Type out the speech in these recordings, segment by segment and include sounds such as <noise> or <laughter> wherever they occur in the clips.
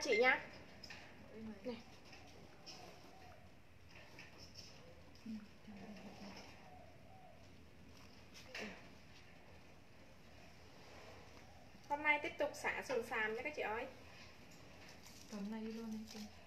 các chị nhá. Này. hôm nay tiếp tục xả sườn sàm nha các chị ơi. Cầm này đi luôn anh chị.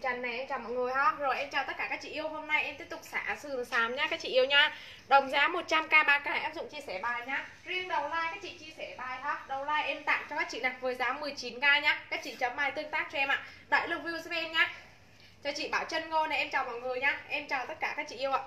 Em chào Trần này, em chào mọi người ha. Rồi em chào tất cả các chị yêu. Hôm nay em tiếp tục xả sườn xám nha các chị yêu nha. Đồng giá 100k 3k áp dụng chia sẻ bài nhá Riêng đầu like các chị chia sẻ bài ha. Đầu like em tặng cho các chị này với giá 19k nhá Các chị chấm bài tương tác cho em ạ. Đại lượng view giúp em nhá Cho chị Bảo chân Ngô này em chào mọi người nhá Em chào tất cả các chị yêu ạ.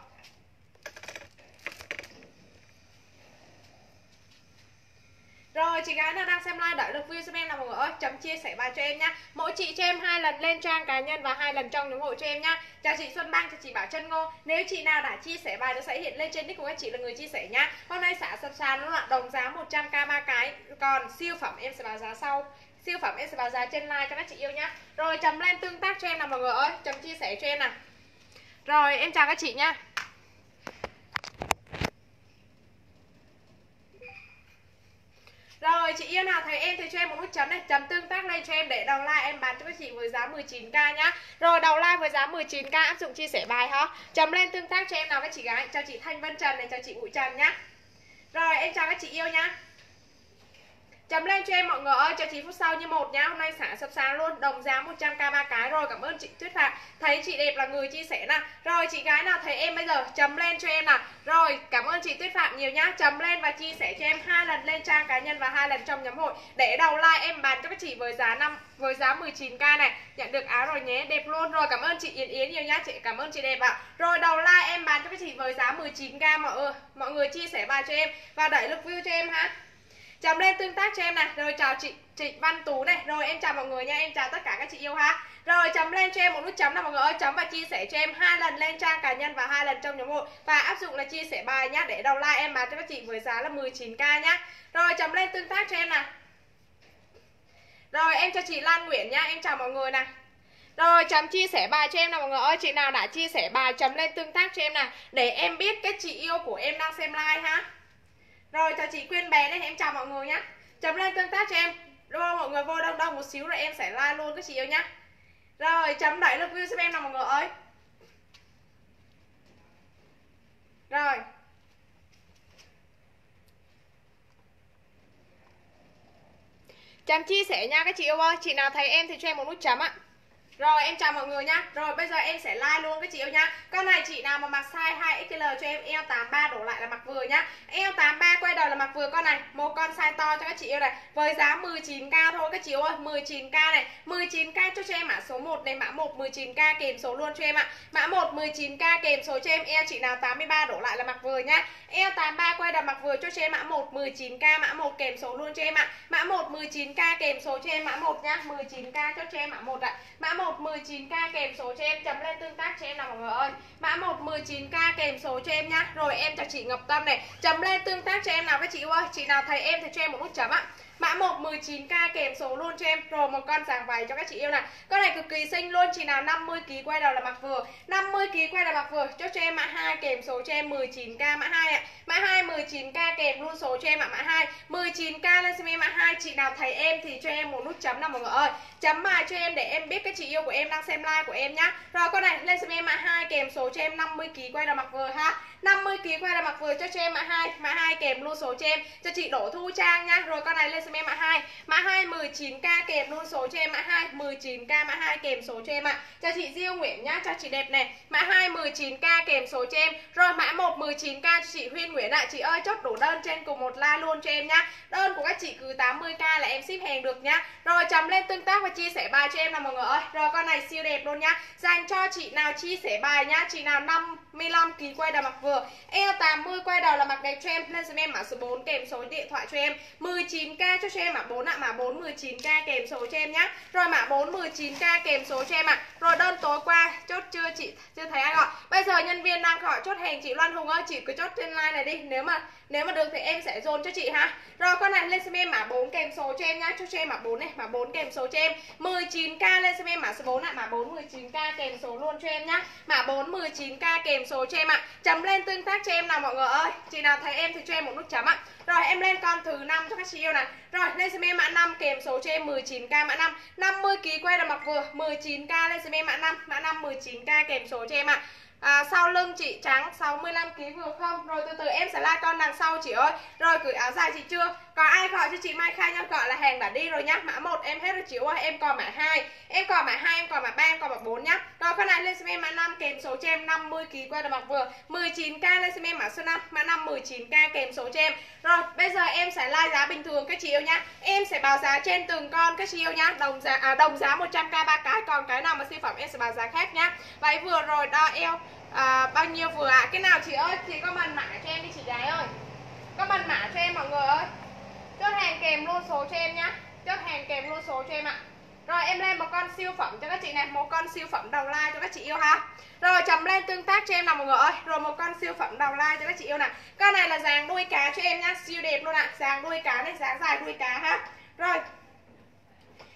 Rồi chị gái nào đang xem live đợi được view giúp em nào mọi người ơi Chấm chia sẻ bài cho em nhá. Mỗi chị cho em hai lần lên trang cá nhân và hai lần trong ủng hộ cho em nhá. Chào chị Xuân Bang, chào chị Bảo Trân Ngô. Nếu chị nào đã chia sẻ bài nó sẽ hiện lên trên nick của các chị là người chia sẻ nhá. Hôm nay xả sập sàn luôn ạ. Đồng giá 100k ba cái. Còn siêu phẩm em sẽ báo giá sau. Siêu phẩm em sẽ báo giá trên live cho các chị yêu nhá. Rồi chấm lên tương tác cho em nào mọi người ơi Chấm chia sẻ cho em nào. Rồi em chào các chị nhá. Rồi chị yêu nào thấy em thì cho em một nút chấm này Chấm tương tác lên cho em để đầu like em bán cho các chị với giá 19k nhá. Rồi đầu like với giá 19k áp dụng chia sẻ bài ha. Chấm lên tương tác cho em nào các chị gái. Chào chị Thanh Vân Trần này, chào chị Bụi Trần nhá. Rồi em chào các chị yêu nhá. Chấm lên cho em mọi người ơi, cho 9 phút sau như một nhá. Hôm nay xả sập sàn luôn, đồng giá 100k ba cái rồi. Cảm ơn chị Tuyết Phạm. Thấy chị đẹp là người chia sẻ nè. Rồi chị gái nào thấy em bây giờ chấm lên cho em nè. Rồi, cảm ơn chị Tuyết Phạm nhiều nhá. Chấm lên và chia sẻ cho em hai lần lên trang cá nhân và hai lần trong nhóm hội để đầu like em bán cho các chị với giá 5 với giá 19k này. Nhận được áo rồi nhé, đẹp luôn. Rồi cảm ơn chị Yến Yến nhiều nhá. Chị cảm ơn chị đẹp ạ. Rồi đầu like em bán cho các chị với giá 19k mọi người. Mọi người chia sẻ bài cho em và đẩy lực view cho em ha chấm lên tương tác cho em này. Rồi, chào chị chị Văn Tú này. Rồi, em chào mọi người nha. Em chào tất cả các chị yêu ha. Rồi, chấm lên cho em một nút chấm nào mọi người ơi. Chấm và chia sẻ cho em hai lần lên trang cá nhân và hai lần trong nhóm hội. Và áp dụng là chia sẻ bài nhá, để đầu like em bán cho các chị với giá là 19k nhá. Rồi, chấm lên tương tác cho em này rồi, em cho chị Lan Nguyễn nhá. Em chào mọi người này rồi, chấm chia sẻ bài cho em nào mọi người ơi. Chị nào đã chia sẻ bài, chấm lên tương tác cho em này Để em biết các chị yêu của em đang xem like ha rồi, chào chị Quyên bé đây, em chào mọi người nhá. Chấm lên tương tác cho em. Đúng không mọi người vô đông đông một xíu rồi em sẽ like luôn các chị yêu nhá. Rồi, chấm đẩy lượt view giúp em nào mọi người ơi. Rồi. Chấm chia sẻ nha các chị yêu ơi. Chị nào thấy em thì cho em một nút chấm ạ rồi, em chào mọi người nhá. Rồi, bây giờ em sẽ like luôn các chị yêu nhá. Con này chị nào mà mặc size 2XL cho em, eo 83 đổ lại là mặc vừa nhá. Eo 83 quay đầu là mặc vừa. Con này, Một con size to cho các chị yêu này. Với giá 19k thôi, các chị yêu ơi 19k này. 19k cho cho em mã số 1 này. Mã 1 19k kèm số luôn cho em ạ. Mã 1 19k kèm số cho em. Eo chị nào 83 đổ lại là mặc vừa nhá. Eo 83 quay đầu mặc vừa cho cho em mã 1 19k Mã 1 kèm số luôn cho em ạ. Mã 1 19k kèm số cho em mã 1 nhá. 19k cho cho em mã 1 ạ. Mã 1 19k kèm số cho em, chấm lên tương tác cho em nào mọi người ơi. Mã 1 19k kèm số cho em nhá. Rồi em cho chị Ngọc Tâm này, Chấm lên tương tác cho em nào các chị ơi Chị nào thấy em thì cho em một nút chấm ạ. Mã 1 19k kèm số luôn cho em. Rồi, một con dáng váy cho các chị yêu này Con này cực kỳ xinh luôn. Chị nào 50kg quay đầu là mặc vừa. 50kg quay đầu mặc vừa. Chốt cho em mã 2 kèm số cho em 19k mã 2 ạ. Mã 2 19k kèm luôn số cho em ạ. Mã 2 19k lên xem em. Mã 2 Chị nào thấy em thì cho em một nút chấm nào mọi người ơi. Chấm bài cho em để em biết các chị yêu của em đang xem like của em nhá. Rồi, con này lên xem em. Mã 2 kèm số cho em 50kg quay đầu mặc vừa ha. 50kg quay đầu mặc vừa cho cho em mã 2 Mã 2 kèm luôn số cho em. Cho chị đổ thu trang nha Rồi con này lên xem em mã 2 Mã 2 19k kèm luôn số cho em mã 2 19k mã 2 kèm số cho em ạ. Cho chị Diêu Nguyễn nhá, cho chị đẹp này. Mã 2 19k kèm số cho em. Rồi mã 1 19k cho chị Huyên Nguyễn ạ. Chị ơi chốt đủ đơn trên cùng một like luôn cho em nhá. Đơn của các chị cứ 80k là em ship hàng được nhá. Rồi chấm lên tương tác và chia sẻ bài cho em là mọi người ơi. Rồi con này siêu đẹp luôn nhá. Dành cho chị nào chia sẻ bài nhá. Chị nào 55 kg quay đầu mặc vừa Eo 80 quay đầu là mặc đẹp cho em. Lên giùm em mã số 4 kèm số điện thoại cho em. 19k cho cho em mã 4 ạ, Mã 4 19k kèm số cho em nhá. Rồi mã 4 19k kèm số cho em ạ. Rồi đơn tối qua, chốt chưa chị? Chưa thấy ai gọi Bây giờ nhân viên đang gọi, chốt hàng chị Loan Hùng ơi. Chị cứ chốt trên line này đi. Nếu mà nếu mà được thì em sẽ dồn cho chị ha. Rồi con này lên xem em mã 4 kèm số cho em nhá. Cho cho em mã 4 này Mã 4 kèm số cho em. 19k lên xem em mã số 4 ạ. À. Mã 4 19k kèm số luôn cho em nhá. Mã 4 19k kèm số cho em ạ. À. Chấm lên tương tác cho em nào mọi người ơi. Chị nào thấy em thì cho em một nút chấm ạ. À. Rồi em lên con thứ 5 cho các chị yêu này. Rồi lên xem em mã 5 kèm số cho em 19k mã 5 50kg quay là mặc vừa. 19k lên xem em mã 5 Mã 5 19k kèm số cho em ạ. à, À, sau lưng chị trắng 65kg vừa không? Rồi từ từ, em sẽ like con đằng sau chị ơi. Rồi gửi áo dài chị chưa? Có ai gọi cho chị Mai Khai nha? Gọi là hàng đã đi rồi nhá mã 1 em hết rồi chị ơi. Em còn mã 2 em còn mã 2 em còn mã 3 em còn mã 4 nhá. Rồi con này lên xem em mã 5 kèm số cho em 50kg qua được mặt vừa 19k lên xem em mã số 5 mã 5 19k kèm số cho em. Rồi bây giờ em sẽ like giá bình thường các chị yêu nhá. Em sẽ báo giá trên từng con các chị yêu nhá. Đồng giá à, đồng giá 100k ba cái. Còn cái nào mà siêu phẩm em sẽ báo giá khác nhá. Váy vừa rồi đo eo à, bao nhiêu vừa ạ? À? cái nào chị ơi? Chị có bàn mã cho em đi chị gái ơi. Có bàn mã cho em mọi người ơi chốt hàng kèm luôn số cho em nhá. Chốt hàng kèm luôn số cho em ạ. Rồi, em lên một con siêu phẩm cho các chị này, một con siêu phẩm đầu lai cho các chị yêu ha. Rồi, chấm lên tương tác cho em nào mọi người ơi. Rồi, một con siêu phẩm đầu lai cho các chị yêu nè con này là dáng đuôi cá cho em nhá, siêu đẹp luôn ạ. À. dáng đuôi cá này, dáng dài đuôi cá ha. Rồi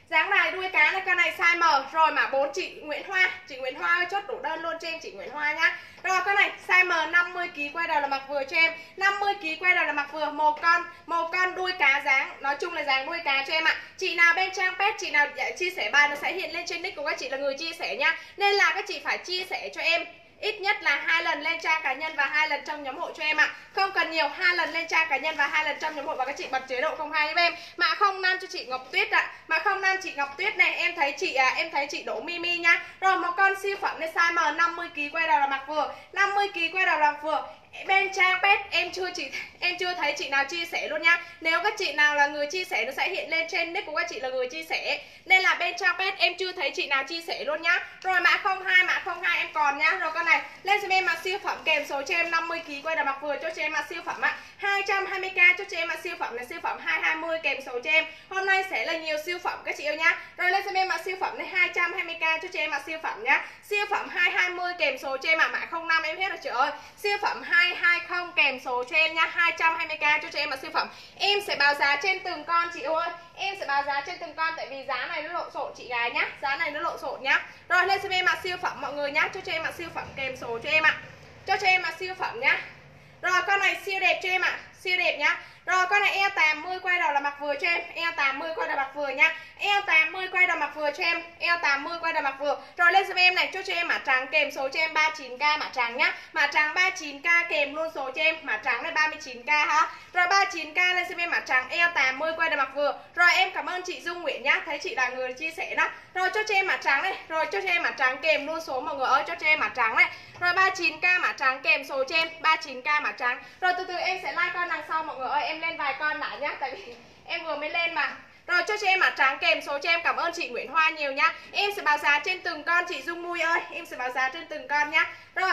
dáng này, đuôi cá này, con này size M. Rồi mã 4 chị Nguyễn Hoa. Chị Nguyễn Hoa ơi, chốt đủ đơn luôn cho em, chị Nguyễn Hoa nhá. Rồi, con này size M 50 kg quay đầu là mặc vừa cho em. 50 kg quay đầu là mặc vừa. Một con một con đuôi cá dáng. Nói chung là dáng đuôi cá cho em ạ. Chị nào bên trang page chị nào dạ, chia sẻ bài nó sẽ hiện lên trên nick của các chị là người chia sẻ nha nên là các chị phải chia sẻ cho em ít nhất là hai lần lên trang cá nhân và hai lần trong nhóm hội cho em ạ. Không cần nhiều hai lần lên trang cá nhân và hai lần trong nhóm hội và các chị bật chế độ không hai giúp em. Mã không năm cho chị ngọc tuyết ạ. Mã không năm chị ngọc tuyết này em thấy chị à, em thấy chị đỗ mimi nhá rồi một con siêu phẩm này size m 50 kg quay đầu là mặc vừa 50 kg quay đầu là mặc vừa bên trang page em chưa chị, em chưa thấy chị nào chia sẻ luôn nha nếu các chị nào là người chia sẻ, nó sẽ hiện lên trên nick của các chị là người chia sẻ. Nên là bên trang page em chưa thấy chị nào chia sẻ luôn nhá. Rồi mã 02 mã 02 em còn nhá. Rồi con này, lên cho em mà siêu phẩm kèm số cho em 50 kg quay đầu mặc vừa cho cho em mà siêu phẩm ạ. 220k cho cho em mà siêu phẩm là siêu phẩm 220 kèm số cho em. Hôm nay sẽ là nhiều siêu phẩm các chị yêu nhá. Rồi lên cho em mà siêu phẩm này 220k cho cho em mà siêu phẩm nhá. Siêu phẩm 220 kèm số cho em ạ mã 05 em hết rồi chị ơi. Siêu phẩm 2 220 kèm số cho em nha. 220k cho cho em là siêu phẩm. Em sẽ báo giá trên từng con, chị ơi. Em sẽ báo giá trên từng con, tại vì giá này nó lộn xộn, chị gái nhá. Giá này nó lộn xộn nhá. Rồi, lên cho em ạ, siêu phẩm mọi người nhá. Cho cho em ạ, siêu phẩm kèm số cho em ạ. Cho cho em ạ, siêu phẩm nhá. Rồi, con này siêu đẹp cho em ạ. Siêu đẹp nhá. Rồi, con này eo 80 quay đầu là mặc vừa cho em. Eo 80 quay đầu mặc vừa nhá. Eo 80 quay đầu mặc vừa cho em. Eo 80 quay đầu mặc vừa. Rồi, lên giùm em này cho cho em mã trắng, kèm số cho em 39k mã trắng nhá. Mã trắng 39k kèm luôn số cho em. Mã trắng này 39k ha. Rồi 39k lên giùm em mã trắng. Eo 80 quay đầu mặc vừa. Rồi, em cảm ơn chị Dung Nguyễn nhá. Thấy chị là người chia sẻ đó. Rồi cho cho em mã trắng này. Rồi cho cho em mã trắng, kèm luôn số mọi người ơi. Cho cho em mã trắng này. Rồi 39k mã trắng, kèm số cho em. 39k mã trắng. Rồi, từ từ em sẽ like con nào đằng sau mọi người ơi, Em lên vài con đã nhá, Tại vì <laughs> em vừa mới lên mà. Rồi, cho cho em mặt trắng kèm số cho em. Cảm ơn chị Nguyễn Hoa nhiều nhá. Em sẽ báo giá trên từng con, chị Dung Mui ơi, Em sẽ báo giá trên từng con nhá. Rồi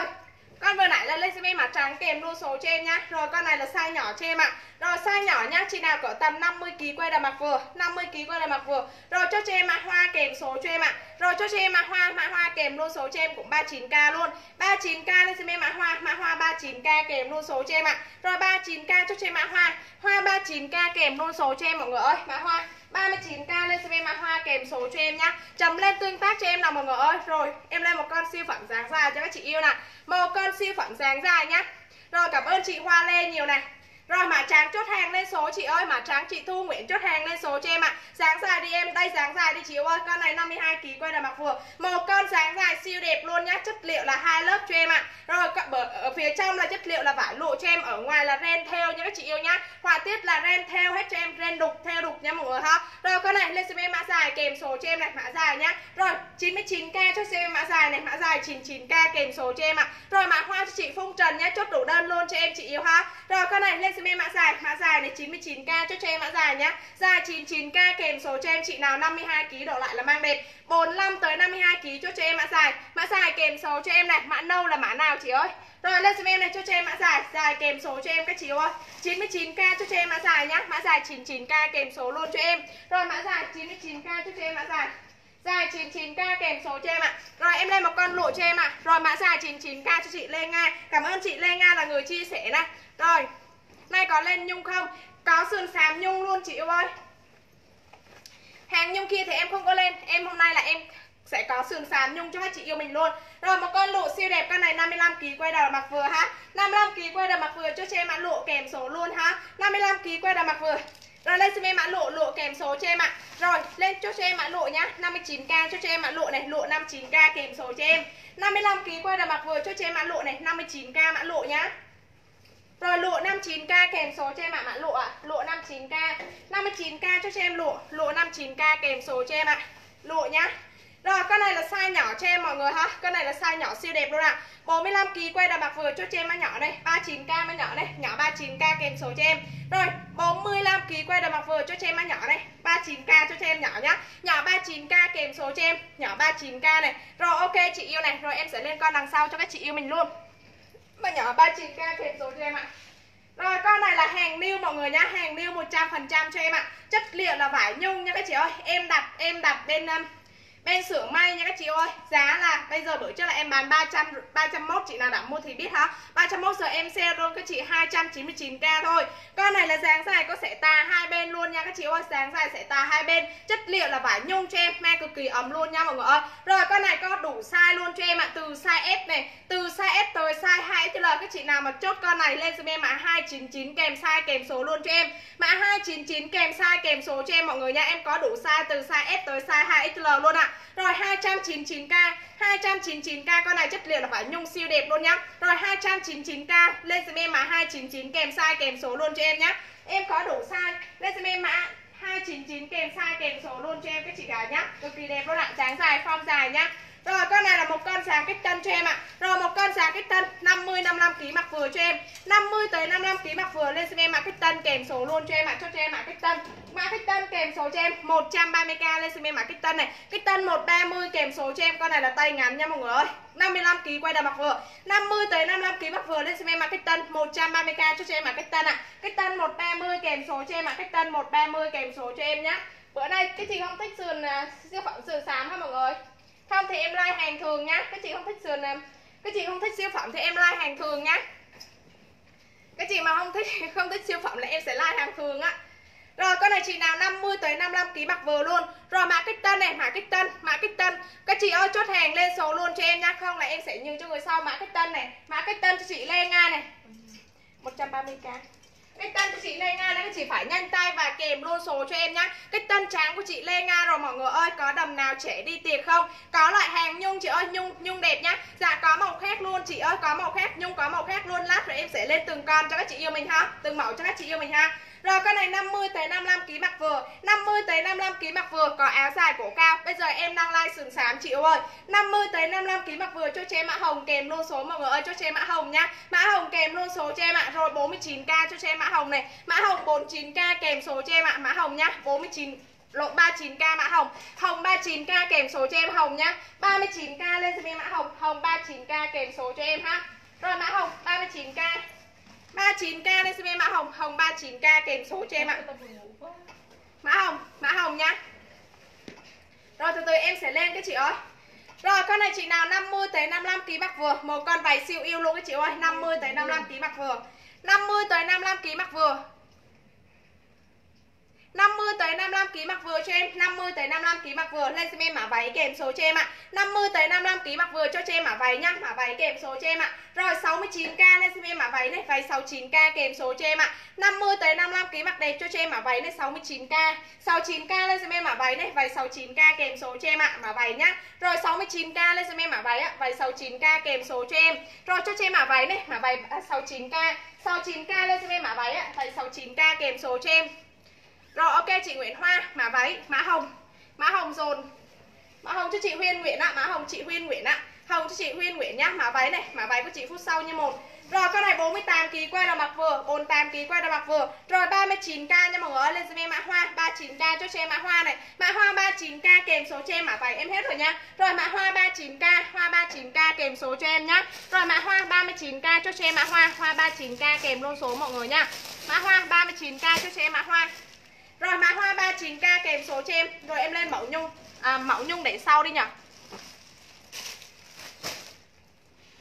con vừa nãy là lên xem mặt trắng kèm luôn số cho em nhá. Rồi con này là size nhỏ cho em ạ. Rồi size nhỏ nhá, Chị nào có tầm 50kg quay đầu mặc vừa. 50kg quay đầu mặc vừa. Rồi cho cho em mã hoa kèm số cho em ạ. Rồi cho cho em mã hoa Mã hoa kèm luôn số cho em cũng 39k luôn. 39k lên xem em mã hoa Mã hoa 39k kèm luôn số cho em ạ. Rồi 39k cho cho em mã hoa. Hoa 39k kèm luôn số cho em mọi người ơi Mã hoa. 39k lên xem em mã hoa kèm số cho em nhá. Chấm lên tương tác cho em nào mọi người ơi Rồi, em lên một con siêu phẩm dáng dài cho các chị yêu nè Một con siêu phẩm dáng dài nhá. Rồi, cảm ơn chị Hoa Lê nhiều này rồi mã trắng chốt hàng lên số, chị ơi Mã trắng chị Thu Nguyễn chốt hàng lên số cho em ạ. À. Dáng dài đi em Đây dáng dài đi chị ơi. Con này 52kg quay là mặc vừa. Một con dáng dài siêu đẹp luôn nhá. Chất liệu là hai lớp cho em ạ. À. Rồi ở phía trong là chất liệu là vải lụa cho em. Ở ngoài là ren theo nha các chị yêu nhá. Họa tiết là ren theo hết cho em. Ren đục, theo đục nha mọi người ha. Rồi con này lên xem em mã dài, kèm số cho em này, Mã dài nhá. Rồi 99k cho xem em mã dài này, Mã dài 99k kèm số cho em ạ. À. Rồi mã hoa cho chị Phong Trần nhá, Chốt đủ đơn luôn cho em, chị yêu ha. Rồi con này lên xem em mã dài mã dài này 99k cho cho em mã dài nhá dài 99k kèm số cho em chị nào 52kg đổ lại là mang đẹp 45 tới 52kg cho cho em mã dài mã dài kèm số cho em này mã nâu là mã nào chị ơi rồi lên xem em này cho cho em mã dài dài kèm số cho em các chị ơi 99k cho cho em mã dài nhá mã dài 99k kèm số luôn cho em rồi mã dài 99k cho cho em mã dài dài 99k kèm số cho em ạ. À. Rồi em lên một con lụa cho em ạ. À. Rồi mã dài 99k cho chị Lê Nga. Cảm ơn chị Lê Nga là người chia sẻ này. Rồi, Nay có lên nhung không? Có sườn xám nhung luôn, chị yêu ơi. Hàng nhung kia thì em không có lên. Em hôm nay là em sẽ có sườn xám nhung cho các chị yêu mình luôn. Rồi một con lụa siêu đẹp, Con này 55kg quay đầu mặc vừa ha. 55kg quay đầu mặc vừa cho cho em mã lụa kèm số luôn ha. 55kg quay đầu mặc vừa. Rồi lên xem em mã lụa lụa kèm số cho em ạ. Rồi, lên cho cho em mã lụa nhá. 59k cho cho em mã lụa này, Lụa 59k kèm số cho em. 55kg quay đầu mặc vừa cho cho em mã lụa này 59k mã lụa nhá rồi lụa 59k kèm số cho em ạ, mã lụa ạ. Lụa 59k. 59k cho cho em lụa, lụa 59k kèm số cho em ạ. Lụa nhá. Rồi con này là size nhỏ cho em mọi người ha. Con này là size nhỏ siêu đẹp luôn ạ. À. 45 kg quay đà mặc vừa cho cho em mã nhỏ đây, 39k mã nhỏ đây, nhỏ 39k kèm số cho em. Rồi, 45 kg quay đà mặc vừa cho cho em mã nhỏ đây, 39k cho cho em nhỏ nhá. Nhỏ 39k kèm số cho em, nhỏ 39k này. Rồi ok chị yêu này, rồi em sẽ lên con đằng sau cho các chị yêu mình luôn và nhỏ 39k thêm số cho em ạ. Rồi, con này là hàng new mọi người nhá, Hàng new 100% cho em ạ. Chất liệu là vải nhung nha các chị ơi. Em đặt em đặt bên um, bên xưởng may nha các chị ơi. Giá là bây giờ bữa trước là em bán 300 301 chị nào đã mua thì biết hả 301 giờ em sale luôn các chị 299k thôi. Con này là dáng dài có sẽ tà hai bên luôn nha các chị ơi. Dáng dài sẽ tà hai bên. Chất liệu là vải nhung cho em mang cực kỳ ấm luôn nha mọi người ơi. Rồi, con này có đủ size luôn cho em ạ. Từ size S này, từ size S tới size 2 XL các chị nào mà chốt con này lên giùm em mã 299 kèm size, kèm số luôn cho em. Mã 299 kèm size, kèm số cho em mọi người nha. Em có đủ size từ size S tới size 2 XL luôn ạ rồi 299k 299k con này chất liệu là phải nhung siêu đẹp luôn nhá. Rồi 299k lên giùm em mã 299 kèm size kèm số luôn cho em nhá. Em có đủ size lên giùm em mã 299 kèm size kèm số luôn cho em các chị gái nhá. Cực kỳ đẹp luôn ạ, dáng dài form dài nhá rồi, con này là một con sáng kích tân cho em ạ. Rồi, một con sáng kích tân 50 55 kg mặc vừa cho em. 50 tới 55 kg mặc vừa lên xem em mã kích tân kèm số luôn cho em ạ. Cho cho em mã kích tân. Mã kích tân kèm số cho em 130k lên xem em mã kích tân này. Kích tân 130 kèm số cho em. Con này là tay ngắn nha mọi người ơi. 55 kg quay đầu mặc vừa. 50 tới 55 kg mặc vừa lên xem em mã kích tân 130k cho cho em mã kích tân ạ. Kích tân 130 kèm số cho em ạ. Kích tân 130 kèm số cho em nhá. Bữa nay cái chị không thích sườn à, siêu phẩm sườn xám ha mọi người không thì em like hàng thường nhá. Các chị không thích sườn à. các chị không thích siêu phẩm thì em like hàng thường nhá. Các chị mà không thích <laughs> không thích siêu phẩm là em sẽ like hàng thường á. Rồi con này chị nào? 50 tới 55 kg mặc vừa luôn. Rồi mã kích tân này, mã kích tân, mã kích tân. Các chị ơi chốt hàng lên số luôn cho em nhá. Không là em sẽ nhường cho người sau mã kích tân này. Mã kích tân cho chị Lê Nga này. 130k cái tân của chị Lê Nga đây chị phải nhanh tay và kèm luôn số cho em nhá. Cái tân trắng của chị Lê Nga rồi mọi người ơi, Có đầm nào trẻ đi tiệc không? Có loại hàng nhung, chị ơi, Nhung nhung đẹp nhá. Dạ có màu khác luôn, chị ơi, Có màu khác, Nhung có màu khác luôn. Lát rồi em sẽ lên từng con cho các chị yêu mình ha. Từng mẫu cho các chị yêu mình ha rồi, con này 50 tới 55 kg mặc vừa. 50 tới 55 kg mặc vừa có áo dài cổ cao. Bây giờ em đang like sườn xám chị ơi. 50 tới 55 kg mặc vừa cho chị em mã hồng kèm luôn số mọi người ơi, cho chị em mã hồng nhá. Mã hồng kèm luôn số cho em ạ Rồi 49k cho chị em mã hồng này. Mã hồng 49k kèm số cho em ạ Mã hồng nhá. 49 lộn 39k mã hồng. Hồng 39k kèm số cho em hồng nhá. 39k lên cho em mã hồng. Hồng 39k kèm số cho em ha. Rồi, mã hồng 39k 39k đây xem em mã hồng. Hồng 39k kèm số cho em ạ. Mã hồng mã hồng nhá rồi, từ từ em sẽ lên các chị ơi. Rồi, con này chị nào? 50 tới 55 kg mặc vừa. Một con váy siêu yêu luôn các chị ơi. 50 tới 55 kg mặc vừa. 50 tới 55 kg mặc vừa. 50 tới 55 kg mặc vừa cho em 50 tới 55 kg mặc vừa lên xem em mã váy kèm số cho em ạ 50 tới 55 kg mặc vừa cho cho em mã váy nhá mã váy kèm số cho em ạ rồi 69k lên xem em mã váy này váy 69k kèm số cho em ạ 50 tới 55 kg mặc đẹp cho cho em mã váy này 69k 69k lên xem em mã váy này váy 69k kèm số cho em ạ mã váy nhá rồi 69k lên xem em mã váy ạ váy 69k kèm số cho em rồi cho cho em mã váy này mã váy 69k 69k lên xem em mã váy ạ váy 69k kèm số cho em rồi ok chị Nguyễn Hoa Mã váy, mã hồng. Mã hồng dồn. Mã hồng cho chị Huyên Nguyễn ạ Mã hồng chị Huyên Nguyễn ạ. Hồng cho chị Huyên Nguyễn nhá Mã váy này, mã váy của chị phút sau như một. Rồi con này 48 kg quay đầu mặc vừa 48 kg quay đầu mặc vừa. Rồi 39k nha mọi người Lên cho em mã hoa 39k cho cho em mã hoa này. Mã hoa 39k kèm số cho em mã váy em hết rồi nha Rồi mã hoa 39k Hoa 39k kèm số cho em nhá. Rồi mã hoa 39k cho cho em mã hoa Hoa 39k kèm luôn số mọi người nha Mã hoa 39k cho cho em mã hoa rồi mã hoa 39k kèm số cho em. Rồi em lên mẫu nhung. À, Mẫu nhung để sau đi nhỉ.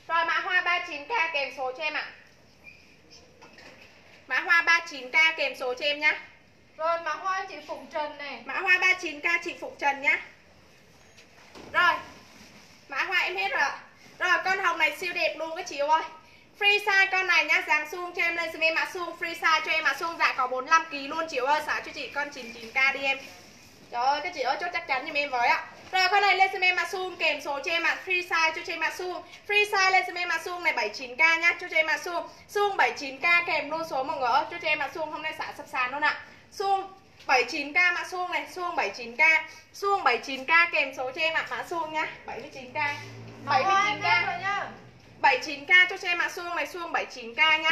Rồi mã hoa 39k kèm số cho em ạ. Mã hoa 39k kèm số cho em nhá. Rồi mã hoa chị Phụng Trần này. Mã hoa 39k chị Phụng Trần nhá. Rồi. Mã hoa em hết rồi ạ. Rồi con hồng này siêu đẹp luôn các chị ơi Free size con này nhá, dáng suông cho em lên xem em mã suông, free size cho em mã suông dạ có 45 kg luôn chị ơi, xả cho chị con 99k đi em. Trời ơi, các chị ơi chốt chắc chắn giùm em với ạ. Rồi con này lên xem em mã suông kèm số cho em ạ, free size cho em mã suông. Free size lên xem em mã suông này 79k nhá, cho em mã suông. Suông 79k kèm luôn số mọi người ơi, cho cho em mã suông hôm nay xả sập sàn luôn ạ. Suông 79k mã suông này, suông 79k. Suông 79k kèm số cho em ạ, mã suông nhá, 79k. 79k rồi nhá 79k cho em mã xuông này xuông 79k nhá.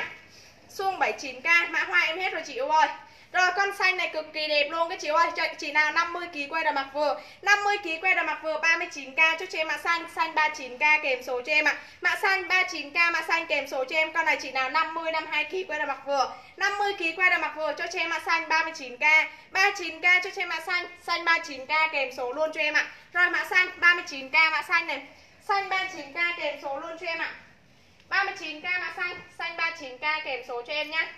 Xuông 79k mã hoa em hết rồi chị yêu ơi. Rồi, con xanh này cực kỳ đẹp luôn các chị ơi. Cho chị nào 50kg quay đầu mặc vừa. 50kg quay đầu mặc vừa 39k cho cho em mã xanh Xanh 39k kèm số cho em ạ. À. Mã xanh 39k mã xanh kèm số cho em. Con này chị nào 50 52kg quay đầu mặc vừa. 50kg quay đầu mặc vừa, cho cho em mã xanh 39k 39k cho cho em mã xanh Xanh 39k kèm số luôn cho em ạ. À. Rồi, mã xanh 39k mã xanh này. Xanh 39k kèm số luôn cho em ạ. à. 39k mã xanh Xanh 39k kèm số cho em nhá.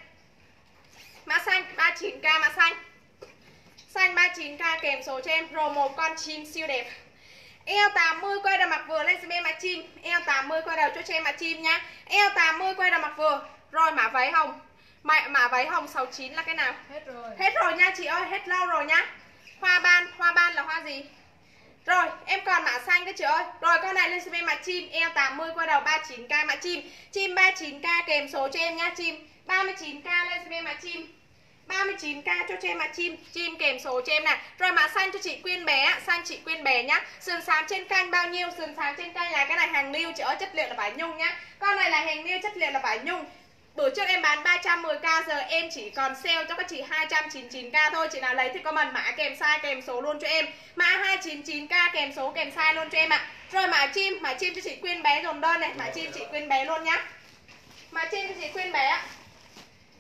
Mã xanh 39k mã xanh. Xanh 39k kèm số cho em. Rồi một con chim siêu đẹp. Eo 80 quay đầu mặc vừa lên xem em mã chim. Eo 80 quay đầu cho cho em mã chim nhá. Eo 80 quay đầu mặc vừa. Rồi mã váy hồng. Mã, mã váy hồng 69 là cái nào? Hết rồi. Hết rồi nha chị ơi Hết lâu rồi nhá Hoa ban Hoa ban là hoa gì rồi, em còn mã xanh các chị ơi. Rồi con này lên xem mã chim eo 80 qua đầu 39k mã chim. Chim 39k kèm số cho em nha chim. 39k lên xem mã chim. 39k cho chị em mã chim, chim kèm số cho em này. Rồi mã xanh cho chị Quyên bé, xanh chị Quyên bé nhá. Sườn xám trên canh bao nhiêu? Sườn xám trên canh là cái này hàng lưu chị ơi, chất liệu là vải nhung nhá. Con này là hàng lưu chất liệu là vải nhung. Bữa trước em bán 310k giờ em chỉ còn sale cho các chị 299k thôi. Chị nào lấy thì comment mã kèm size kèm số luôn cho em. Mã 299k kèm số kèm size luôn cho em ạ. À. Rồi mã chim, mã chim cho chị Quyên bé dồn đơn này. Mã chim chị Quyên bé luôn nhá. Mã chim cho chị Quyên bé ạ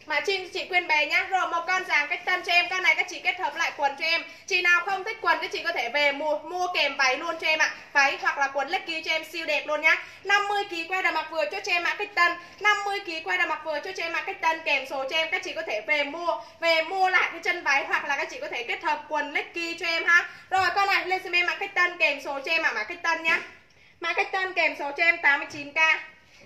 mà chị, chị khuyên bé nhá Rồi một con dáng cách tân cho em Con này các chị kết hợp lại quần cho em. Chị nào không thích quần các chị có thể về mua mua kèm váy luôn cho em ạ. Váy hoặc là quần legging cho em siêu đẹp luôn nhá. 50kg quay đầu mặc vừa cho cho em mã cách tân. 50kg quay đầu mặc vừa cho cho em mã cách tân. Kèm số cho em các chị có thể về mua Về mua lại cái chân váy Hoặc là các chị có thể kết hợp quần legging cho em ha. Rồi con này lên xem em mã cách tân. Kèm số cho em mã cách tân nhá. Mã cách tân kèm số cho em 89k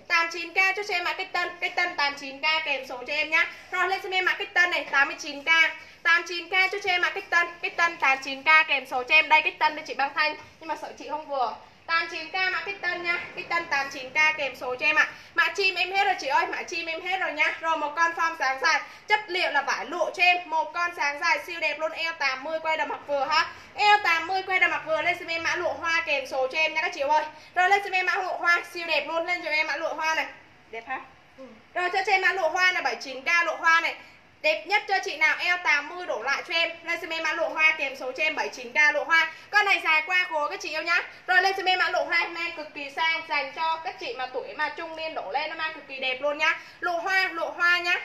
89k cho em mã cách tân. Cách tân 89k kèm số cho em nhá. Rồi, lên xem em mã cách tân này 89k 89k cho em mã cách tân. Cách tân 89k kèm số cho em. Đây, cách tân đây chị băng thanh. Nhưng mà sợ chị không vừa. 89k mã cách tân nha. Cách tân 89k kèm số cho em ạ. Mã chim em hết rồi chị ơi Mã chim em hết rồi nha. Rồi một con form sáng dài. Chất liệu là vải lụa cho em. Một con sáng dài siêu đẹp luôn. Eo 80 quay đầm mặc vừa ha. Eo 80 quay đầm mặc vừa. Lên xem em mã lụa hoa kèm số cho em nha các chị ơi. Rồi lên xem em mã lụa hoa Siêu đẹp luôn. Lên cho em mã lụa hoa này. Đẹp ha? Ừ. Rồi cho em mã lụa hoa này. 79k lụa hoa này Đẹp nhất cho chị nào? Eo 80 đổ lại cho em. Lên xem mã lộ hoa kèm số cho em 79k lộ hoa. Con này dài qua khối các chị yêu nhá. Rồi lên xem mã lộ hoa mang cực kỳ sang Dành cho các chị mà tuổi mà trung niên đổ lên Nó mang cực kỳ đẹp luôn nhá. Lộ hoa, lộ hoa nhá.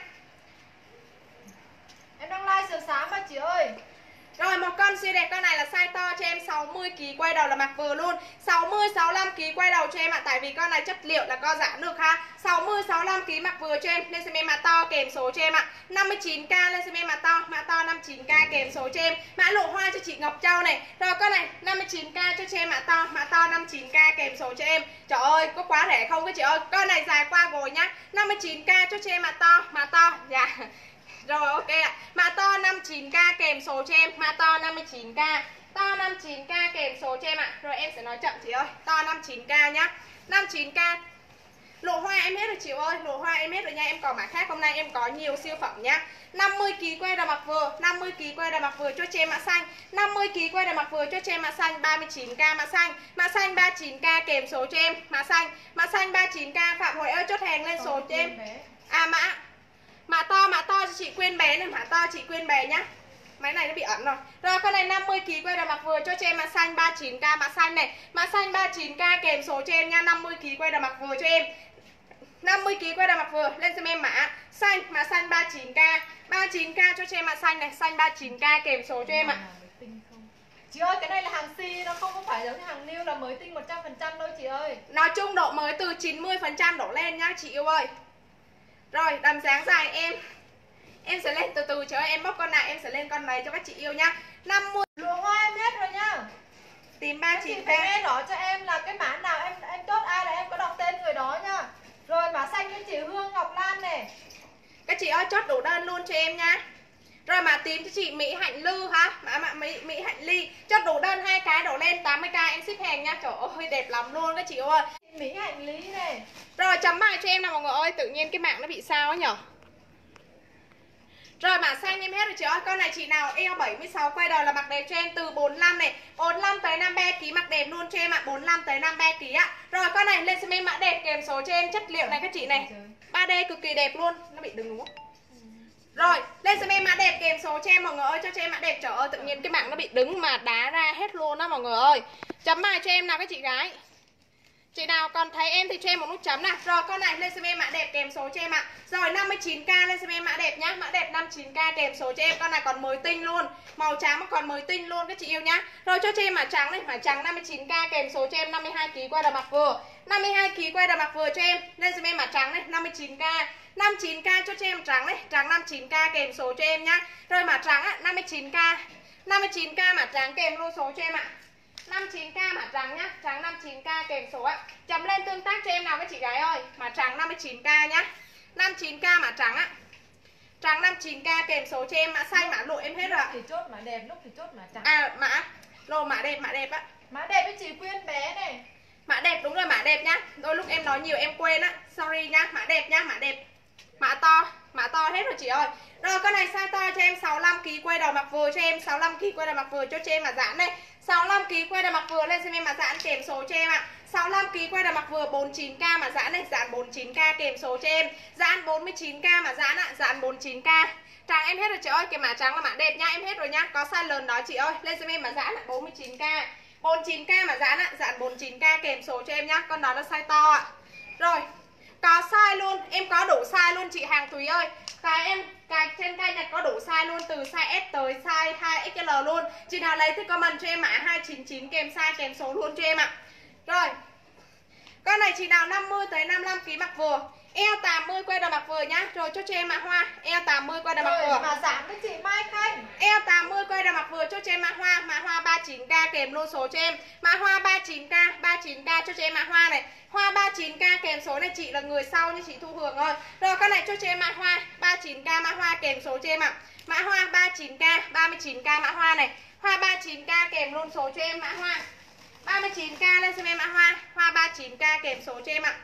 Em đang like sáng mà chị ơi rồi một con siêu đẹp con này là size to cho em 60 kg quay đầu là mặc vừa luôn. 60 65 kg quay đầu cho em ạ à, tại vì con này chất liệu là co giãn được ha. 60 65 kg mặc vừa cho em lên xem em mã to kèm số cho em ạ 59k lên xem em mã to mã to 59k kèm số cho em mã lộ hoa cho chị Ngọc Châu này rồi con này 59k cho cho em mã to mã to 59k kèm số cho em trời ơi có quá rẻ không các chị ơi con này dài qua rồi nhá 59k cho cho em mã to mã to dạ Yeah rồi ok ạ. Mã to 59k kèm số cho em. Mã to 59k to 59k kèm số cho em ạ. Rồi em sẽ nói chậm chị ơi. To 59k nhá. 59k Lộ hoa em hết rồi chị ơi, lộ hoa em hết rồi nha, em còn mã khác hôm nay em có nhiều siêu phẩm nhá. 50 kg quay đà mặc vừa, 50 kg quay đà mặc vừa cho che mã xanh, 50 kg quay đà mặc vừa cho che mã xanh. 39k mã xanh, mã xanh 39k kèm số cho em, mã xanh, mã xanh 39k Phạm Huệ ơi chốt hàng lên số cho em. À mã mã to mã to cho chị quên bé này, mã to chị quên bé nhá. Máy này nó bị ẩn rồi. Rồi con này 50 kg quay đà mặc vừa cho cho em mã xanh 39k mã xanh này. Mã xanh 39k kèm số cho em nha 50 kg quay đà mặc vừa cho em. 50 kg quay đà mặc vừa lên xem em mã. Xanh mã xanh 39k 39k cho cho em mã xanh này xanh 39k kèm số cho em ạ. Chị ơi cái này là hàng si nó không có phải giống như hàng new là mới tinh 100% đâu chị ơi. Nói chung độ mới từ 90% đổ lên nhá chị yêu ơi Rồi đầm dáng dài em. Em sẽ lên từ từ chờ em bóc con này em sẽ lên con này cho các chị yêu nhá. 50 Lụa hoa em hết rồi nhá. Tìm Các chị 39k phải nghe rõ cho em là cái mã nào em em chốt ai là em có đọc tên người đó nhá. Rồi mã xanh cho chị Hương Ngọc Lan này. Các chị ơi chốt đủ đơn luôn cho em nha rồi mã tím cho chị Mỹ Hạnh Lư ha Mã mã Mỹ, Mỹ Hạnh Ly. Chốt đủ đơn hai cái đổ lên 80k em ship hàng nha. Trời ơi đẹp lắm luôn các chị ơi. Mỹ Hạnh Lý này. Rồi chấm bài cho em nào mọi người ơi. Tự nhiên cái mạng nó bị sao ấy nhở? Rồi mã xanh em hết rồi chị ơi. Con này chị nào? Eo 76 quay đầu là mặc đẹp cho em từ 45 này. 45 tới 53 kg mặc đẹp luôn cho em ạ. 45 tới 53 kg ạ. Rồi con này lên xem em mã đẹp kèm số cho em chất liệu này các chị này. 3D cực kỳ đẹp luôn. Nó bị đứng đúng không? Rồi, lên xem em mã đẹp kèm số cho em mọi người ơi Cho cho em mã đẹp trời ơi tự nhiên cái mạng nó bị đứng mà đá ra hết luôn đó mọi người ơi. Chấm bài cho em nào các chị gái. Chị nào còn thấy em thì cho em một nút chấm nào. Rồi con này lên xem em mã đẹp kèm số cho em ạ. Rồi 59k lên xem em mã đẹp nhá. Mã đẹp 59k kèm số cho em. Con này còn mới tinh luôn. Màu trắng mà còn mới tinh luôn các chị yêu nhá. Rồi cho cho em mã trắng này. Mã trắng 59k kèm số cho em 52kg quay đầu mặt vừa. 52kg quay đầu mặt vừa cho em. Lên xem em mã trắng này 59k 59k cho cho em trắng này. Trắng 59k kèm số cho em nhá. Rồi mã trắng á 59k 59k mã trắng kèm luôn số cho em ạ. 59k mã trắng nhá. Trắng 59k kèm số ạ. Chấm lên tương tác cho em nào các chị gái ơi. Mã trắng 59k nhá. 59k mã trắng ạ Trắng 59k kèm số cho em Mã xanh mã lộ em hết rồi ạ. Thì chốt mã đẹp lúc thì chốt mã trắng À mã. Lô mã đẹp mã đẹp á. Mã đẹp với chị Quyên bé này. Mã đẹp đúng rồi mã đẹp nhá. Đôi lúc em nói nhiều em quên á. Sorry nhá mã đẹp nhá mã đẹp Mã to Mã to hết rồi chị ơi. Rồi, con này size to cho em? 65kg quay đầu mặc vừa cho em. 65kg quay đầu mặc vừa cho chị em mà giãn đây. 65kg quay đầu mặc vừa lên xem em mà giãn kèm số cho em ạ. 65kg quay đầu mặc vừa 49k mà giãn này Giãn 49k kèm số cho em. Giãn 49k mà giãn ạ. Giãn 49k Trắng em hết rồi chị ơi. Cái mã trắng là mã đẹp nha. Em hết rồi nha. Có size lớn đó chị ơi. Lên xem em mà giãn ạ. 49k 49k mà giãn ạ. Giãn 49k kèm số cho em nhá. Con đó là size to ạ. Rồi có size luôn. Em có đủ size luôn chị hàng Thúy ơi. Cái em, cái trên cây nhật có đủ size luôn, từ size S tới size 2XL luôn. Chị nào lấy thì comment cho em mã 299 kèm size kèm số luôn cho em ạ. Rồi. Con này chị nào 50 tới 55 kg mặc vừa? Eo 80 quay đầu mặc vừa nhá. Rồi cho cho em mã hoa. Eo 80 quay đầu mặc Rồi vừa. mã giảm với chị Mai Khanh. Eo 80 quay đầu mặc vừa cho cho em mã hoa. Mã hoa 39k kèm luôn số cho em. Mã hoa 39k 39k cho cho em mã hoa này. Hoa 39k kèm số này chị là người sau như chị Thu Hường ơi Rồi con này cho cho em mã hoa. 39k mã hoa kèm số cho em ạ. Mã hoa 39k 39k mã hoa này. Hoa 39k kèm luôn số cho em mã hoa. 39k lên xem em mã hoa. Hoa 39k kèm số cho em ạ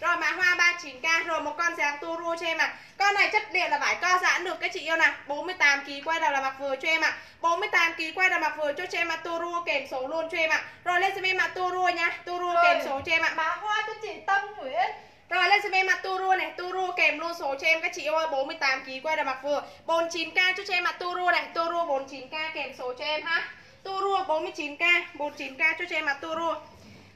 rồi mã hoa 39k Rồi một con dáng Turu cho em ạ à. Con này chất điện là vải co giãn được các chị yêu nè 48kg quay đầu là mặc vừa cho em ạ à. 48kg quay đầu mặc vừa cho cho em ạ à. Turu kèm số luôn cho em ạ à. Rồi lên xem em ạ à. Turu nha Turu Rồi. kèm số cho em ạ à. Mã hoa cho chị Tâm Nguyễn Rồi lên xem em ạ Turu này Turu kèm luôn số cho em các chị yêu ơi 48kg quay đầu mặc vừa 49k cho cho em ạ Turu này Turu 49k kèm số cho em ha Turu 49k 49k cho cho em ạ Turu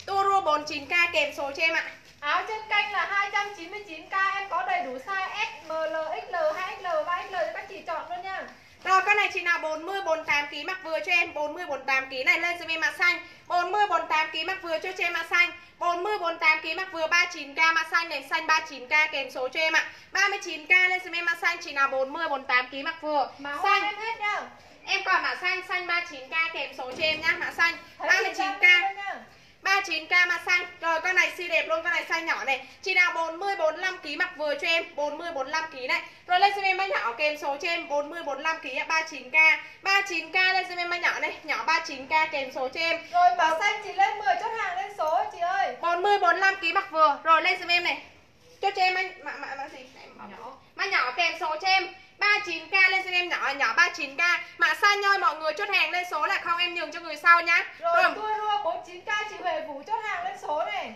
Turu 49k kèm số cho em ạ Áo trên kênh là 299k Em có đầy đủ size S, M, L, XL, 2XL, 3XL cho các chị chọn luôn nha. Rồi con này chị nào 40 48 kg mặc vừa cho em 40 48 kg này lên giùm em mã xanh. 40 48 kg mặc vừa cho cho em mã xanh. 40 48 kg mặc vừa 39k mã xanh này xanh 39k kèm số cho em ạ. 39k lên giùm em mã xanh chị nào 40 48 kg mặc vừa. Mã xanh. em hết nhá em còn mã xanh xanh 39k kèm số cho em nhá mã xanh. Thấy chị đang 39k lên nhá. 39k mà xanh. Rồi con này siêu đẹp luôn Con này xanh nhỏ này. Chị nào 40 45 kg mặc vừa cho em 40 45 kg này. Rồi lên xem em mã nhỏ kèm số cho em 40 45 kg 39k 39k lên xem em mã nhỏ này. Nhỏ 39k kèm số cho em. Rồi mã xanh chị lên 10 chốt hàng lên số chị ơi. 40 45 kg mặc vừa. Rồi lên xem em này. Cho cho em mã mã mã, mã gì? Nhỏ. Mã nhỏ kèm số cho em 39k lên xem em nhỏ nhỏ 39k Mã xanh thôi mọi người chốt hàng lên số là không em nhường cho người sau nhá. Rồi tua rua 49k chị Huệ Vũ chốt hàng lên số này.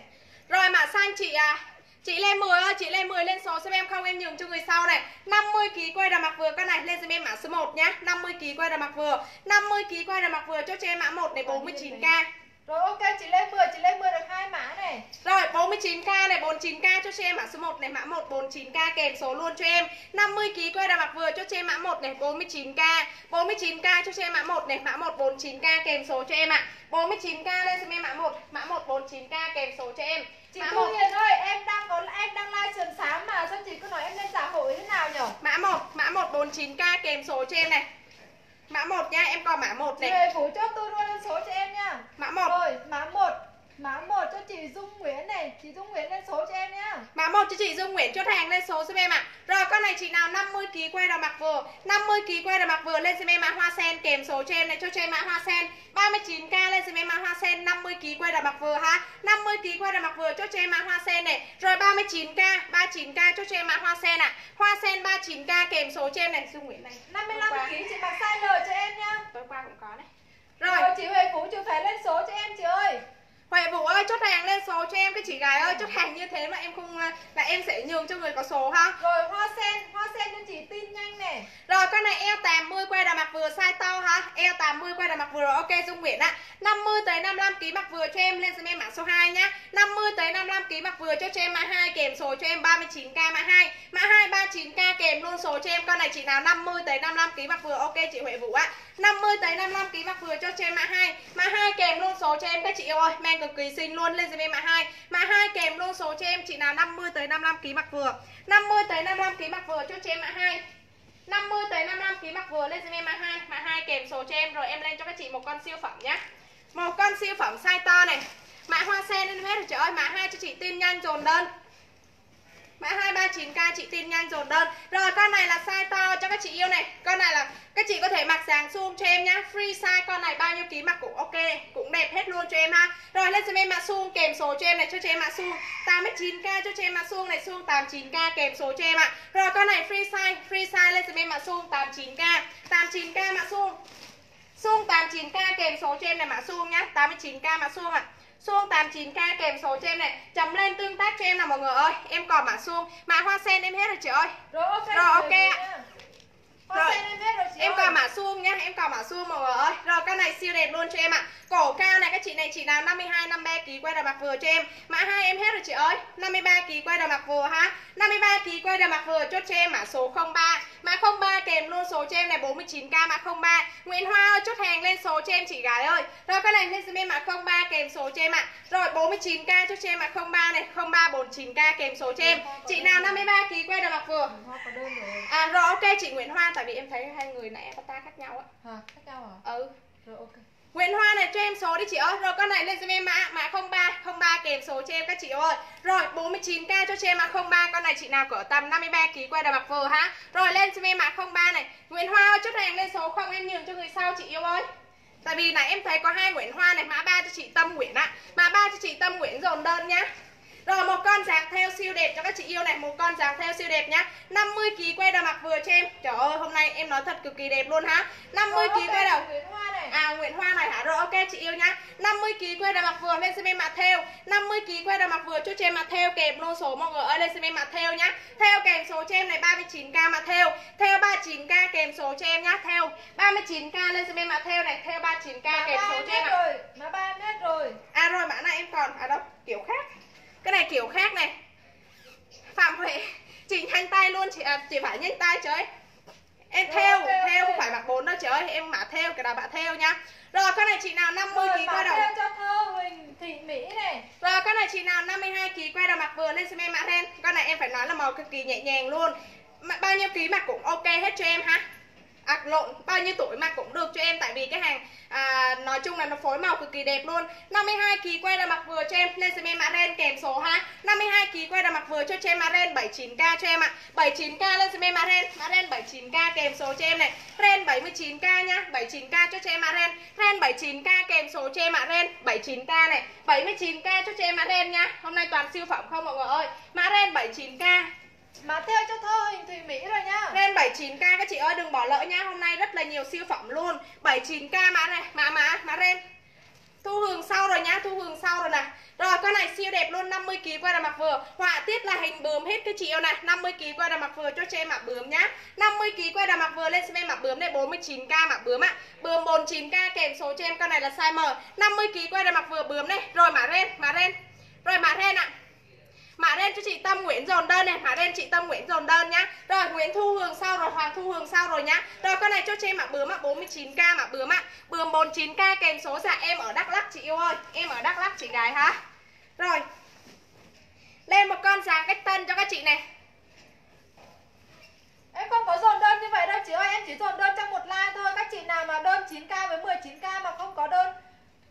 Rồi mã xanh chị à Chị lên 10 ơi, chị lên 10 lên số xem em không em nhường cho người sau này. 50 kg quay đà mặc vừa con này lên xem em mã số 1 nhá. 50 kg quay đà mặc vừa 50 kg quay đà mặc vừa cho cho em mã 1 này 49k Rồi ok chị lên 10 chị lên 10 được hai mã này. Rồi 49k này 49k cho cho em mã số 1 này mã 1 49k kèm số luôn cho em. 50 kg quay đà mặc vừa cho cho em mã 1 này 49k 49k cho cho em mã 1 này mã 1 49k kèm số cho em ạ. 49k lên xem em mã 1 mã 1 49k kèm số cho em. Chị mã Thu 1 Hiền ơi em đang có em đang live sườn sáng mà sao chị cứ nói em lên xã hội thế nào nhở? Mã 1, mã 149k kèm số cho em này. Mã 1 nha, em còn mã 1 Chị này. Huệ Vũ chốt tua rua lên số cho em nha Mã 1. Rồi mã 1 Mã 1 cho chị Dung Nguyễn này Chị Dung Nguyễn lên số cho em nhá Mã 1 cho chị Dung Nguyễn chốt hàng lên số giúp em ạ. Rồi con này chị nào 50 kg quay đầu mặc vừa, 50 kg quay đầu mặc vừa lên xem em mã hoa sen kèm số cho em này cho cho em mã hoa sen. 39k lên xem em mã hoa sen 50 kg quay đầu mặc vừa ha. 50 kg quay đầu mặc vừa chốt cho em mã hoa sen này. Rồi 39k, 39k chốt cho em mã hoa sen ạ. Hoa sen 39k kèm số cho em này Dung Nguyễn này. 55 Tối qua- kg chị mặc size L cho em nhá Tối qua cũng có này. Rồi, Rồi, chị Huệ Vũ chị phải lên số cho em chị ơi Huệ Vũ ơi chốt hàng lên số cho em cái chị gái ơi chốt hàng như thế mà em không là em sẽ nhường cho người có số ha. Rồi hoa sen, hoa sen cho chị tin nhanh này Rồi con này eo 80 quay đà mặt vừa size to ha. Eo 80 quay đà mặt vừa rồi ok Dung Nguyễn ạ. 50 tới 55 kg mặt vừa cho em lên giùm em mã số 2 nhá. 50 tới 55 kg mặt vừa cho cho em mã 2 kèm số cho em 39k mã 2 Mã 2 39k kèm luôn số cho em. Con này chị nào 50 tới 55 kg mặt vừa ok chị Huệ Vũ ạ. 50 tới 55 kg mặt vừa cho cho em mã 2 Mã 2 kèm luôn số cho em các chị yêu ơi. Mang cực kỳ xinh luôn. Lên giùm em mã 2 Mã 2 kèm luôn số cho em chị nào 50 tới 55 kg mặc vừa. 50 tới 55 kg mặc vừa cho cho em mã 2 50 tới 55 kg mặc vừa. Lên giùm em mã 2, mã 2 kèm số cho em rồi em lên cho các chị một con siêu phẩm nhá. Một con siêu phẩm size to này. Mã hoa sen lên hết rồi. Trời ơi, mã 2 cho chị tin nhanh dồn đơn. Mã 239k chị tin nhanh dồn đơn. Rồi con này là size to cho các chị yêu này. Con này là các chị có thể mặc dáng suông cho em nhá. Free size con này bao nhiêu ký mặc cũng ok, cũng đẹp hết luôn cho em ha. Rồi lên giùm em mã suông kèm số cho em này cho cho em mã suông. 89k cho cho em mã suông này suông 89k kèm số cho em ạ. Rồi con này free size, free size lên giùm em mã suông 89k. 89k mã suông. Suông 89k kèm số cho em này mã suông nhá. 89k mã suông ạ. Suông 89k kèm số cho em này. Chấm lên tương tác cho em nào mọi người ơi. Em còn mã suông Mã hoa sen em hết rồi chị ơi. Rồi ok. Rồi, chị ok Huệ Vũ ạ. Rồi. em còn mã suông nhá, em còn mã suông mọi người ơi. Rồi con này siêu đẹp luôn cho em ạ. Cổ cao này các chị này chị nào 52 53 kg quay đầu mặt vừa cho em. Mã 2 em hết rồi chị ơi. 53 kg quay đầu mặt vừa ha. 53 kg quay đầu mặt vừa chốt cho em mã số 03. Mã 03 kèm luôn số cho em này 49k mã 03. Nguyễn Hoa ơi chốt hàng lên số cho em chị gái ơi. Rồi con này lên giùm em mã 03 kèm số cho em ạ. Rồi 49k chốt cho em mã 03 này, 03 49k kèm số cho em. Chị nào 53 kg quay đầu mặt vừa. À rồi ok chị Nguyễn Hoa tại vì em thấy hai người này avatar khác nhau á. Hả? Khác nhau hả? Ừ. Rồi ok. Nguyễn Hoa này cho em số đi chị ơi. Rồi con này lên cho em mã mã 03 03 kèm số cho em các chị ơi. Rồi 49k cho cho em mã 03 Con này chị nào cỡ tầm 53 kg quay đầu mặc vừa ha. Rồi lên cho em mã 03 này Nguyễn Hoa ơi chốt hàng lên số không? Em nhường cho người sau chị yêu ơi. Tại vì nãy em thấy có hai Nguyễn Hoa này. Mã 3 cho chị Tâm Nguyễn ạ. Mã 3 cho chị Tâm Nguyễn dồn đơn nhá rồi một con dáng theo siêu đẹp. Cho các chị yêu này Một con dáng theo siêu đẹp nhá. 50kg quay đầu mặc vừa cho em. Trời ơi hôm nay em nói thật cực kỳ đẹp luôn ha 50kg quay đầu À Nguyễn Hoa này hả? Rồi ok chị yêu nhá. 50kg quay đầu mặc vừa lên xem em mặt theo. 50kg quay đầu mặc vừa cho cho em mặt theo. Kèm luôn số mọi người ơi lên xem em mặt theo nhá. Theo kèm số cho em này 39k mặt theo. Theo 39k kèm số cho em nhá. Theo 39k lên xem em mặt theo này. Theo 39k Mã kèm số cho em ạ. ba em hết rồi. À rồi mã này em còn À đâu kiểu khác Cái này kiểu khác này Phạm Huệ Chị nhanh tay luôn chị, à, chị phải nhanh tay trời Em theo, ok, theo không phải mặc 4 đâu chị ơi, em mã theo, cái nào bạn theo nha. Rồi con này chị nào 50 Rồi kg mã quay đầu. cho thơ Huỳnh Thị Mỹ này Rồi con này chị nào 52 kg quay đầu mặc vừa lên xem em mã ren. Con này em phải nói là màu cực kỳ nhẹ nhàng luôn. Mà bao nhiêu ký mặc cũng ok hết cho em ha. À, lộn bao nhiêu tuổi mà cũng được cho em. Tại vì cái hàng à, nói chung là nó phối màu cực kỳ đẹp luôn. 52 kg quay đầu mặc vừa cho em. Lên xem em mã ren kèm số ha. 52 kg quay đầu mặc vừa cho cho em mã ren 79k cho em ạ. à. 79k lên xem em mã ren mã ren 79k kèm số cho em này. Ren 79k nhá 79k cho cho em mã ren ren 79k kèm số cho em mã ren 79k này. 79k cho cho em mã ren nhá hôm nay toàn siêu phẩm không mọi người ơi. Mã ren 79k mà theo cho thơ hình Thùy Mỹ rồi nha. Lên 79k các chị ơi, đừng bỏ lỡ nha. Hôm nay rất là nhiều siêu phẩm luôn. 79k mã này, Mã mã mã ren. Thu hường sau rồi nhá Thu hường sau rồi nè. Rồi, con này siêu đẹp luôn 50kg quay là mặc vừa. Họa tiết là hình bướm hết các chị yêu này. 50kg quay là mặc vừa cho cho em mặc bướm nhá. 50kg quay là mặc vừa lên xem em mặc bướm này 49k mặc bướm ạ. À. Bướm 49k kèm số cho em con này là size M. 50kg quay là mặc vừa bướm này. Rồi mã ren mã ren. Rồi mã ren ạ. à. Mã đen cho chị Tâm Nguyễn dồn đơn này. Mã đen chị Tâm Nguyễn dồn đơn nhá. Rồi Nguyễn Thu Hường sau rồi Hoàng Thu Hường sau rồi nhá. Rồi con này cho chị mã bướm ạ. 49k mã bướm ạ. Bướm 49k kèm số dạ em ở Đắk Lắk chị yêu ơi. Em ở Đắk Lắk chị gái ha, Rồi Lên một con dáng cách tân cho các chị này. Em không có dồn đơn như vậy đâu chị ơi. Em chỉ dồn đơn trong một like thôi. Các chị nào mà đơn 9k với 19k mà không có đơn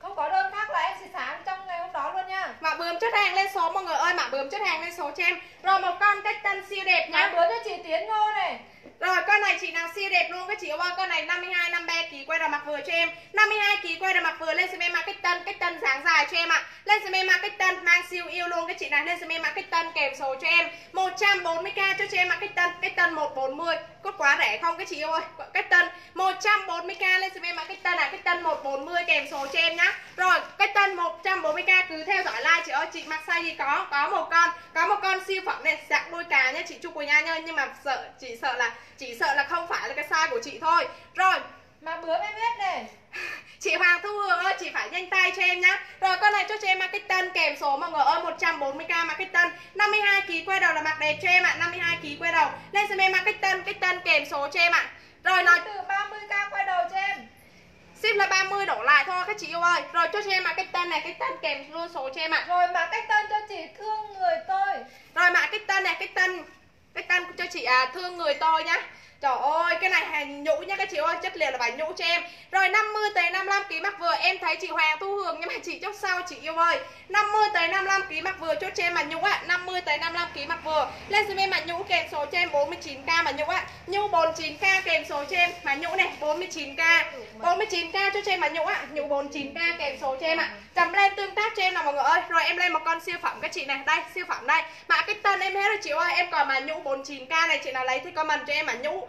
không có đơn khác là em sẽ sáng trong ngày hôm đó luôn nha. Mã bướm chất hàng lên số mọi người ơi Mã bướm chất hàng lên số cho em. Rồi một con cách tân siêu đẹp Mã nhá. bướm cho chị Tiến Ngô này rồi, con này chị nào siêu đẹp luôn các chị ơi Con này 52 53 kg quay đầu mặc vừa cho em. 52 kg quay đầu mặc vừa lên xem em mặc cách tân Cách tân dáng dài cho em ạ. À. Lên xem em mặc cách tân mang siêu yêu luôn các chị này Lên xem em mặc cách tân kèm số cho em. 140k cho cho em mặc cách tân Cách tân 140 Có quá rẻ không các chị yêu ơi? Cách tân 140k lên xem em mặc cách tân à cách tân 140 kèm số cho em nhá. Rồi cách tân 140k cứ theo dõi like, chị ơi, Chị mặc size gì có Có một con, Có một con siêu phẩm này, dạng đôi cá nha chị Chúc Quỳnh Nha nhá, Nhưng mà sợ, chị sợ là chỉ sợ là không phải là cái size của chị thôi. Rồi Mã bướm em hết này. <laughs> Chị Hoàng Thu Hương ơi, chị phải nhanh tay cho em nhá. Rồi con này cho cho em marketing kèm số mọi người ơi 140k marketing. 52kg quay đầu là mặc đẹp cho em ạ 52kg quay đầu. Lên xem em marketing, marketing kèm số cho em ạ. Rồi nói Từ 30k quay đầu cho em. Ship là 30 đổ lại thôi các chị yêu ơi. Rồi cho cho em marketing này, marketing kèm luôn số cho em ạ. Rồi mã cách tân cho chị thương người tôi. Rồi mã cái tên này, cái tên Cách ăn cho chị à, thương người tôi nhá. Trời ơi, cái này hàng nhũ nha các chị ơi, chất liệu là vải nhũ cho em. Rồi 50 tới 55 kg mặc vừa, em thấy chị Hoàng Thu Hường nhưng mà chị chốt sau chị yêu ơi. 50 tới 55 kg mặc vừa chốt cho em mà nhũ ạ, à. 50 tới 55 kg mặc vừa. Lên giùm em mà nhũ kèm số cho em 49k mà nhũ ạ. À. Nhũ 49k kèm số cho em mà nhũ này 49k. 49k cho cho em mà nhũ ạ, à. nhũ 49k kèm số cho em ạ. Chấm lên tương tác cho em nào mọi người ơi. Rồi em lên một con siêu phẩm các chị này, đây siêu phẩm đây. Mã cái tên em hết rồi chị ơi, em còn mà nhũ 49k này chị nào lấy thì comment cho em mà nhũ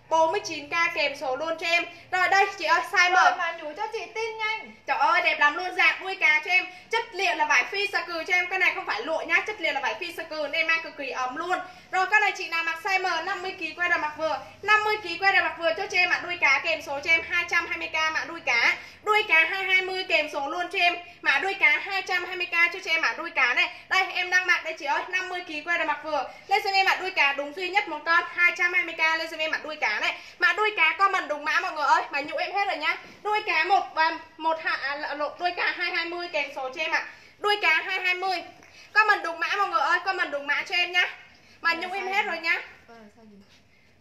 49k kèm số luôn cho em. Rồi đây chị ơi size M mã nhủ cho chị tin nhanh. Trời ơi đẹp lắm luôn dạng đuôi cá cho em. Chất liệu là vải phi xà cừ cho em. Cái này không phải lụa nhá Chất liệu là vải phi xà cừ nên mang cực kỳ ấm luôn. Rồi con này chị nào mặc size M 50kg quay đầu mặc vừa. 50kg quay đầu mặc vừa cho cho em ạ. Đuôi cá kèm số cho em 220k mã đuôi cá. Đuôi cá 220 kèm số luôn cho em. Mã đuôi cá 220k cho cho em mã đuôi cá này. Đây em đang mặc đây chị ơi 50kg quay đầu mặc vừa. Lên xem em mã đuôi cá đúng duy nhất một con. 220k lên xem em mã đuôi cá này. Mã đuôi cá comment đúng mã mọi người ơi Mà nhũ em hết rồi nhá. Đuôi cá một và một hạ à, lộn đuôi cá 220 kèm số cho em ạ. Đuôi cá 220 Comment đúng mã mọi người ơi Comment đúng mã cho em nhá. Mà nhũ em hết rồi nhá.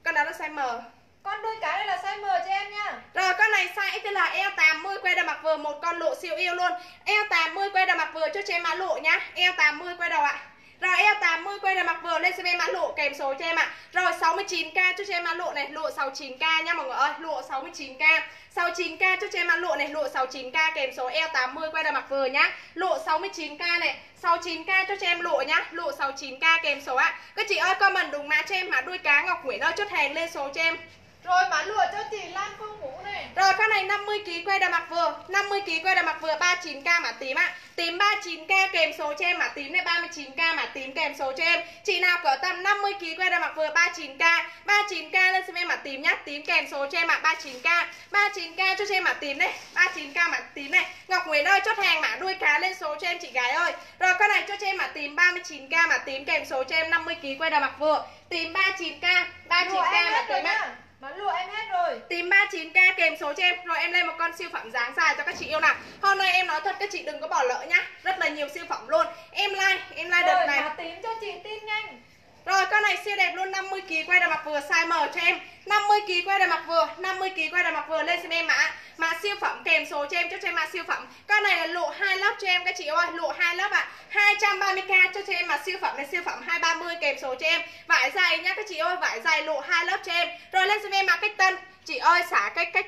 Con đó là size M? Con đuôi cá này là size M cho em nha Rồi con này size XL eo 80 quay đầu mặc vừa một con lộ siêu yêu luôn. Eo 80 quay đầu mặc vừa cho cho em mã lộ nhá. Eo 80 quay đầu ạ. Rồi eo 80 quay là mặc vừa lên xem em mã lộ kèm số cho em ạ. Rồi 69k cho cho em mã lộ này, lộ 69k nha mọi người ơi, lộ 69k. 69k cho cho em mã lộ này, lộ 69k kèm số eo 80 quay là mặc vừa nhá. Lộ 69k này, 69k cho cho em lộ nhá, lộ 69k kèm số ạ. Các chị ơi comment đúng mã cho em mã đuôi cá Ngọc Nguyễn ơi chốt hàng lên số cho em. Rồi mã lụa cho chị Lan Phương Vũ rồi con này 50kg quay đầu mặc vừa 50kg quay đầu mặc vừa 39k mã tím ạ Tím 39k kèm số cho em mã tím này 39k mã tím kèm số cho em Chị nào cỡ tầm 50kg quay đầu mặc vừa 39k 39k lên xem em mã tím nhá Tím kèm số cho em ạ 39k 39k cho cho em mã tím này 39k mã tím này Ngọc Nguyễn ơi chốt hàng mã đuôi cá lên số cho em chị gái ơi Rồi con này cho cho em mã tím 39k mã tím kèm số cho em 50kg quay đầu mặc vừa Tím 39k 39k Lụa em mã tím ạ Mà lụa em hết rồi. Tìm 39k kèm số cho em. Rồi em lên một con siêu phẩm dáng dài cho các chị yêu nào. Hôm nay em nói thật các chị đừng có bỏ lỡ nhá. Rất là nhiều siêu phẩm luôn. Em like, em like đợt Rồi này. mà tím cho chị tin nhanh rồi, con này siêu đẹp luôn 50kg quay đầu mặc vừa, size M cho em. 50kg quay đầu mặc vừa 50kg quay đầu mặc vừa, lên xem em mã Mã siêu phẩm kèm số cho em cho em mã siêu phẩm. Con này là lộ hai lớp cho em các chị ơi lộ hai lớp ạ. à. 230k cho cho em mà siêu phẩm này, siêu phẩm 230 kèm số cho em. Vải dày nhá các chị ơi, Vải dày lộ hai lớp cho em. Rồi, lên xem em mã cách tân. Chị ơi, xả cách cách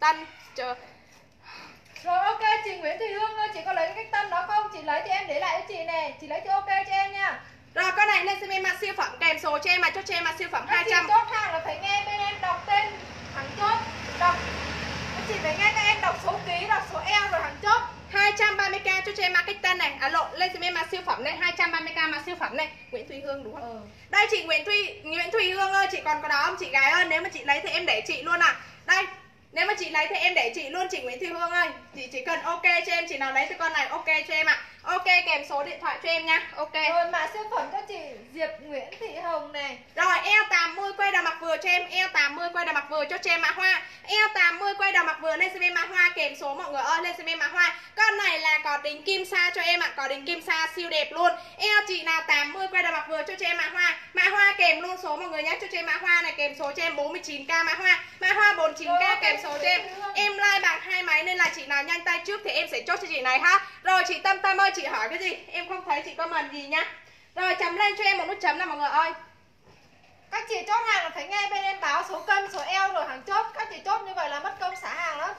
tân chờ Rồi, ok, chị Nguyễn Thị Hương ơi, Chị có lấy cái cách tân đó không? Chị lấy thì em để lại cho chị nè. Chị lấy cho ok cho em nha. Rồi con này lên xem em mã siêu phẩm kèm số cho em mà cho cho em mã siêu phẩm Các chị 200 chốt hàng là phải nghe bên em đọc tên Hàng chốt Đọc Các chị phải nghe các em đọc số ký Đọc số eo rồi hàng chốt 230k cho cho em cách tân này À lộn lên xem em mã siêu phẩm này 230k mã siêu phẩm này Nguyễn Thùy Hương đúng không? Ừ Đây chị Nguyễn Thùy Nguyễn Thùy Hương ơi, chị còn có đó không chị gái ơi? Nếu mà chị lấy thì em để chị luôn à. Đây. Nếu mà chị lấy thì em để chị luôn chị Nguyễn Thùy Hương ơi. Chị chỉ cần ok cho em, chị nào lấy thì con này ok cho em ạ. À. Ok kèm số điện thoại cho em nha. Ok. Rồi mã siêu phẩm cho chị Diệp Nguyễn Thị Hồng này Rồi eo 80 quay đầu mặc vừa cho em, eo 80 quay đầu mặc vừa cho cho em mã hoa. Eo 80 quay đầu mặc vừa lên xem em mã hoa kèm số mọi người ơi, lên xem em mã hoa. Con này là có đính kim sa cho em ạ, à. có đính kim sa siêu đẹp luôn. Eo chị nào 80 quay đầu mặc vừa cho cho em mã hoa. Mã hoa kèm luôn số mọi người nhé, cho cho em mã hoa này kèm số cho em 49k mã hoa. Mã hoa 49k kèm số cho em. Em like bằng hai máy nên là chị nào nhanh tay trước thì em sẽ chốt cho chị này ha. Rồi chị Tâm Tâm ơi, chị hỏi cái gì? Em không thấy chị comment gì nhá. Rồi chấm lên cho em một nút chấm nào mọi người ơi. Các chị chốt hàng là phải nghe bên em báo số cân, số eo rồi hàng chốt Các chị chốt như vậy là mất công xả hàng lắm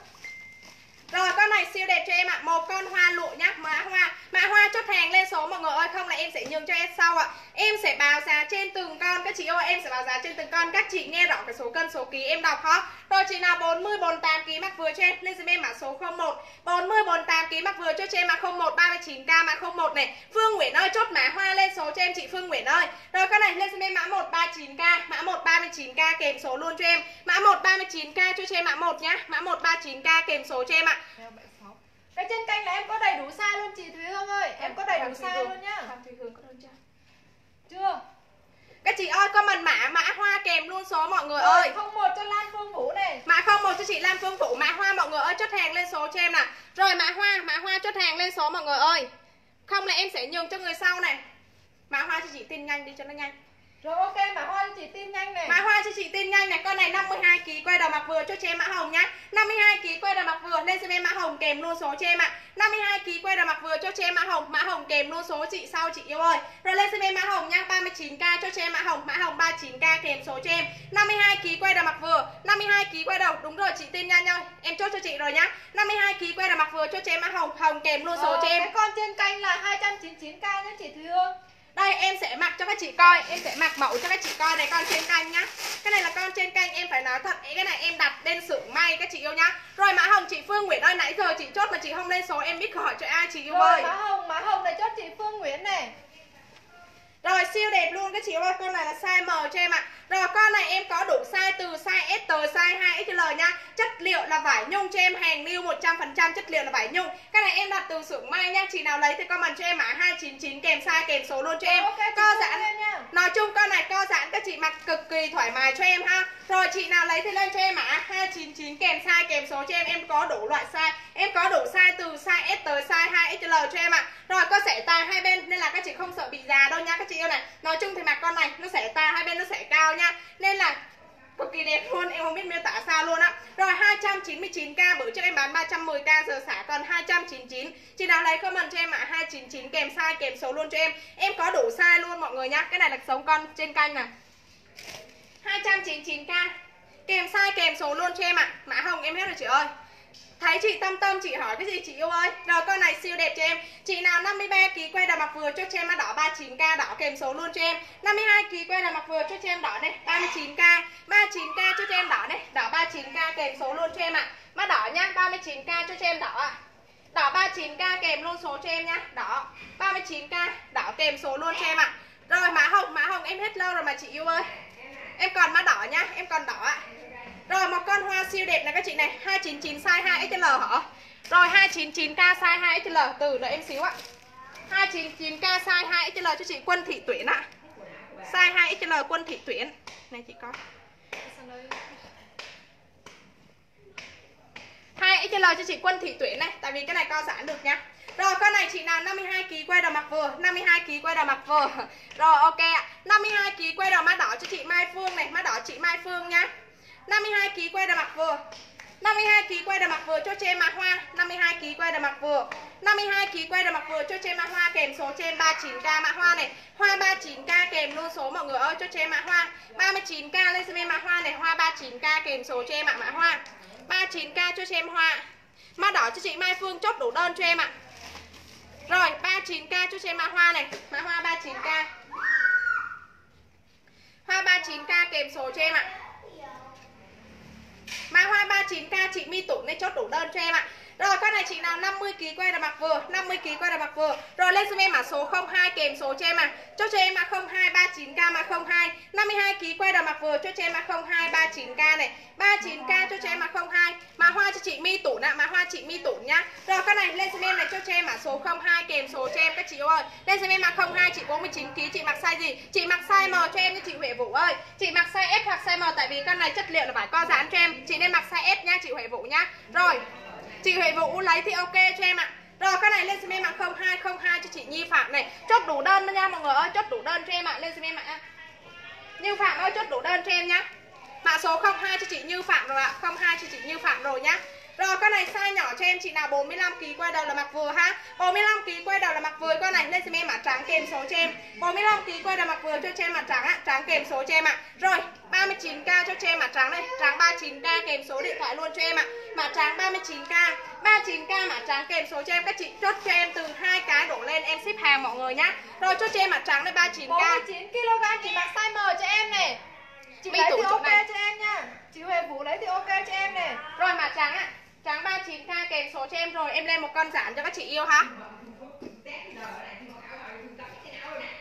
rồi, con này siêu đẹp cho em ạ. Một con hoa lụa nhá. Mã hoa. Mã hoa chốt hàng lên số mọi người ơi. Không là em sẽ nhường cho em sau ạ. Em sẽ báo giá trên từng con. Các chị ơi, em sẽ báo giá trên từng con. Các chị nghe rõ cái số cân, số ký em đọc không? Rồi, chị nào 40 48 kg mặc vừa cho em. Lên giùm em mã số 01 40 48 kg mặc vừa cho em mã 01 39k mã 01 này. Phương Nguyễn ơi, chốt mã hoa lên số cho em, chị Phương Nguyễn ơi. Rồi, con này, lên giùm em mã 139k Mã 139k kèm số luôn cho em. Mã 139k cho em mã 1 nhá. Mã 139k kèm số cho em ạ. Cái trên kênh là em có đầy đủ size luôn chị Thúy Hương ơi Em có đầy đủ size luôn nhá Phạm Thùy Hương có đơn chưa? Chưa Các chị ơi, comment mã mã hoa kèm luôn số mọi người Rồi ơi. không một cho Lan Phương Vũ này Mã 01 cho chị Lam Phương Vũ, mã hoa mọi người ơi, chốt hàng lên số cho em nè. Rồi mã hoa, mã hoa chốt hàng lên số mọi người ơi. Không là em sẽ nhường cho người sau này. Mã hoa cho chị tin nhanh đi cho nó nhanh. Rồi ok mã hoa cho chị tin nhanh này Mã hoa cho chị tin nhanh này, con này 52 kg quay đầu mặc vừa cho cho em mã hồng nhá. 52 kg quay đầu mặc vừa lên cho em mã hồng kèm luôn số cho em ạ. 52 kg quay đầu mặc vừa cho cho em mã hồng, mã hồng kèm luôn số chị sau chị yêu ơi. Rồi lên cho em mã hồng nhá, 39k cho cho em mã hồng, mã hồng 39k kèm số cho em. 52 kg quay đầu mặc vừa, 52 kg quay đầu, đúng rồi chị tin nhanh ơi. Em chốt cho chị rồi nhá. 52 kg quay đầu mặc vừa cho cho em mã hồng, hồng kèm luôn số ờ, cho em. Cái con trên kênh là 299k nhé chị Thúy Hương Đây em sẽ mặc cho các chị coi. Em sẽ mặc mẫu cho các chị coi này con trên kênh nhá. Cái này là con trên kênh em phải nói thật. Cái này em đặt bên xưởng may các chị yêu nhá. Rồi mã hồng chị Phương Nguyễn ơi Nãy giờ chị chốt mà chị không lên số em biết hỏi cho ai chị yêu Rồi ơi. Mã hồng, mã hồng này cho chị Phương Nguyễn này Rồi siêu đẹp luôn các chị ơi. Con này là size M cho em ạ. Rồi con này em có đủ size từ size S tới size 2XL nha. Chất liệu là vải nhung cho em hàng lưu 100% chất liệu là vải nhung. Cái này em đặt từ xưởng may nha. Chị nào lấy thì comment cho em mã 299 kèm size kèm số luôn cho em. Ok chị Co giãn. Nói chung con này co giãn các chị mặc cực kỳ thoải mái cho em ha. Rồi chị nào lấy thì lên cho em mã 299 kèm size kèm số cho em. Em có đủ loại size. Em có đủ size từ size S tới size 2XL cho em ạ. Rồi có sẻ tài hai bên Nên là các chị không sợ bị già đâu nha. Các chị yêu này. Nói chung thì mặt con này nó sẽ ta hai bên nó sẽ cao nha. Nên là cực kỳ đẹp luôn em không biết miêu tả sao luôn á. Rồi 299k bữa trước em bán 310k giờ xả còn 299 chị nào lấy comment cho em ạ à, 299 kèm size kèm số luôn cho em. Em có đủ size luôn mọi người nhá cái này là sống con trên canh nè. 299k kèm size kèm số luôn cho em ạ. À. mã hồng em hết rồi chị ơi. Thấy chị tâm tâm, chị hỏi cái gì chị yêu ơi Rồi, con này siêu đẹp cho em Chị nào 53kg quay đầu mặc vừa cho cho em mã đỏ 39k đỏ kèm số luôn cho em 52kg quay đầu mặc vừa cho cho em đỏ này 39k 39k cho cho em đỏ này, Đỏ 39k kèm số luôn cho em ạ à. Mã đỏ nhá 39k cho cho em đỏ ạ à. Đỏ 39k kèm luôn số cho em nhá, Đỏ 39k đỏ kèm số luôn cho em ạ à. Rồi mã hồng mã hồng, em hết lâu rồi mà chị yêu ơi Em còn mã đỏ nhá, Em còn đỏ ạ à. Rồi, một con hoa siêu đẹp này các chị này. 299 size 2XL hả? Rồi 299k size 2XL Từ đợi em xíu ạ. 299k size 2XL cho chị Quân Thị Tuyển ạ. À. Size 2XL Quân Thị Tuyển. Này, chị có 2 XL cho chị Quân Thị Tuyển này, Tại vì cái này co giãn được nha. Rồi, con này chị nào? 52kg quay đầu mặt vừa. 52kg quay đầu mặt vừa. Rồi, ok ạ. 52kg quay đầu má đỏ cho chị Mai Phương này, Má đỏ chị Mai Phương 52kg quay đầu mặc vừa. 52kg quay đầu mặc vừa cho trên mặt hoa. 52kg quay đầu mặc vừa. 52kg quay đầu mặc vừa cho trên mặt hoa kèm số trên 39k mã hoa này. Hoa 39k kèm luôn số mọi người ơi cho trên mã hoa. 39k lên xem mã hoa này. Hoa 39k kèm số trên mã mã hoa. 39k cho trên hoa. Mã đỏ cho chị Mai Phương chốt đủ đơn cho em ạ. Rồi 39k cho trên mã hoa này. Mã hoa 39k Hoa 39k kèm số cho em ạ. Mai hoa 39k chị Mi Tụng nên chốt đủ đơn cho em ạ rồi con này chị nào 50 kg quay là mặc vừa, 50 kg quay là mặc vừa. Rồi lên giúp em mã số 02 kèm số cho em à. Cho cho em mã 0239k mã 02, 52 kg quay là mặc vừa cho cho em mã 0239k này. 39k cho cho em mã 02. Mã hoa cho chị Mi Tủ ạ, mã hoa chị Mi Tủ nhá. Rồi con này lên giúp em này cho cho em mã số 02 kèm số cho em các chị ơi. Lên giúp em mã 02 chị 49 kg chị mặc size gì? Chị mặc size M cho em nha chị Huệ Vũ ơi. Chị mặc size S hoặc size M tại vì con này chất liệu là vải co giãn cho em. Chị nên mặc size S nha chị Huệ Vũ nhá. Rồi, Chị Huệ Vũ lấy thì ok cho em ạ. Rồi, cái này lên xem em ạ. 0202 cho chị Nhi Phạm này. Chốt đủ đơn nha, mọi người ơi. Chốt đủ đơn cho em ạ. Lên xem em ạ. Như Phạm ơi, chốt đủ đơn cho em nhá. Mã số 02 cho chị Như Phạm rồi ạ. 02 cho chị Như Phạm rồi nhá rồi con này size nhỏ cho em chị nào 45 kg quay đầu là mặc vừa ha. 45 kg quay đầu là mặc vừa con này lên xem em mã trắng kèm số cho em. 45 kg quay đầu mặc vừa cho cho em mã trắng á, trắng kèm số cho em ạ. Rồi, 39k cho cho em mã trắng này, trắng 39k kèm số điện thoại luôn cho em ạ. Mã trắng 39k. 39k mã trắng kèm số cho em các chị chốt cho em từ hai cái đổ lên em ship hàng mọi người nhá. Rồi chốt cho em mã trắng này 39k. 49 kg chị mặc size M cho em này. Chị lấy thì ok này. cho em nha. Chị Huệ Vũ lấy thì ok cho em này. Rồi mã trắng ạ. Trắng 39k kèm số cho em rồi. Em lên một con giản cho các chị yêu ha.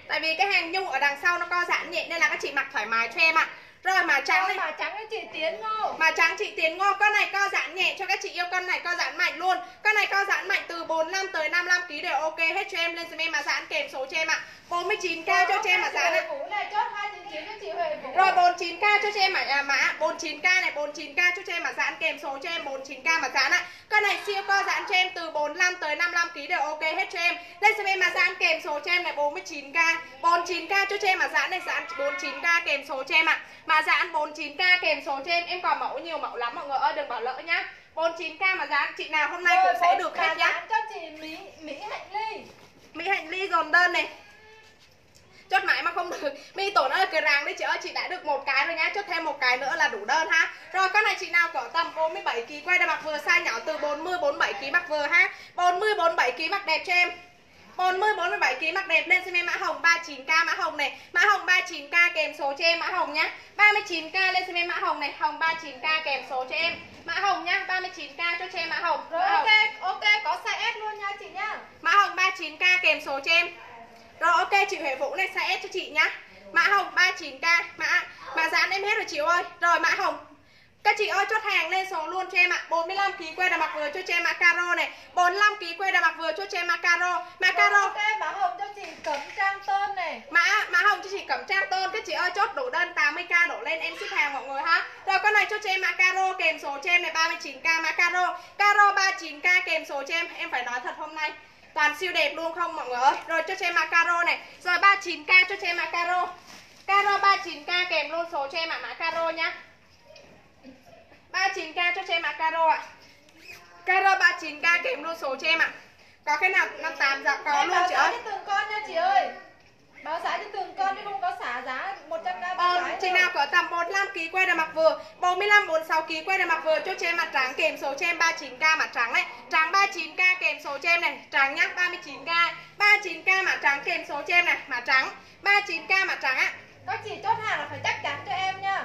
Tại vì cái hàng nhung ở đằng sau nó co giãn nhẹ Nên là các chị mặc thoải mái cho em ạ rồi mà trắng này Mà trắng chị Tiến Ngô. Mà trắng chị Tiến Ngô Con này co giãn nhẹ cho các chị yêu Con này co giãn mạnh luôn. Con này co giãn mạnh từ 45 tới 55 kg đều ok hết cho em Lên cho em mà giãn kèm số cho em ạ. 49k cho cho em mà giãn ạ. Rồi 49k cho cho em mà mã 49k này 49k cho cho em mà giãn kèm số cho em 49k mà giãn ạ. Con này siêu co giãn cho em từ 45 tới 55 kg đều ok hết cho em. Lên cho em mà giãn kèm số cho em này 49k 49k cho cho em mà giãn này giãn 49k kèm số cho em ạ mà giãn 49k kèm số cho em. Em còn mẫu nhiều mẫu lắm mọi người ơi đừng bảo lỡ nhá. 49k mà giãn chị nào hôm nay cũng sẽ được hết nhá. cho chị Mỹ Mỹ Hạnh Ly. Mỹ Hạnh Ly dồn đơn này. Chốt mãi mà không được. Mi tổn ơi cái ràng đấy chị ơi chị đã được một cái rồi nhá. Chốt thêm một cái nữa là đủ đơn ha. Rồi con này chị nào có tầm 47 kg quay ra mặc vừa size nhỏ từ 40 47 kg mặc vừa ha. 40 47 kg mặc đẹp cho em 40 47 kg mặc đẹp lên xem em mã hồng 39k mã hồng này. Mã hồng 39k kèm số cho em mã hồng nhá. 39k lên xem em mã hồng này, hồng 39k kèm số cho em. Mã hồng nhá, 39k cho cho em mã hồng. Rồi mã ok, hồng. ok có size S luôn nha chị nhá. Mã hồng 39k kèm số cho em. Rồi ok chị Huệ Vũ này size S cho chị nhá. Mã hồng 39k, mã mà dán em hết rồi chị ơi. Rồi mã hồng các chị ơi chốt hàng lên số luôn cho em ạ. 45 kg quay đà mặc vừa cho em caro này. 45 kg quay đà mặc vừa cho em caro. Mã caro. Ok mã hồng cho chị cẩm trang tôn này. Mã mã hồng cho chị cẩm trang tôn. Các chị ơi chốt đủ đơn 80k đổ lên em ship hàng mọi người ha. Rồi con này cho em caro kèm số cho em này 39k mã caro. Caro 39k kèm số cho em. Em phải nói thật hôm nay Toàn siêu đẹp luôn không mọi người ơi? Rồi cho em caro này. Rồi 39k cho em caro. Caro 39k kèm luôn số cho em ạ mã caro nhá 39k cho em ạ caro ạ. Caro 39k kèm luôn số cho em ạ. Có cái nào 58 dạ có em luôn chị ơi. từng con nha chị ơi. Báo giá cho từng con chứ không có xả giá 100k Ờ, chị nào có tầm 45kg quay đà mặc vừa 45, 46kg quay đà mặc vừa cho cho em mặt trắng kèm số cho em 39k mặt trắng này. Trắng 39k kèm số cho em này. Trắng nhá 39k 39k mặt trắng kèm số cho em này. Mặt trắng 39k mặt trắng á Các chị chốt hàng là phải chắc chắn cho em nha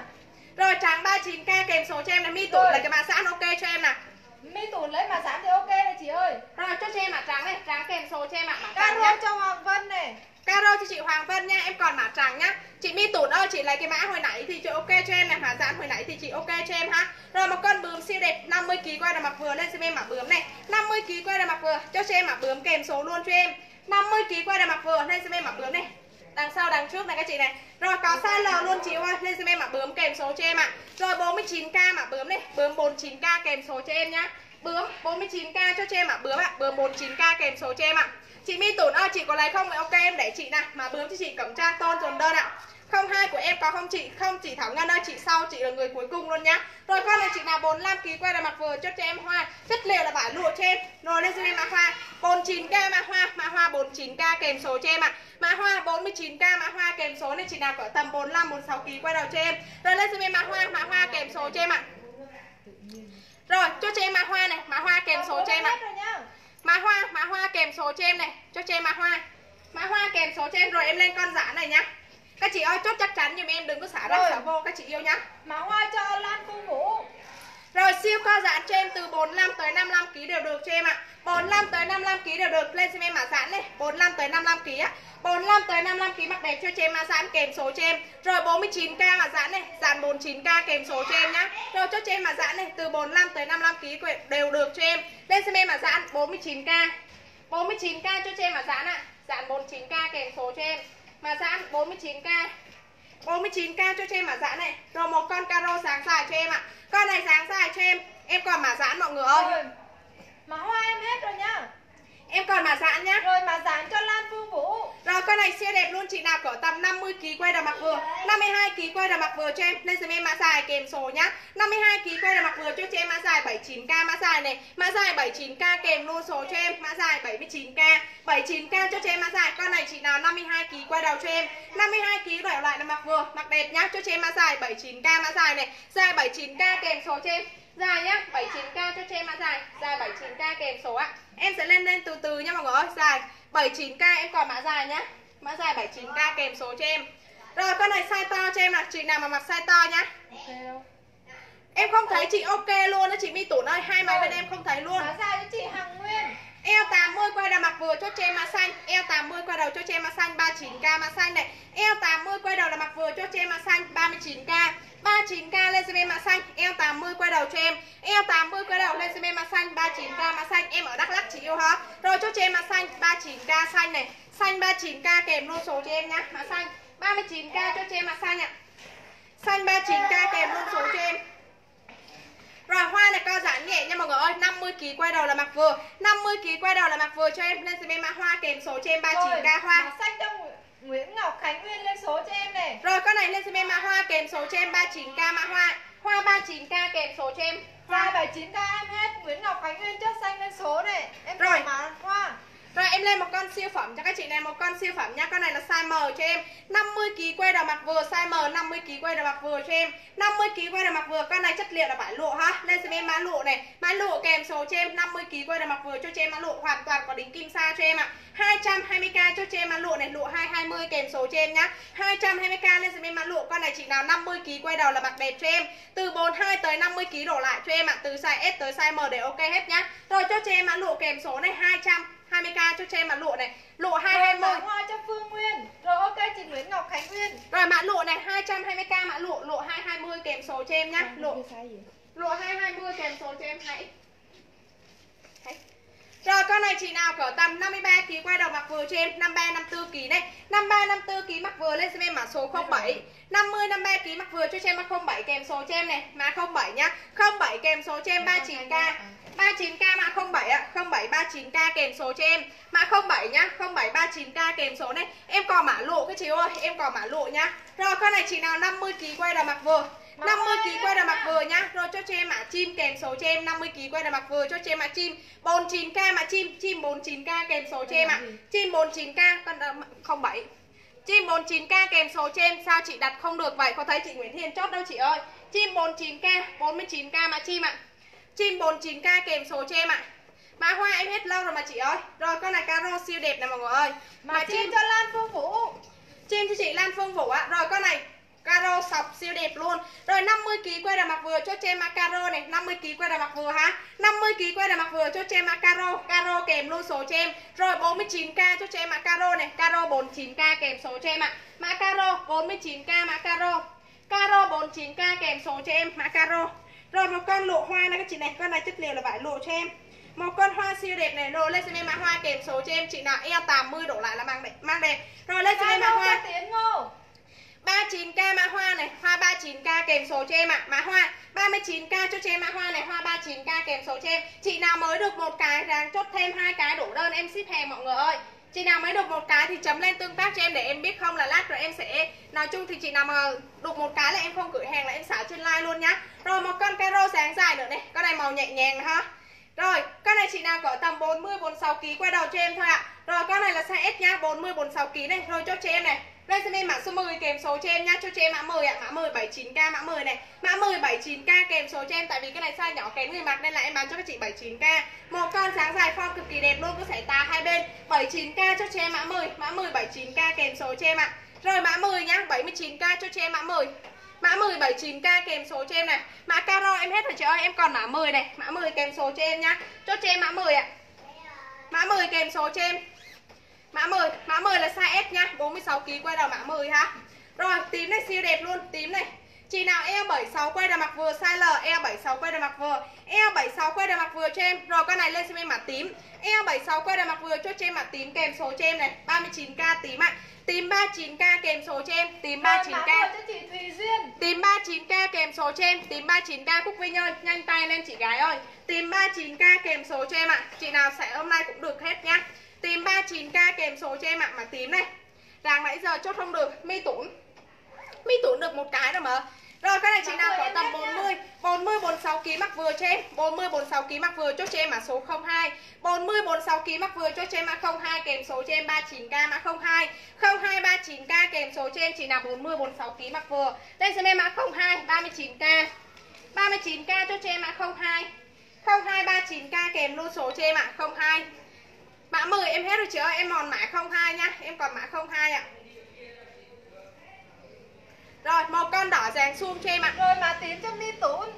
rồi trắng 39k kèm số cho em là mi tủ là cái mã sẵn ok cho em nè. Mi tủ lấy mã sẵn thì ok này chị ơi. Rồi cho em mã trắng này. Trắng kèm số cho em ạ caro cho hoàng vân này. Caro cho chị hoàng vân nha em còn mã trắng nhá. Chị mi tủ ơi chị lấy cái mã hồi nãy thì chị ok cho em này mã giãn hồi nãy thì chị ok cho em ha. Rồi một con bướm siêu đẹp 50 kg quay là mặc vừa lên xem em mã bướm này. 50 kg quay là mặc vừa cho cho em mã bướm kèm số luôn cho em. 50 kg quay là mặc vừa lên xem em mã bướm này đằng sau, đằng trước này các chị này. Rồi, có size L luôn chị ơi. Lên giùm em mã bướm kèm số cho em ạ. Rồi 49k mà bướm này, bướm 49k kèm số cho em nhá. Bướm 49k cho cho em ạ. Bướm ạ, bướm 49k kèm số cho em ạ. Chị mi tủn ơi, chị có lấy không? Ok em, để chị nè mà bướm cho chị cẩm trang tôn dồn đơn ạ không, hai của em có không? Chị không, chị thảo ngân ơi, chị sau, chị là người cuối cùng luôn nhá. Rồi con này chị nào 45 kg quay là mặt vừa chốt cho em hoa. Chất liệu là vải lụa cho em rồi lên cho em mã hoa. 49k mã hoa. Mã hoa 49k kèm số cho em ạ. À. mã hoa 49k mã hoa kèm số này chị nào có tầm 45 46 kg quay đầu cho em. Rồi lên cho em mã hoa. Mã hoa kèm số cho em ạ. À. rồi, cho cho em mã hoa này. Mã hoa kèm số cho em ạ. À. mã hoa mã hoa kèm số cho em này. Cho cho em mã hoa. Mã hoa kèm số cho em. Rồi em lên con giả này nhá các chị ơi chốt chắc chắn giùm em đừng có xả ra xả vô các chị yêu nhá mã hoa cho Lan Phương Vũ rồi siêu co giãn cho em từ 45 tới 55 kg đều được cho em ạ. 45 tới 55 kg đều được. Lên xem em mã giãn này. 45 tới 55 kg á. 45 tới 55 kg mặc đẹp cho cho em mã giãn kèm số cho em. Rồi 49k mã giãn này, giãn 49k kèm số cho em nhá. Rồi cho cho em mã giãn này từ 45 tới 55 kg đều được cho em. Lên xem em mã giãn 49k. 49k cho cho em mã giãn ạ. Giãn 49k kèm số cho em mà giãn 49k. 49k cho cho em mã giãn dạ này. Rồi một con caro sáng dài cho em ạ. Con này sáng dài cho em Em còn mã giãn dạ mọi người ơi rồi. Mã hoa em hết rồi nhá Em còn mã giãn nhá. Rồi mã giãn cho Lan Phương Vũ. Rồi con này siêu đẹp luôn. Chị nào cỡ tầm 50kg quay đầu mặc vừa. 52kg quay đầu mặc vừa cho em. Lên dùm em mã dài kèm số nhá. 52kg quay đầu mặc vừa cho cho em mã dài 79k Mã dài này Mã dài 79k kèm luôn số cho em. Mã dài 79k 79k cho cho em mã dài Con này chị nào 52kg quay đầu cho em. 52kg đổi lại là mặc vừa. Mặc đẹp nhá. Cho cho em mã dài 79k Mã dài này Dài 79k kèm số cho em Dài nhá 79k cho cho em mã dài. Dài 79k kèm số ạ. Em sẽ lên lên từ từ nha mọi người ơi Dài. 79k em còn mã dài nhá. Mã dài 79k kèm số cho em. Rồi con này size to cho em là Chị nào mà mặc size to nhá. Em không thấy chị ok luôn đó chị Mi Tủn ơi. Hai máy bên em không thấy luôn. Mã dài cho chị Hằng Nguyên Eo 80 quay đầu mặc vừa cho che em mã xanh. Eo 80 quay đầu cho che em mã xanh 39k mã xanh này. Eo 80 quay đầu là mặc vừa cho che em mã xanh 39k 39k lên xem em mã xanh. Eo 80 quay đầu cho em. Eo 80 quay đầu lên xem em mã xanh 39k mã xanh. Em ở Đắk Lắk chị yêu hả? Rồi cho cho em mã xanh 39k xanh này. Xanh 39k kèm luôn số cho em nhá Mã xanh. 39k cho cho em mã xanh ạ. Xanh 39k kèm luôn số cho em rồi hoa này co giãn nhẹ nha mọi người ơi 50kg quay đầu là mặc vừa. 50kg quay đầu là mặc vừa cho em Lên xem em mã hoa kèm số cho em 39k hoa. xanh cho Nguyễn Ngọc Khánh Nguyên lên số cho em này. Rồi con này lên xem em mã hoa kèm số cho em 39k mã hoa. Hoa 39k kèm số cho em. Dài 79k em hết. Nguyễn Ngọc Khánh Nguyên chất xanh lên số này. Em Rồi. mã hoa rồi, em lên một con siêu phẩm cho các chị này, Một con siêu phẩm nha. Con này là size M cho em. 50kg quay đầu mặc vừa, Size M 50kg quay đầu mặc vừa cho em. 50kg quay đầu mặc vừa, Con này chất liệu là vải lụa ha. Lên xem em mã lụa này. Mã lụa kèm số cho em 50kg quay đầu mặc vừa cho cho em mã lụa Hoàn toàn có đính kim sa cho em ạ. 220k cho cho em mã lụa này, Lụa 220 kèm số cho em nhá. 220k lên xem em mã lụa. Con này chị nào 50kg quay đầu là mặc đẹp cho em. Từ 42 tới 50kg đổ lại cho em ạ. Từ size S tới size M để ok hết nhá. Rồi, cho cho em mã lụa kèm số này 200 20k cho cho em mã lụa này. Lụa Rồi 220 mã hoa cho Phương Nguyên. Rồi ok chị Nguyễn Ngọc Khánh Nguyên. Rồi mã lụa này 220k mã lụa. Lụa 220 kèm số cho em nhá. Gì? Lụa 220 kèm số cho em hãy. Rồi con này chị nào cỡ tầm 53 kg quay đầu mặc vừa cho em. 53 54 kg này. 53 54 kg mặc vừa lên xem em mã số 07 50 53 kg mặc vừa cho cho em mã 07 kèm số cho em này. Mã 07 nhá. 07 kèm số cho em 39k 39k mã 07 ạ. 07 39k kèm số cho em. Mã 07 nhá 07 39k kèm số này. Em còn mã lộ cái chị ơi em còn mã lộ nhá. Rồi con này chị nào 50 kg quay đầu mặc vừa. 50 kg quay đầu mặc vừa nhá. Rồi cho cho em mã chim kèm số cho em. 50 kg quay đầu mặc vừa cho cho em mã chim. 49k mã chim. Chim 49k kèm số cho em ạ. Chim 49k con uh, 07 Chim 49k kèm số cho em. Sao chị đặt không được vậy? Có thấy chị Nguyễn Hiền chốt đâu chị ơi? Chim 49k 49k mã chim ạ Chim 49k kèm số cho em ạ. Mã hoa em hết lâu rồi mà chị ơi. Rồi con này caro siêu đẹp nè mọi người ơi. Mã chim cho Lan Phương Vũ. Chim cho chị Lan Phương Vũ ạ. Rồi con này caro sọc siêu đẹp luôn. Rồi 50kg quay đầu mặc vừa cho cho em mã caro này. 50kg quay đầu mặc vừa ha 50kg quay đầu mặc vừa cho cho em mã caro Caro kèm luôn số cho em. Rồi 49k cho cho em mã caro này. Caro 49k kèm số cho em ạ. Mã caro 49k mã caro Caro 49k kèm số cho em. Mã caro Rồi một con lụa hoa này các chị này Con này chất liệu là vải lụa cho em một con hoa siêu đẹp này rồi lên xem em mã hoa kèm số cho em chị nào eo 80 đổ lại là mang đẹp mang đẹp rồi lên xem em mã hoa tiến ngô 39k mã hoa này, hoa 39k kèm số cho em ạ. À. Mã hoa 39k cho cho em mã hoa này, hoa 39k kèm số cho em. Chị nào mới được một cái ráng chốt thêm hai cái đủ đơn em ship hàng mọi người ơi. Chị nào mới được một cái thì chấm lên tương tác cho em để em biết không là lát rồi em sẽ nói chung thì chị nào mà được một cái là em không gửi hàng là em xả trên like luôn nhá. Rồi một con caro sáng dài nữa này, con này màu nhẹ nhàng ha. Rồi, con này chị nào có tầm 40 46 kg quay đầu cho em thôi ạ. À. Rồi con này là size S nhá, 40 46 kg này. Rồi chốt cho em này. Đây xin em mã số 10 kèm số cho em nhá, cho cho em mã 10 ạ, à. mã 10 79k mã 10 này. Mã 10 79k kèm số cho em tại vì cái này size nhỏ kén người mặc nên là em bán cho các chị 79k. Một con dáng dài form cực kỳ đẹp luôn có sải tà hai bên. 79k cho cho em mã 10, mã 10 79k kèm số cho em ạ. À. Rồi mã 10 nhá, 79k cho cho em mã 10. Mã 10 79k kèm số cho em này. Mã caro em hết rồi chị ơi, em còn mã 10 này, mã 10 kèm số cho em nhá. Cho cho em mã 10 ạ. À. Mã 10 kèm số cho em. Mã 10, mã 10 là size S nhá, 46 kg quay đầu mã 10 ha. Rồi, tím này siêu đẹp luôn, tím này. Chị nào eo 76 quay đầu mặc vừa size L, eo 76 quay đầu mặc vừa. Eo 76 quay đầu mặc vừa cho em. Rồi con này lên xem em mã tím. Eo 76 quay đầu mặc vừa cho cho em mã tím kèm số cho em này, 39k tím ạ. À. Tím 39k kèm số cho em, tím 39k. Tím 39k kèm số cho em, tím 39k Cúc Vinh ơi, nhanh tay lên chị gái ơi. Tím 39k kèm số cho em ạ. À. Chị nào sẽ hôm nay cũng được hết nhá. Tìm 39k kèm số cho em ạ, à. mà tím này. Ràng nãy giờ chốt không được, mi tủn. Mi tủn được một cái rồi mà. Rồi cái này chị nào có tầm 40 40 46 kg mặc vừa cho em 40 46 kg mặc vừa chốt cho em mã số 02 40 46 kg mặc vừa chốt cho em mã 02 kèm số cho em 39k mã 02 02 39k kèm số cho em chị nào 40 46 kg mặc vừa Đây xem em mã 02 39k 39k chốt cho em mã 02 02 39k kèm luôn số cho em ạ 02 Mã 10 em hết rồi chị ơi, em còn mã 02 nha, em còn mã 02 ạ. Rồi, một con đỏ dàn suông cho em ạ. Rồi mã tím cho mi tủn.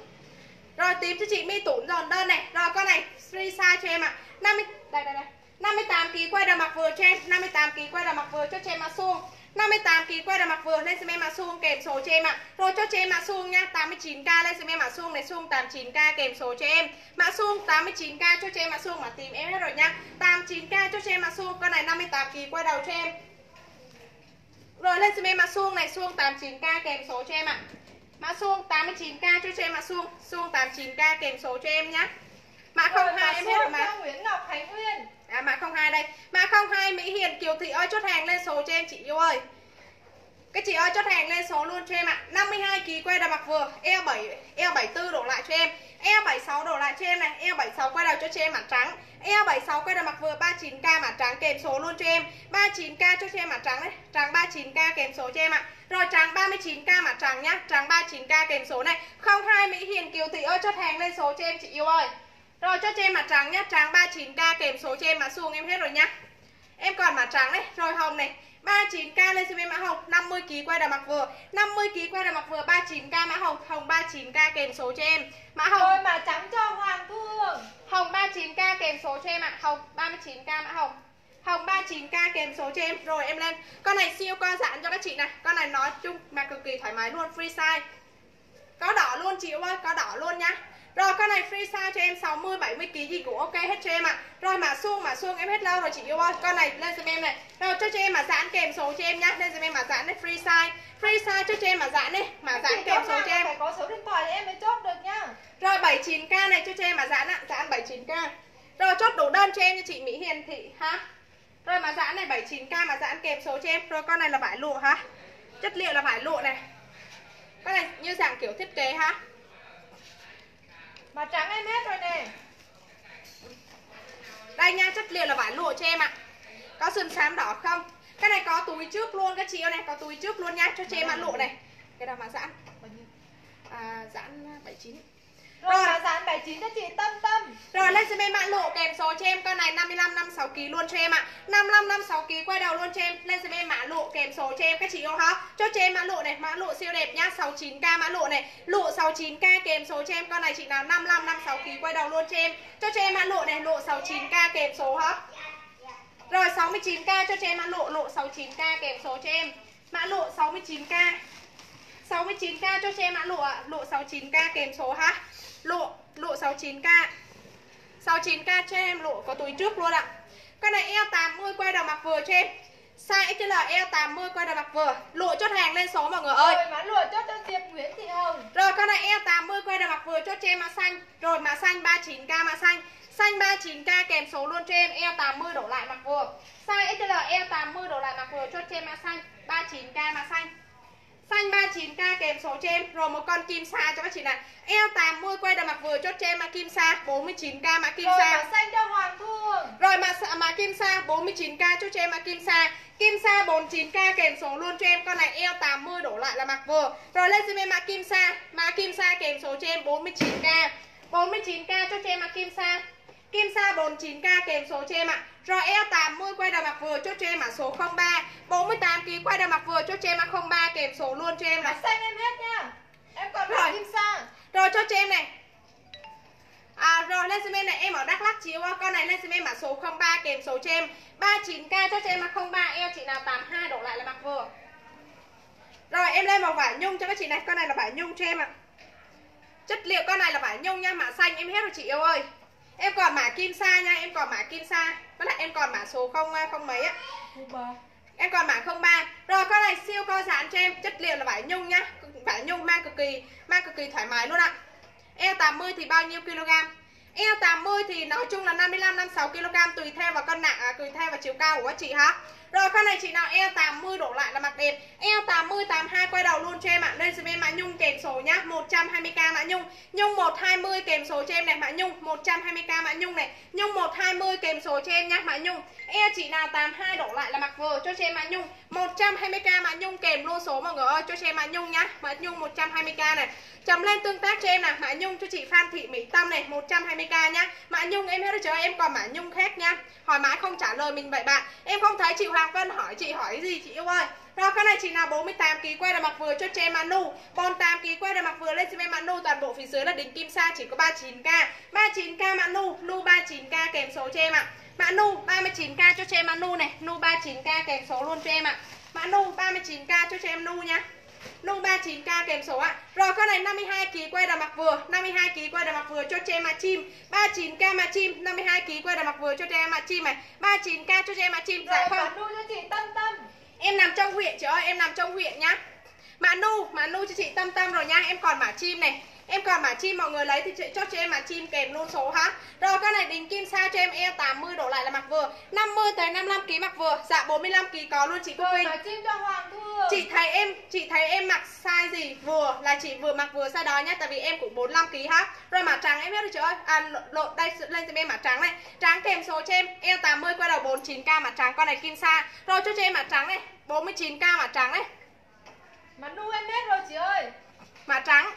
Rồi tím cho chị mi tủn giòn đơn này. Rồi con này free size cho em ạ. 50 đây đây đây. 58 kg quay đầu mặc vừa cho em, 58 kg quay đầu mặc vừa cho em mã suông. 58 kg quay đầu mặc vừa lên xem em mã suông kèm số cho em ạ. Rồi cho cho em mã suông nha, 89k lên xem em mã suông này suông 89k kèm số cho em. Mã suông 89k cho cho em mã suông mà tìm em hết rồi nha. 89k cho cho em mã suông, con này 58 kg quay đầu cho em. Rồi lên xem em mã suông này, suông 89k kèm số cho em ạ. Mã suông 89k cho cho em mã suông, suông 89k kèm số cho em nhá. Mã 02 em hết rồi mà. Nguyễn Ngọc Khánh Nguyên. À, mã 02 đây. Mã 02 Mỹ Hiền Kiều Thị ơi chốt hàng lên số cho em chị yêu ơi. Các chị ơi chốt hàng lên số luôn cho em ạ. 52 kg quay đầu mặc vừa Eo 7 Eo 74 đổ lại cho em. Eo 76 đổ lại cho em này. Eo 76 quay đầu cho chị em mặt trắng. Eo 76 quay đầu mặc vừa 39k mặt trắng kèm số luôn cho em. 39k cho chị em mặt trắng đấy. Trắng 39k kèm số cho em ạ. Rồi trắng 39k mặt trắng nhá. Trắng 39k kèm số này. 02 Mỹ Hiền Kiều Thị ơi chốt hàng lên số cho em chị yêu ơi rồi cho cho em mặt trắng nhá, trắng 39k kèm số cho em mã xuông em hết rồi nhá. Em còn mặt trắng này, rồi hồng này. 39k lên xem em mã hồng, 50 kg quay đầu mặc vừa. 50 kg quay đầu mặc vừa 39k mã hồng, hồng 39k kèm số cho em. Mã hồng. Rồi mã trắng cho Hoàng Thu Hương. Hồng 39k kèm số cho em ạ. À. Hồng 39k mã hồng. Hồng 39k kèm số cho em. Rồi em lên. Con này siêu co giãn cho các chị này. Con này nói chung mà cực kỳ thoải mái luôn, free size. Có đỏ luôn chị ơi, có đỏ luôn nhá. Rồi con này free size cho em 60 70 kg gì cũng ok hết cho em ạ. À. Rồi mã xuông mã xuông em hết lâu rồi chị yêu ơi. Con này lên giùm em này. Rồi cho cho em mã giãn kèm số cho em nhá. Lên giùm em mã giãn đấy free size. Free size cho cho em mã giãn đi. Mã giãn kèm số cho em. Phải có số điện thoại để em mới chốt được nhá. Rồi 79k này cho cho em mã giãn ạ. Giãn 79k. Rồi chốt đủ đơn cho em cho chị Mỹ Hiền Thị ha. Rồi mã giãn này 79k mã giãn kèm số cho em. Rồi con này là vải lụa ha. Chất liệu là vải lụa này. Con này như dạng kiểu thiết kế ha. Mà trắng em hết rồi nè. Đây nha, chất liệu là vải lụa cho em ạ. Có sườn xám đỏ không? Cái này có túi trước luôn các chị ơi này Có túi trước luôn nha, cho chị em ăn lụa này. Cái nào mà giãn? À, Giãn 79 rồi, rồi. mà dán 79 cho chị Tâm Tâm. Rồi lên xem em mã lộ kèm số cho em Con này 55 56 kg luôn cho em ạ. à. 55 56 kg quay đầu luôn cho em. Lên xem em mã lộ kèm số cho em các chị yêu ha. Cho cho em mã lộ này Mã lộ siêu đẹp nhá 69k mã lộ này. Lộ 69k kèm số cho em Con này chị nào 55 56 kg quay đầu luôn cho em. Cho cho em mã lộ này Lộ 69k kèm số ha. Rồi 69k cho cho em mã lộ Lộ 69k kèm số cho em. Mã lộ 69k 69k cho cho em mã lộ ạ. Lộ 69k kèm số ha Lộ, lộ 69k 69k cho em lụa có túi trước luôn ạ. Con này eo 80 quay đầu mặc vừa cho em. Size XL eo 80 quay đầu mặc vừa. Lụa chốt hàng lên số mọi người ơi. Rồi mã lụa chốt cho Diệp Nguyễn Thị Hồng. Rồi con này eo 80 quay đầu mặc vừa chốt cho em mã xanh. Rồi mã xanh 39k mã xanh. Xanh 39k kèm số luôn cho em. Eo 80 đổ lại mặc vừa. Size XL eo 80 đổ lại mặc vừa chốt cho em mã xanh. 39k mã xanh Xanh 39k kèm số cho em Rồi một con kim sa cho các chị này. Eo 80 quay đầu mặc vừa chốt cho em mã kim sa 49k mã kim Rồi sa. mã xanh cho Hoàng Thương. Rồi mã, mã kim sa 49k chốt cho em mã kim sa. Kim sa 49k kèm số luôn cho em Con này eo 80 đổ lại là mặc vừa. Rồi lên xem em mã kim sa Mã kim sa kèm số cho em 49k 49k chốt cho em mã kim sa Kim sa 49k kèm số cho em ạ Rồi eo 80 quay đầu mặc vừa chốt cho em mã số 03 48kg quay đầu mặc vừa chốt cho em mã 03 kèm số luôn cho em này. Xanh em hết nha. Em còn Rồi. kim sa. Rồi cho cho em này. À rồi lên xem em này. Em ở Đắk Lắk chiếu con này lên xem em mã số 03 kèm số cho em. 39k cho cho em mã 03 eo chị nào 82 đổ lại là mặc vừa. Rồi em lên màu vải nhung cho các chị này. Con này là vải nhung cho em ạ. Chất liệu con này là vải nhung nha. Mã xanh em hết rồi chị yêu ơi Em còn mã kim sa nha Em còn mã kim sa. Với lại em còn mã số không không mấy á? Em còn mã 03 Rồi con này siêu co giãn cho em. Chất liệu là vải nhung nhá. Vải nhung mang cực kỳ mang cực kỳ thoải mái luôn ạ. Eo 80 thì bao nhiêu kg? Eo 80 thì nói chung là 55 56 kg tùy theo vào cân nặng à, tùy theo vào chiều cao của các chị ha. Rồi con này chị nào? Eo 80 đổ lại là mặc đẹp. Eo 80 82 quay đầu luôn cho em ạ. Đây sẽ em nhung kèm số nhá, 120k mã nhung. Nhung 120 kèm số cho em này mã nhung, 120k mã nhung này. Nhung 120 kèm số cho em nhá mã nhung. e chị nào 82 đổ lại là mặc vừa cho cho em mã nhung. 120k mã nhung kèm luôn số mọi người ơi, cho cho em mã nhung nhá. Mã nhung 120k này. Chấm lên tương tác cho em nè Mã Nhung cho chị Phan Thị Mỹ Tâm này 120k nhá Mã Nhung em hết rồi chờ em còn Mã Nhung khác nhá Hỏi mãi không trả lời mình vậy bạn Em không thấy chị Hoàng Vân hỏi chị hỏi gì chị yêu ơi Rồi cái này chị nào 48kg quay là mặc vừa cho cho em Mã Nu 48kg quay là mặc vừa lên cho em Mã Nu Toàn bộ phía dưới là đỉnh kim sa chỉ có 39k 39k Mã Nu Nu 39k kèm số cho em ạ Mã Nu 39k cho cho em Mã Nu này Nu 39k kèm số luôn cho em ạ Mã Nu 39k cho cho em Nu nha Nu 39k kèm số ạ. Rồi con này 52 kg quay đầm mặc vừa, 52 kg quay đầm mặc vừa cho cho em mà chim. 39k mà chim, 52 kg quay đầm mặc vừa cho cho em mà chim này. 39k cho cho em mà chim. Rồi Dạ mã không. nu cho chị Tâm Tâm Em nằm trong huyện chị ơi, em nằm trong huyện nhá. Mã nu, mã nu cho chị Tâm Tâm rồi nha. Em còn mã chim này. Em còn mã chim mọi người lấy thì chị cho cho em mã chim kèm luôn số ha. Rồi con này đính kim sa cho em eo 80 đổ lại là mặc vừa. 50 tới 55 kg mặc vừa. Dạ 45 kg có luôn chị Cúc Vinh. mã chim cho Hoàng Thương Chị thấy em chị thấy em mặc size gì vừa là chị vừa mặc vừa size đó nhá tại vì em cũng 45 kg ha. Rồi mã trắng em biết rồi chị ơi. À lộ, lộ đây lên cho em mã trắng này. Trắng kèm số cho em eo 80 quay đầu 49k mã trắng con này kim sa. Rồi cho cho em mã trắng này, 49k mã trắng này. Mã nu em hết rồi chị ơi Mã trắng.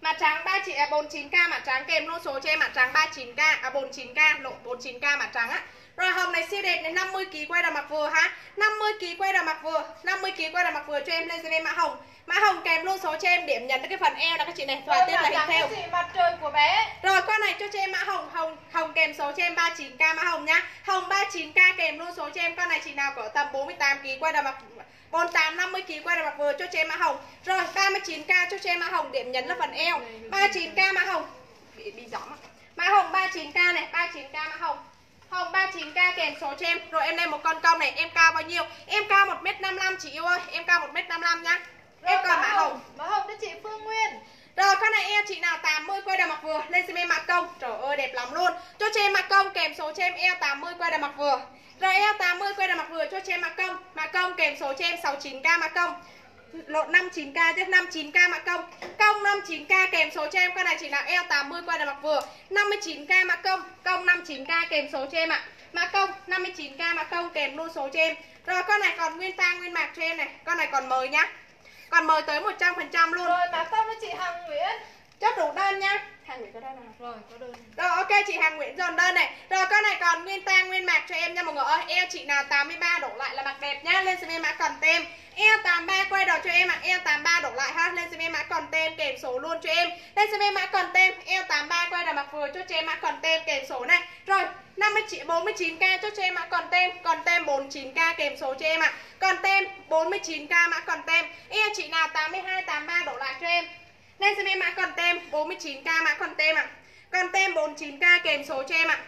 Mã trắng ba chị à 49k mã trắng kèm luôn số cho em mã trắng 39k à 49k lộ 49k mã trắng á. Rồi hồng này siêu đẹp này 50 kg quay đầu mặc vừa ha. 50 kg quay đầu mặc vừa, 50 kg quay đầu mặc vừa cho em lên cho em mã hồng. Mã hồng kèm luôn số cho em điểm nhấn cái phần eo là các chị này, và mã là hình theo. chị mặt trời của bé Rồi con này cho cho em mã hồng hồng hồng kèm số cho em 39k mã hồng nhá. Hồng 39k kèm luôn số cho em con này chị nào có tầm 48 kg quay đầu mặc 48 50 kg quay đầu mặc vừa cho cho em mã hồng. Rồi 39k cho cho em mã hồng điểm nhấn là phần eo. 39k mã hồng. Bị bị gió mà. Mã hồng 39k này, 39k mã hồng. Hồng 39k kèm số cho em. Rồi em lên một con công này, em cao bao nhiêu? Em cao 1m55 chị yêu ơi, em cao 1m55 nhá. Em Rồi, còn mã hồng. Mã hồng cho chị Phương Nguyên Rồi con này eo chị nào 80 quay đầu mặc vừa Lên xem em mặc công Trời ơi đẹp lắm luôn Cho cho em mặc công kèm số cho em eo 80 quay đầu mặc vừa Rồi eo 80 quay đầu mặc vừa cho cho em mặc công. Mặc công kèm số cho em 69k mặc công. Lộn 59k chứ 59k mặc công. Công 59k kèm số cho em. Con này chỉ là eo 80 quay đầu mặc vừa. 59k mặc công. Công 59k kèm số cho em ạ. Mã công 59k mã công kèm luôn số cho em. Rồi con này còn nguyên tang nguyên mạc cho em này. Con này còn mời nhá. Còn mời tới 100% luôn. Rồi mã công cho chị Hằng Nguyễn. Chốt đủ đơn nha Hàng Nguyễn có đơn nào Rồi có đơn. Rồi ok chị Hàng Nguyễn dồn đơn này. Rồi con này còn nguyên tang nguyên mạc cho em nha mọi người ơi. Eo chị nào 83 đổ lại là mặc đẹp nhá. Lên xem em mã còn tem. Eo 83 quay đầu cho em ạ. Eo 83 đổ lại ha. Lên xem em mã còn tem kèm số luôn cho em. Lên xem em mã còn tem. Eo 83 quay đầu mặc vừa cho cho em mã còn tem kèm số này. Rồi 59 49k cho cho em mã còn tem. Còn tem 49k kèm số cho em ạ. Còn tem 49k mã còn tem. Eo chị nào 82 83 đổ lại cho em lên xem em mã còn tem 49k mã còn tem ạ Còn tem 49k kèm số cho em ạ.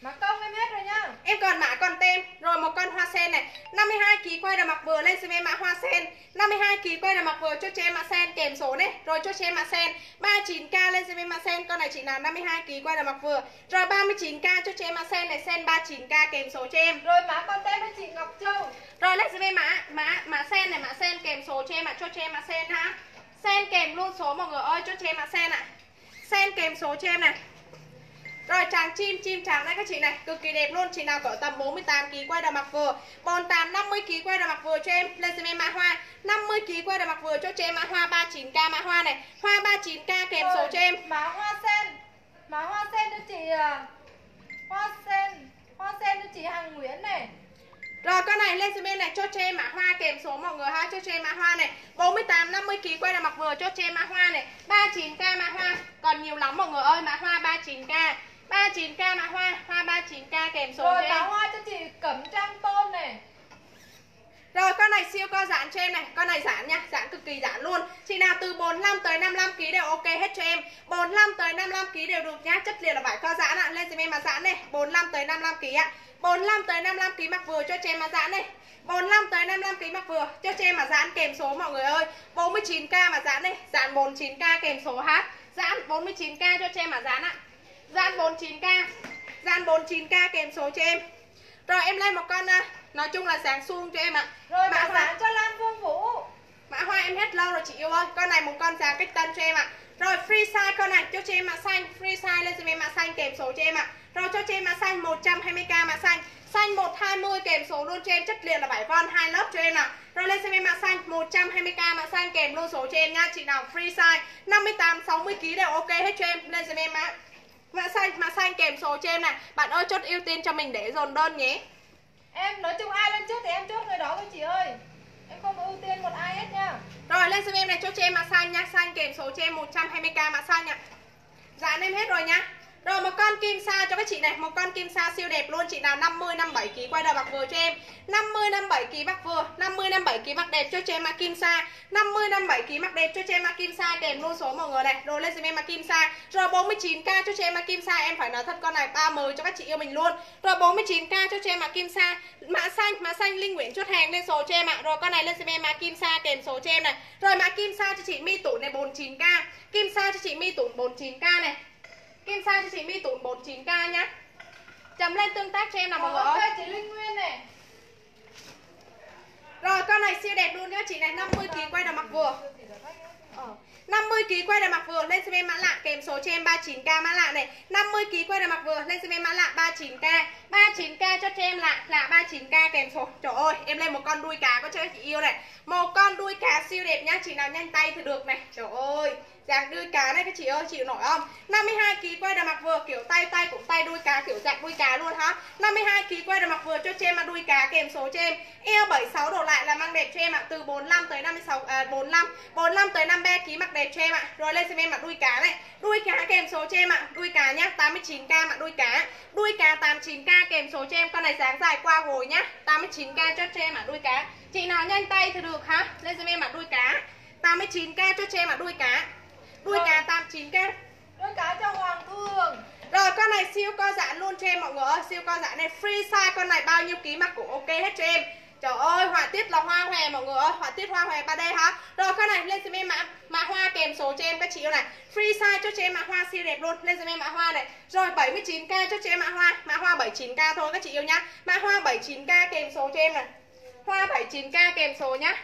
Mã công em hết rồi nhá. Em còn mã còn tem Rồi một con hoa sen này. 52 kg quay là mặc vừa lên xem em mã hoa sen. 52 kg quay là mặc vừa cho cho em mã sen kèm số này. Rồi cho cho em mã sen. 39k lên xem em mã sen. Con này chị nào 52 kg quay là mặc vừa. Rồi 39k cho cho em mã sen này. Sen 39k kèm số cho em. Rồi mã con tem với chị Ngọc Châu. Rồi lên xem em mã mã mã sen này. Mã sen kèm số cho em ạ. Cho cho em mã sen ha Sen kèm luôn số mọi người ơi cho cho em mã sen ạ. Sen kèm số cho em này. Rồi tràng chim, chim trắng đây các chị này Cực kỳ đẹp luôn, chị nào cỡ tầm 48kg quay đầu mặc vừa. 48, 50kg quay đầu mặc vừa cho em Lên xem em mã hoa. 50kg quay đầu mặc vừa cho cho em mã hoa 39k mã hoa này. Hoa 39k kèm Rồi, số cho em. Mã hoa sen Mã hoa sen cho chị à, Hoa sen Hoa sen cho chị Hằng Nguyễn này Rồi con này lên xem em này cho cho em mã hoa kèm số mọi người ha Cho cho em mã hoa này. 48, 50kg quay đầu mặc vừa cho cho em mã hoa này. 39k mã hoa Còn nhiều lắm mọi người ơi mã hoa 39k 39k mã hoa Hoa 39k kèm số Rồi cho em hoa cho chị Cẩm Trang Tôn này. Rồi con này siêu co giãn cho em này. Con này giãn nha, giãn cực kỳ giãn luôn. Chị nào từ 45 tới 55kg đều ok hết cho em. 45 tới 55kg đều được nhá Chất liệu là vải co giãn ạ, lên cho em mà giãn này. 45 tới 55kg ạ 45 tới 55kg mặc vừa cho cho em mà giãn này. 45 tới 55kg mặc vừa cho cho em mà giãn kèm số mọi người ơi. 49k mà giãn này, giãn 49k kèm số hát Giãn 49k cho cho em mà giãn ạ. Giãn 49k Giãn 49k kèm số cho em. Rồi em lên một con à, Nói chung là sáng suông cho em ạ. Rồi Mã giãn cho Lan Phương Vũ. Mã hoa em hết lâu rồi chị yêu ơi. Con này một con dáng cách tân cho em ạ rồi free size con này cho chị em mã xanh. Free size lên cho em mã xanh kèm số cho em ạ. Rồi cho chị em mã xanh 120k mã xanh. Xanh 120 kèm số luôn cho em Chất liệu là vải von hai lớp cho em nào Rồi lên xem em mã xanh 120k mã xanh kèm luôn số cho em nha. Chị nào free size 58 60kg đều ok hết cho em. Lên xem em mã Mã xanh, mã xanh kèm số cho em này Bạn ơi chốt ưu tiên cho mình để dồn đơn nhé. Em nói chung ai lên trước thì em chốt người đó thôi chị ơi không ưu tiên một ai hết nha. Rồi, lên xem em này cho cho em mã xanh nha. Xanh kèm số cho em 120k mã xanh ạ Dán em hết rồi nha. Rồi một con kim sa cho các chị này. Một con kim sa siêu đẹp luôn. Chị nào 50, 57kg quay đầu bạc vừa cho em. 50, 57kg bạc vừa. 50, 57kg bạc đẹp cho chị em kim sa. 50, 57kg bạc đẹp cho chị em kim sa. Kèm luôn số mọi người này. Đồ lên giùm em kim sa. Rồi 49k cho chị em kim sa. Em phải nói thật con này 30 cho các chị yêu mình luôn. Rồi 49k cho chị em kim sa. Mã xanh, mã xanh Linh Nguyễn chốt hàng lên số cho em ạ. Rồi con này lên giùm em kim sa kèm số cho em này. Rồi mã kim sa cho chị mi tủ này 49k Kim sa cho chị mi tủ 49k này. Kim sa cho chị mi tủ 49k nhá. Chấm lên tương tác cho em nào mọi người Ờ, ơi chị Linh Nguyên này. Rồi con này siêu đẹp luôn các chị này 50kg quay đầu mặc vừa. Ờ. 50kg quay đầu mặc vừa lên xem em mã lạ kèm số cho em 39k mã lạ này. 50kg quay đầu mặc vừa lên xem em mã lạ 39k 39k cho cho em lạ lạ 39k kèm số. Trời ơi em lên một con đuôi cá có cho chị yêu này. Một con đuôi cá siêu đẹp nhá chị nào nhanh tay thì được này. Trời ơi dạng đuôi cá này các chị ơi chịu nổi không? 52kg quay đầu mặc vừa kiểu tay tay cũng tay đuôi cá kiểu dạng đuôi cá luôn ha 52kg quay đầu mặc vừa cho cho em mà đuôi cá kèm số cho em eo 76 đổ lại là mang đẹp cho em ạ từ 45 tới 56 à, 45 45 tới 53 kg mặc đẹp cho em ạ. Rồi lên xem em mặc đuôi cá này. Đuôi cá kèm số cho em ạ đuôi cá nhá 89k mặc đuôi cá. Đuôi cá 89k kèm số cho em con này dáng dài qua gối nhá 89k cho cho em ạ đuôi cá. Chị nào nhanh tay thì được ha lên xem em mặc đuôi cá. 89k cho cho em mặc đuôi cá đuôi Rồi. cá 89k Đôi cá cho Hoàng Thương. Rồi con này siêu co giãn luôn cho em mọi người ơi. Siêu co giãn này free size con này bao nhiêu ký mặc cũng ok hết cho em. Trời ơi họa tiết là hoa hòe mọi người ơi. Họa tiết hoa hòe 3D hả? Rồi con này lên xem em mã, mã hoa kèm số cho em các chị yêu này. Free size cho cho em mã hoa siêu đẹp luôn. Lên xem em mã hoa này. Rồi 79k cho cho em mã hoa. Mã hoa 79k thôi các chị yêu nhá. Mã hoa 79k kèm số cho em này. Hoa 79k kèm số nhá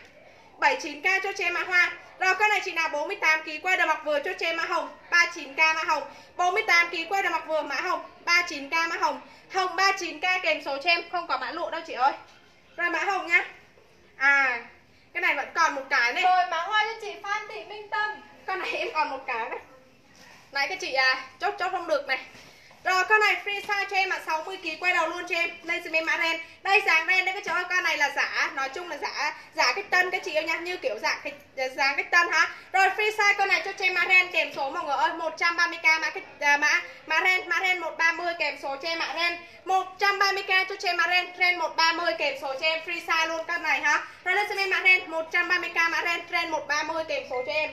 79k cho cho em mã hoa. Rồi con này chị nào? 48kg quay đầu mặc vừa cho cho em mã hồng. 39k mã hồng 48kg quay đầu mặc vừa mã hồng 39k mã hồng. Hồng 39k kèm số cho em Không có mã lụa đâu chị ơi. Rồi mã hồng nhá. À Cái này vẫn còn một cái này. Rồi mã hoa cho chị Phan Thị Minh Tâm. Con này em còn một cái này. Này các chị à Chốt chốt không được này rồi con này free size cho em ạ 60kg quay đầu luôn cho em. Lên xem em mã ren. Đây dáng ren đấy các cháu ơi Con này là giả. Nói chung là giả giả cái tân các chị yêu nhá Như kiểu dạng cái, dáng cái tân ha. Rồi free size con này cho cho em mã ren. Kèm số mọi người ơi 130k mã cách à, mã mã ren mã ren 130 kèm số cho em mã ren. 130k cho cho em mã ren ren 130 kèm số cho em free size luôn con này ha. Rồi lên xem em mã ren 130k mã ren ren 130 kèm số cho em.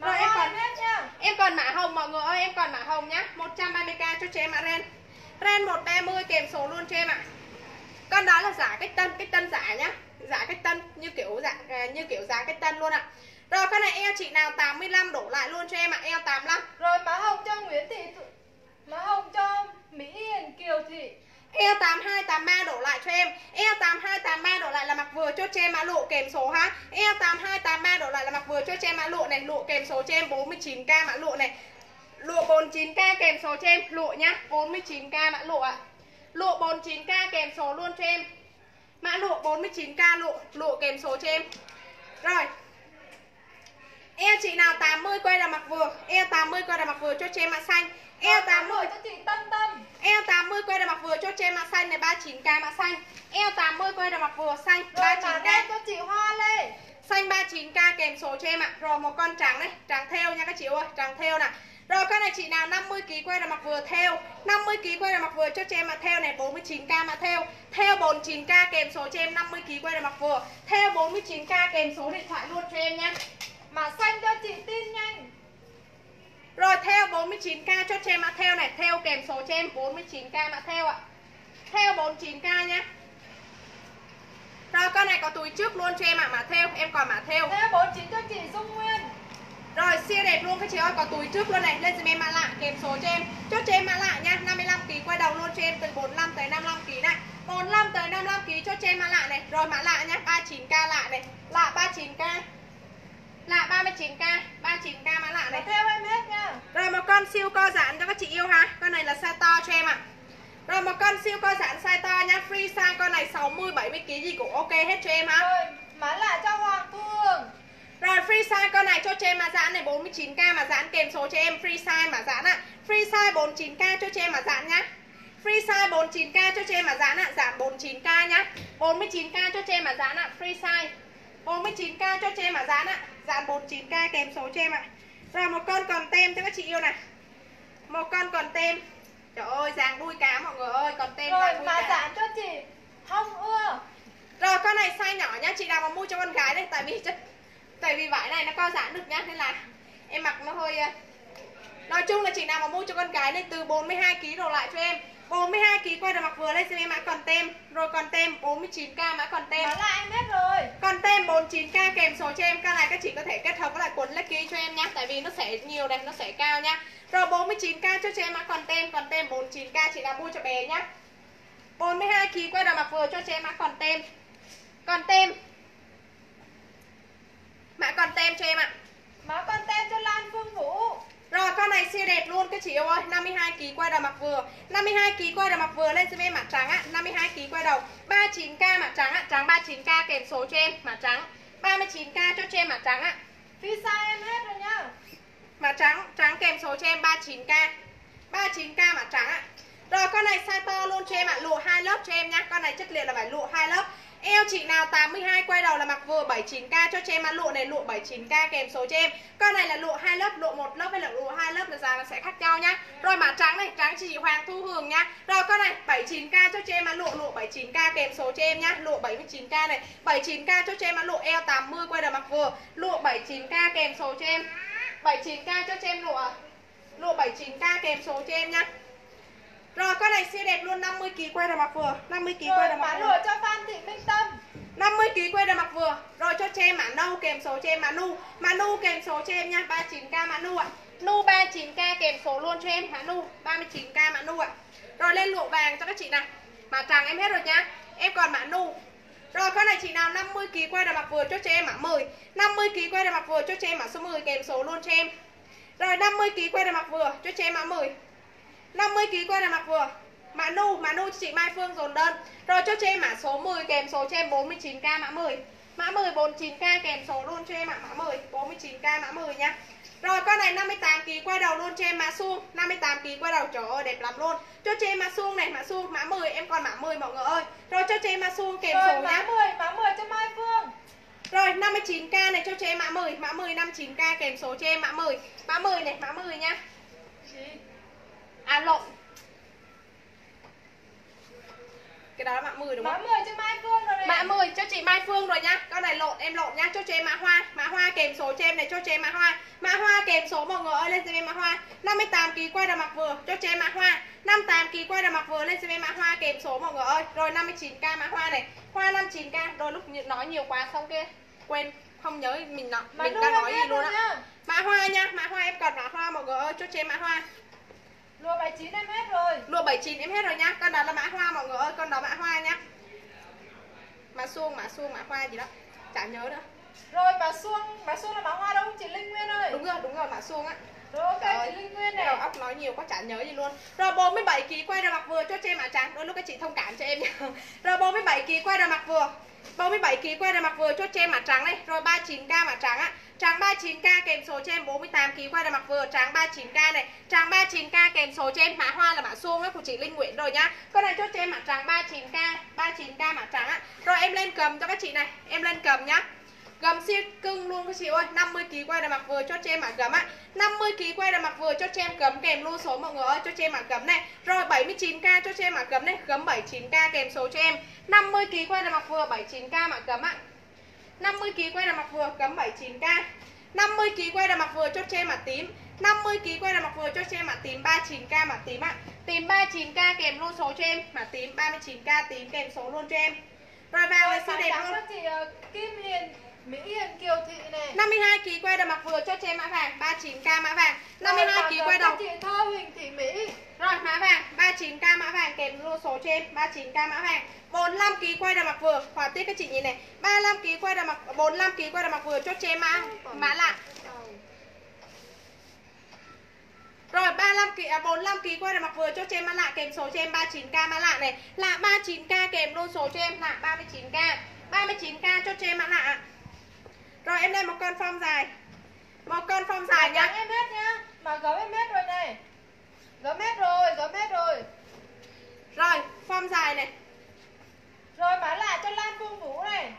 Rồi em còn em còn mã hồng mọi người ơi, em còn mã hồng nhá. 130k cho cho em mã ren. Ren 130 kèm số luôn cho em ạ. Con đó là giả cách tân, cách tân giả nhá. Giả cách tân như kiểu giả à, như kiểu giá cách tân luôn ạ. Rồi con này eo chị nào 85 đổ lại luôn cho em ạ Eo 85 Rồi mã hồng cho Nguyễn Thị Mã hồng cho Mỹ Hiền Kiều Thị E8283 đổ lại cho em. E8283 đổ lại là mặc vừa chốt cho em mã lộ kèm số ha. E8283 đổ lại là mặc vừa chốt cho em mã lộ này, lộ kèm số cho em 49k mã lộ này. Lộ 49k kèm số cho em, lộ nhá, 49k mã lộ ạ. À. Lộ 49k kèm số luôn cho em. Mã lộ 49k lộ, lộ kèm số cho em. Rồi. Eo chị nào 80 quay là mặc vừa, eo 80 quay là mặc vừa cho em mã xanh. Eo 80 cho chị Tâm Tâm Eo 80 quay là mặc vừa cho em mã xanh này 39k mã xanh. Eo 80 quay là mặc vừa xanh Rồi mã 39k. ren cho chị Hoa Lê Xanh 39k kèm số cho em ạ. Rồi một con trắng này, trắng theo nha các chị ơi, trắng theo nè. Rồi con này chị nào 50 kg quay là mặc vừa theo, 50 kg quay là mặc vừa cho cho em mà theo này 49k mà theo. Theo 49k kèm số cho em 50 kg quay là mặc vừa. Theo 49k kèm số điện thoại luôn cho em nha. Mã xanh cho chị tin nhanh Rồi theo 49k cho cho em mã theo này, theo kèm số cho em 49k mã theo ạ. Theo 49k nhá. Rồi con này có túi trước luôn cho em ạ, mã theo, em còn mã theo. Theo 49 cho chị Dung Nguyên Rồi siêu đẹp luôn các chị ơi, có túi trước luôn này, lên giùm em mã lạ kèm số cho em. Chốt cho em mã lạ nha, 55 kg quay đầu luôn cho em từ 45 tới 55 kg này. 45 tới 55 kg chốt cho em mã lạ này. Rồi mã lạ nhá, 39k lạ này. Lạ 39k. Lạ 39k, 39k mã lạ này. Theo em hết nha. Rồi một con siêu co giãn cho các chị yêu ha. Con này là size to cho em ạ. Rồi một con siêu co giãn size to nha Free size con này 60 70 kg gì cũng ok hết cho em ha. Rồi mã lạ cho Hoàng Thu Hương Rồi free size con này cho cho em mà giãn này 49k mà giãn kèm số cho em free size mà giãn ạ. Free size 49k cho cho em mà giãn nhá. Free size 49k cho cho em mà giãn ạ. Giãn 49k nhá. 49k cho cho em mà giãn ạ. Free size 49k cho cho em mà giãn ạ. Giãn 49k kèm số cho em ạ. Rồi một con còn tem cho các chị yêu này. Một con còn tem. Trời ơi dáng đuôi cá mọi người ơi Còn tem Rồi cá. Giãn cho chị Hồng Ưa. Rồi con này size nhỏ nhá Chị nào mà mua cho con gái đây Tại vì chất Tại vì vải này nó co giãn được nhá Nên là em mặc nó hơi ờ, Nói chung là chị nào mà mua cho con gái nên từ 42kg đổ lại cho em 42kg quay được mặc vừa lên xem em mã còn tem Rồi còn tem 49k mã còn tem. Mã lạ em hết rồi. Còn tem 49k kèm số cho em. Cái này các chị có thể kết hợp với lại quần legging cho em nha Tại vì nó sẽ nhiều này, nó sẽ cao nha Rồi 49k cho cho em mã còn tem Còn tem 49k chị nào mua cho bé nhá. 42kg quay đầu mặc vừa cho cho em mã còn tem Còn tem. Mã còn tem cho em ạ. Mã con tem cho Lan Phương Vũ Rồi con này siêu đẹp luôn các chị yêu ơi. 52kg quay đầu mặc vừa. 52kg quay đầu mặc vừa lên cho em mặt trắng á. 52kg quay đầu. 39k mặt trắng á. Trắng 39k kèm số cho em mặt trắng. 39k cho cho em mặt trắng á. Phi size em hết rồi nhá? Mặt trắng Trắng kèm số cho em 39k 39k mặt trắng ạ Rồi con này size to luôn cho em ạ. Lụa hai lớp cho em nhá. Con này chất liệu là phải lụa hai lớp Eo chị nào 82 quay đầu là mặc vừa 79k cho cho em ăn lụa này lụa 79k kèm số cho em. Con này là lụa hai lớp, lụa một lớp hay là lụa hai lớp là giá nó sẽ khác nhau nhá. Rồi mã trắng này, trắng chị Hoàng Thu Hường nhá. Rồi con này 79k cho cho em ăn lụa lụa 79k kèm số cho em nhá. Lụa 79k này, 79k cho cho em ăn lụa eo 80 quay đầu mặc vừa, lụa 79k kèm số cho em. 79k cho cho em lụa. Lụa 79k kèm số cho em nhá. Rồi con này siêu đẹp luôn 50 kg quay đầu mặc vừa, 50 kg quay đầu mặc mã vừa. cho Phan Thị Minh Tâm. 50 kg quay đầu mặc vừa. Rồi cho cho em mã nâu kèm số cho em mã nu Mã nu kèm số cho em nha 39k mã nu ạ. Nu 39k kèm số luôn cho em mã nu 39k mã nu ạ. Rồi lên lụa vàng cho các chị nào. Mã trắng em hết rồi nha. Em còn mã nu rồi con này chị nào 50 kg quay đầu mặc vừa cho cho em mã 10 50 kg quay đầu mặc vừa cho cho em mã số 10 kèm số luôn cho em. Rồi 50 kg quay đầu mặc vừa cho cho em mã 10 50 kg quay đầu mặc vừa. Mã nu, mã nu chị Mai Phương dồn đơn. Rồi cho cho em mã số 10 kèm số cho em 49k mã 10 Mã 10 49k kèm số luôn cho em ạ mã 10 49k mã 10 nha. Rồi con này 58kg quay đầu luôn cho em mã suông. 58kg quay đầu trời ơi đẹp lắm luôn. Cho cho em mã suông này mã suông mã 10 em còn mã 10 mọi người ơi. Rồi cho cho em mã suông kèm Rồi số mã nhá 10 Mã 10 cho Mai Phương. Rồi 59k này cho cho em mã 10 Mã 10 59k kèm số cho em mã 10 Mã 10 này mã 10 nha À lộn. Cái đó là mã 10 đúng Mã không 10 cho Mai Phương rồi này. Mã 10 cho chị Mai Phương rồi nhá. Con này lộn em lộn nhá. Cho cho em mã hoa. Mã hoa kèm số cho em này Cho cho em mã hoa. Mã hoa kèm số mọi người ơi Lên xem em mã hoa. 58 kg quay đầu mặt vừa Cho cho em mã hoa. 58 kg quay đầu mặt vừa Lên xem em mã hoa kèm số mọi người ơi. Rồi 59k mã hoa này. Hoa 59k Rồi lúc nói nhiều quá xong kia Quên không nhớ mình Mà mình đang nói gì luôn nhá. Mã hoa nha Mã hoa em cần mã hoa mọi người ơi Cho cho em mã hoa Lùa 79 em hết rồi. Lụa 79 em hết rồi nhá Con đó là mã hoa mọi người ơi. Con đó mã hoa nhá Mã xuông, mã xuông, mã hoa gì đó. Chả nhớ nữa. Rồi bà Xuông Bà Xuông là mã hoa đâu? Chị Linh Nguyên ơi. Đúng rồi, đúng rồi, mã xuông á Rồi ok ơi. chị Linh Nguyên này. Óc nói nhiều quá chả nhớ gì luôn. Rồi 47 kg quay đầu mặt vừa cho cho em mã trắng Đôi lúc các chị thông cảm cho em nha. <laughs> Rồi 47 kg quay đầu mặt vừa. 47 kg quay đầu mặt vừa cho cho em mã trắng này. Rồi 39k mã trắng á. Trắng 39k kèm số cho em 48 kg quay đầu mặt vừa. Trắng 39k này. Trắng 39k kèm số cho em mã hoa là mã xuông á của chị Linh Nguyễn rồi nhá Con này cho cho em mã trắng 39k 39k mã trắng á. Rồi em lên cầm cho các chị này. Em lên cầm nhá Gầm siêu cưng luôn các chị ơi. 50kg quay đầu mặt vừa cho cho em mã gấm á. 50kg quay đầu mặt vừa cho cho em gấm kèm luôn số mọi người ơi Cho cho em mã gấm này. Rồi 79k cho cho em mã gấm này. Gấm 79k kèm số cho em. 50kg quay đầu mặt vừa 79k mã gấm á. 50kg quay đầu mặt vừa gấm 79k 50kg quay đầu mặt vừa cho cho em mã tím. 50kg quay đầu mặt vừa cho cho em mã tím 39k mã tím ạ Tím 39k kèm luôn số cho em. Mã tím 39k tím kèm số luôn cho em. Rồi Rồi này siêu đẹp luôn. chị ờ, Kim Hiền Mỹ Hiền Kiều Thị này. 52 kg quay đầu mặt vừa cho em mã vàng 39k mã vàng. Rồi 52 bà kg gấm quay đầu. chị Thơ Huỳnh Thị Mỹ. Rồi mã vàng 39k mã vàng kèm luôn số cho em 39k mã vàng. 45 kg quay đầu mặt vừa. Họa tiết các chị nhìn này. 35 kg quay đầu mặt 45 kg quay đầu mặt vừa cho em mã mã lạ. Rồi 35 kg à, 45 kg quay đầu mặt vừa cho em mã lạ kèm số cho em 39k mã lạ này. Lạ 39k kèm luôn số cho em lạ 39k. 39k cho cho em mã lạ. Rồi em lên một con form dài. Một con form dài nhá. em hết nhá Mà gấm em hết rồi này Gấm hết rồi, gấm hết rồi Rồi, form dài này. Rồi bán lại cho Lan Phương Vũ này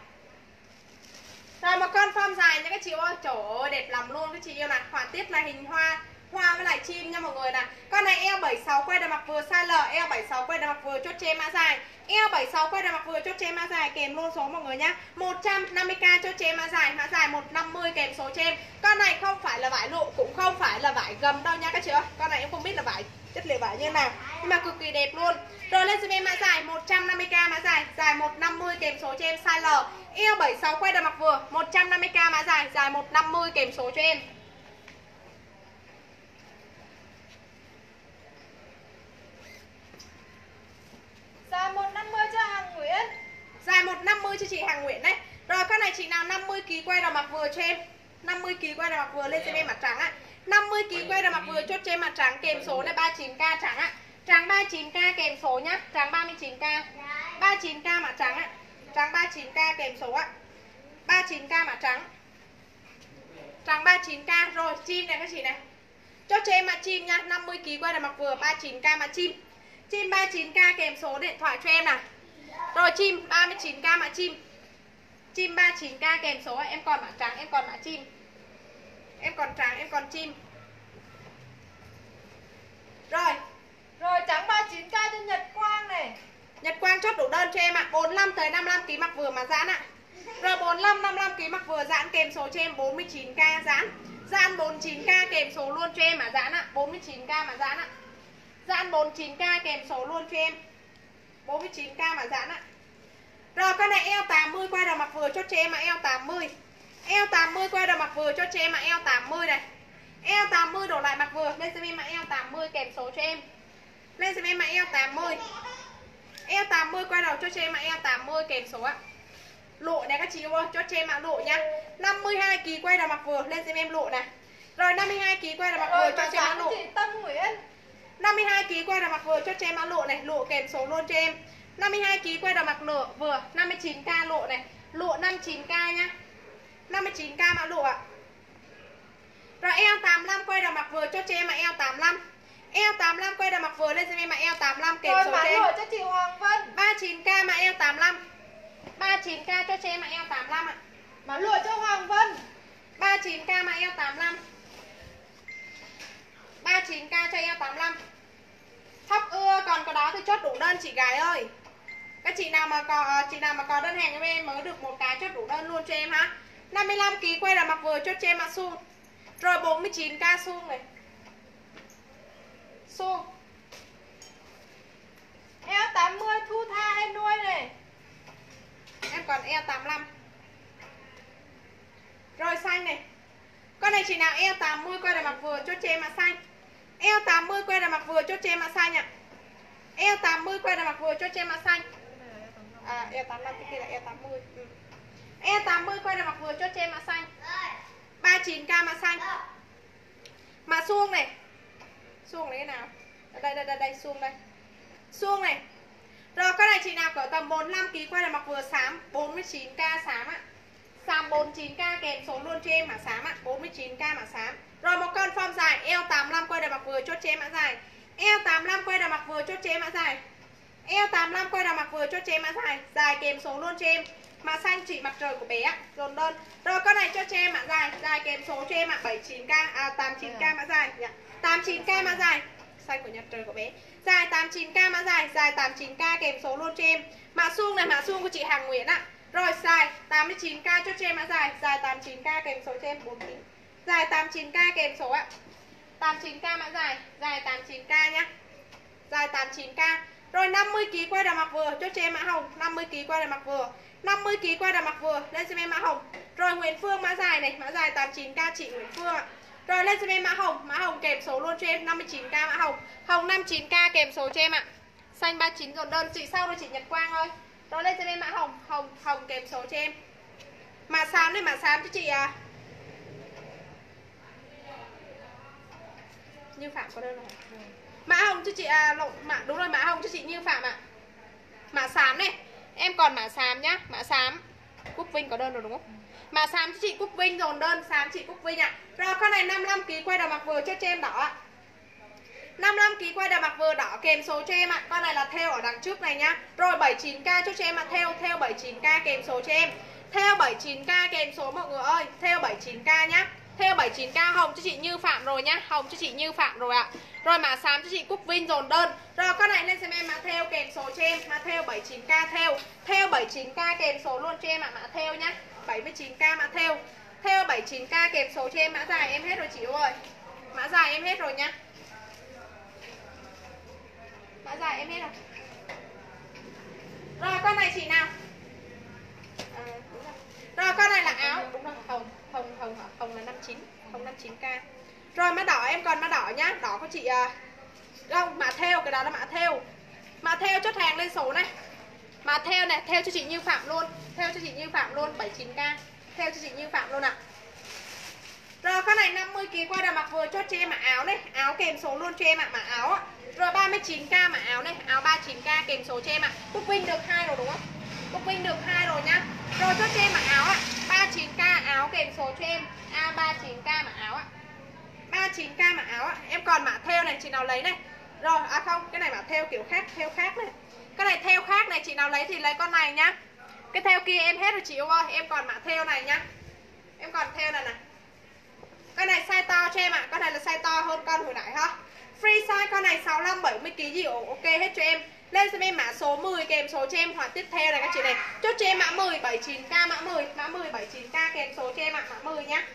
Rồi một con form dài nha các chị ơi. Trời ơi đẹp lắm luôn các chị yêu này. Họa tiết là hình hoa hoa với lại chim nha mọi người nè. Con này eo 76 quay đầu mặt vừa size L, eo 76 quay đầu mặt vừa chốt che mã dài. Eo 76 quay đầu mặt vừa chốt che mã dài kèm luôn số mọi người nhá. 150k chốt che mã dài, mã dài 150 kèm số cho. Con này không phải là vải lụa cũng không phải là vải gầm đâu nha các chị ơi. Con này em không biết là vải chất liệu vải như thế nào nhưng mà cực kỳ đẹp luôn. Rồi lên giùm em mã dài 150k mã dài, dài 150 kèm số cho em size L. Eo 76 quay đầu mặt vừa, 150k mã dài, dài 150 kèm số cho em. Giá 150 cho hàng Nguyễn. Dài 150 cho chị Hàng Nguyễn đấy. Rồi con này chị nào 50kg quay đầu mặc vừa cho em. 50kg quay đầu mặc vừa lên cho em mặt trắng á. 50kg quay đầu mặc vừa chốt cho em mặt trắng kèm số này 39k trắng á. Trắng 39k kèm số nhá. Trắng 39k 39k mặt trắng á. Trắng 39k kèm số á. 39k mặt trắng. Trắng 39k Rồi chim này các chị này. Chốt cho em mặt chim nha 50kg quay đầu mặc vừa 39k mặt chim Chim 39k kèm số điện thoại cho em nào. Rồi chim 39k mã chim. Chim 39k kèm số Em còn mã trắng, em còn mã chim. Em còn trắng, em còn chim. Rồi. Rồi trắng 39k cho Nhật Quang này. Nhật Quang chốt đủ đơn cho em ạ. 45 tới 55 kg mặc vừa mà giãn ạ. Rồi 45 55 kg mặc vừa giãn kèm số cho em 49k giãn Giãn 49k kèm số luôn cho em mà giãn ạ. 49k mà giãn ạ Giãn 49k kèm số luôn cho em. 49k mà giãn ạ. Rồi con này eo 80 quay đầu mặt vừa cho chị em mà eo 80 Eo 80 quay đầu mặt vừa cho chị em mà eo 80 này. Eo 80 đổ lại mặt vừa Lên xem em mà eo 80 kèm số cho em. Lên xem em ạ eo 80 Eo 80 quay đầu cho chị em ạ eo 80 kèm số ạ. Lộ này các chị ơi, cho chị em ạ lộ nha 52 kỳ quay đầu mặt vừa Lên xem em lộ này. Rồi 52 kỳ quay đầu mặt vừa cho chị em ạ trắng lộ Tâm Nguyễn. 52 kg quay đầu mặt vừa cho cho em mã lộ này, lộ kèm số luôn cho em. 52 kg quay đầu mặt lộ vừa, 59k lộ này, lộ 59k nhá. 59k mã lộ ạ. Rồi eo 85 quay đầu mặt vừa cho cho em mã eo 85. Eo 85 quay đầu mặt vừa lên cho em mã eo 85 kèm Rồi số cho em. lộ cho chị Hoàng Vân 39k mã eo 85. 39k cho cho em mã eo 85 ạ. Bán lộ cho Hoàng Vân 39k mã eo 85. 39k cho em 85. Thóc ưa, còn có đó thì chốt đủ đơn, chị gái ơi. Các chị nào mà có ờ, chị nào mà có đơn hàng cho em mới được một cái chốt đủ đơn luôn cho em ha. 55 kg quay là mặc vừa chốt cho em ạ suông rồi 49k suông này. Suông eo 80 thu tha em nuôi này. Em còn eo 85 rồi xanh này. Con này chị nào eo 80 quay là mặc vừa chốt cho em ạ, xanh eo 80 quay là mặc vừa chốt cho em mã xanh ạ. Eo 80 quay là mặc vừa chốt cho em mã xanh. À eo 85 cái kia là eo 80 ừ. eo 80 quay là mặc vừa chốt cho em mã xanh. 39k mã xanh. Mã xuông này. Xuông này cái nào? Đây đây đây đây, xuông đây. Xuông này. Rồi các này chị nào cỡ tầm 45 kg quay là mặc vừa xám? 49k xám ạ. Xám 49k kèm số luôn cho em mã xám ạ. 49k mã xám rồi một con form dài eo 85 quay đầu mặc vừa chốt cho em mã dài. Eo 85 quay đầu mặc vừa chốt cho em mã dài. Eo 85 quay đầu mặc vừa chốt cho em mã dài. Dài kèm số luôn cho em. Mà xanh chỉ mặt trời của bé ạ, dồn đơn. Rồi con này cho cho em mã dài. Dài kèm số cho em ạ 79k à 89k mã dài. Dạ. 89k mã dài. Xanh của nhật trời của bé. Dài 89k mã dài. Dài 89k kèm số luôn cho em. Mã suông này mã suông của chị Hàng Nguyễn ạ. Rồi dài 89k cho cho em mã dài. Dài 89k kèm số cho em 49 dài 89k kèm số ạ. 89k mã dài. Dài 89k nhá. Dài 89k rồi 50 kg quay đầu mặc vừa, cho cho em mã hồng. 50 kg quay đầu mặc vừa. 50 kg quay đầu mặc vừa, lên cho em mã hồng. Rồi Nguyễn Phương mã dài này, mã dài 89k chị Nguyễn Phương ạ. Rồi lên cho em mã hồng. Mã hồng kèm số luôn cho em 59k mã hồng. Hồng 59k kèm số cho em ạ. Xanh 39 dồn đơn. Chị sau rồi chị Nhật Quang ơi. Rồi lên cho em mã hồng. Hồng hồng kèm số cho em. Mã xám này, mã xám cho chị à. Như Phạm có đơn rồi Mã hồng cho chị à lộn, mã, đúng rồi, mã hồng cho chị Như Phạm ạ. Mã xám này. Em còn mã xám nhá, Mã xám Cúc Vinh có đơn rồi đúng không? Mã xám cho chị Cúc Vinh dồn đơn Xám chị Cúc Vinh ạ. Rồi, con này 55kg quay đầu mặc vừa cho cho em đỏ ạ. 55kg quay đầu mặc vừa đỏ kèm số cho em ạ. Con này là theo ở đằng trước này nhá. Rồi 79k cho cho em ạ. Theo theo 79k kèm số cho em. Theo 79k kèm số mọi người ơi. Theo 79k nhá theo 79k hồng cho chị Như Phạm rồi nhá. Hồng cho chị Như Phạm rồi ạ. Rồi mã xám cho chị Cúc Vinh dồn đơn. Rồi con này lên xem em mã theo kèm số cho em. Mã theo 79k theo. Theo 79k kèm số luôn cho em ạ Mã theo nhá. 79k mã theo. Theo 79k kèm số cho em Mã dài em hết rồi chị ơi. Mã dài em hết rồi nhá. Mã dài em hết rồi. Rồi con này chị nào? À, rồi. Con này là áo. Đúng rồi. Hồng hồng hồng hả? hồng là 59 hồng 59k rồi mã đỏ em còn mã đỏ nhá. Đỏ có chị à, không mã theo cái đó là mã theo. Mã theo chốt hàng lên số này. Mã theo này theo cho chị Như Phạm luôn. Theo cho chị Như Phạm luôn 79k theo cho chị Như Phạm luôn ạ. Rồi con này 50 kg qua đà mặc vừa chốt cho em mặc áo này. Áo kèm số luôn cho em ạ mặc áo ạ. Rồi 39k mặc áo này. Áo 39k kèm số cho em ạ. Cúc Vinh được hai rồi đúng không? Cúc Vinh được hai rồi nhá. Rồi chốt cho em mã áo ạ. 39k áo kèm số cho em. A 39k mã áo ạ. 39k mã áo ạ. Em còn mã theo này, chị nào lấy này. Rồi à không, cái này mã theo kiểu khác, Theo khác này. Cái này theo khác này, chị nào lấy thì lấy con này nhá. Cái theo kia em hết rồi chị yêu ơi. Em còn mã theo này nhá. Em còn theo này này. Cái này size to cho em ạ. Con này là size to hơn con hồi nãy ha. Free size con này 65 70 kg gì ok hết cho em lên xem em mã số 10 kèm số cho em hoặc tiếp theo này các chị này. Chốt cho em mã 10 79k mã 10 Mã 10 79k kèm số cho em ạ, mã 10 nhá.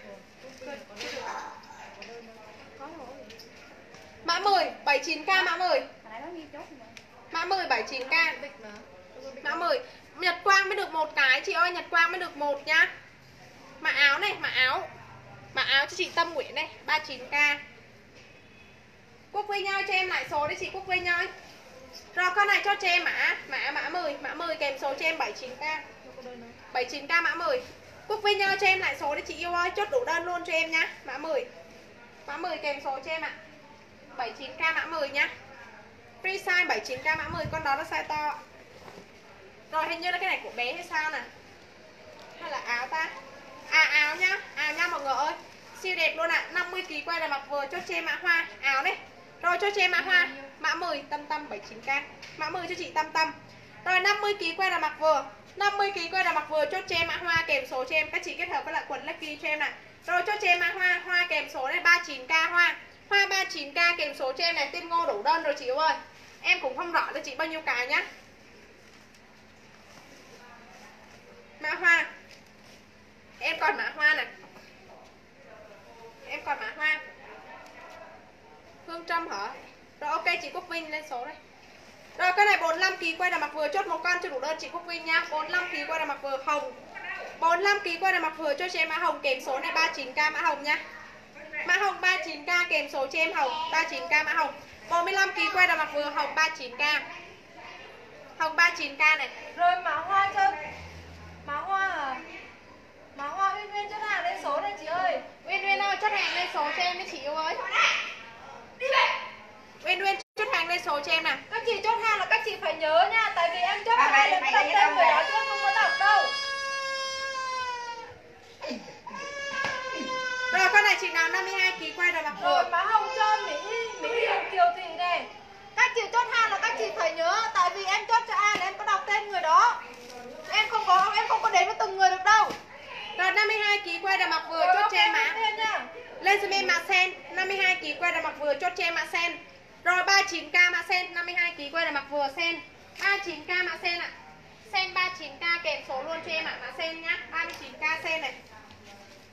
Mã 10 79k mã 10 Mã 10 79k Mã 10 Nhật Quang mới được một cái, chị ơi, Nhật Quang mới được một nhá. Mã áo này, mã áo. Mã áo cho chị Tâm Nguyễn này 39k Quốc Vinh ơi cho em lại số đấy chị, Quốc Vinh ơi rồi, con này cho cho em mã Mã mã 10 Mã 10 kèm số cho em 79k 79k mã 10 Quốc Vinh ơi, cho em lại số đi, chị yêu ơi. Chốt đủ đơn luôn cho em nhá. Mã 10 Mã 10 kèm số cho em ạ. 79k mã 10 nhá. Free size 79k mã 10 Con đó nó size to. Rồi, hình như là cái này của bé hay sao nè? Hay là áo ta? À áo nhá. Áo nha mọi người ơi. Siêu đẹp luôn ạ. à. 50kg quay là mặc vừa chốt cho em mã hoa. Áo này. Rồi, cho chị em mã hoa. Mã 10 tâm tâm 79k Mã 10 cho chị tâm tâm. Rồi 50kg que là mặc vừa. 50kg que là mặc vừa chốt cho em mã hoa kèm số cho em. Các chị kết hợp với lại quần lucky cho em này Rồi chốt cho em mã hoa Hoa kèm số này 39k hoa. Hoa 39k kèm số cho em này Tiên ngô đủ đơn rồi chị ơi. Em cũng không rõ cho chị bao nhiêu cái nhá. Mã hoa. Em còn mã hoa này. Em còn mã hoa. Hương trâm hả? Rồi ok chị quốc vinh lên số đây. Rồi cái này 45 kg quay là mặc vừa chốt một con cho đủ đơn chị Quốc Vinh nha 45 kg quay là mặc vừa hồng. 45 kg quay là mặc vừa cho chị em mã hồng kèm số này 39k mã hồng nha Mã hồng 39k kèm số cho em hồng 39k mã hồng. 45 kg quay là mặc vừa hồng 39k Hồng 39k này. Rồi mã hoa cho Mã hoa à? Mã hoa Uyên Uyên chốt hàng lên số này chị ơi. Uyên Uyên ơi chốt hàng lên số cho em đi chị yêu ơi Uyên Uyên chốt hàng lên số cho em nè Các chị chốt hàng là các chị phải nhớ nha Tại vì em chốt À, mày đọc đi tên người đó chứ không có đọc đâu. Rồi con này chị nào 52 kg quay là mặc Rồi mã hồng cho Mỹ Mỹ Kiều Kiều Thị này Các chị chốt hàng là các chị phải nhớ Tại vì em chốt cho ai là em có đọc tên người đó. Em không có em không có đến với từng người được đâu. Rồi 52 kg quay là mặc vừa Rồi, chốt ok, cho em mã Lên giùm em mã sen. 52 kg quay là mặc vừa chốt cho em mã sen Rồi 39k mã sen 52 kg quay là mặc vừa sen. 39k mã sen ạ. Sen 39k kèm số luôn cho em ạ Mã sen nhá. 39k sen này.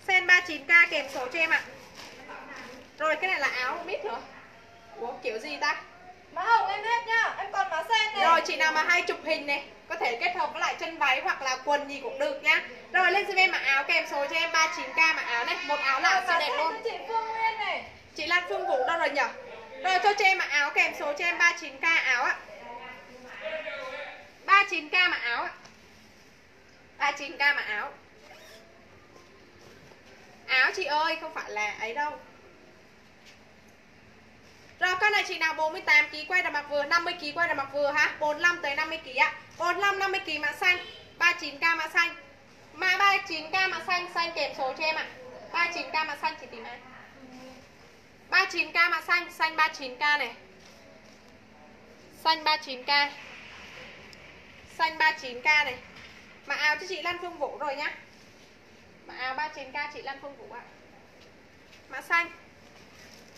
Sen 39k kèm số cho em ạ. Rồi cái này là áo mít hả? Ủa kiểu gì ta? Mã hồng em hết nhá Em còn mã sen này. Rồi chị nào mà hay chụp hình này Có thể kết hợp với lại chân váy hoặc là quần gì cũng được nhá. Rồi lên giùm em mặc áo kèm số cho em 39k mặc áo này. Một áo là xinh đẹp luôn. cho chị Phương Nguyên này. Chị Lan Phương Vũ đâu rồi nhỉ rồi cho cho em mặc áo kèm số cho em 39k áo ạ. 39k mặc áo ạ. 39k mặc áo. Áo chị ơi, không phải là ấy đâu. Rồi, con này chị nào? 48kg quay là mặc vừa 50kg quay là mặc vừa ha. 45 tới 50kg ạ. 45 50kg mã xanh. 39k mã xanh. Mã 39k mã xanh xanh kèm số cho em ạ. 39k mã xanh chị tìm ai 39k mã xanh xanh 39k này. Xanh 39k xanh 39k này. Mã áo cho chị Lan Phương Vũ rồi nhá. Mã áo 39k chị Lan Phương Vũ ạ. Mã xanh.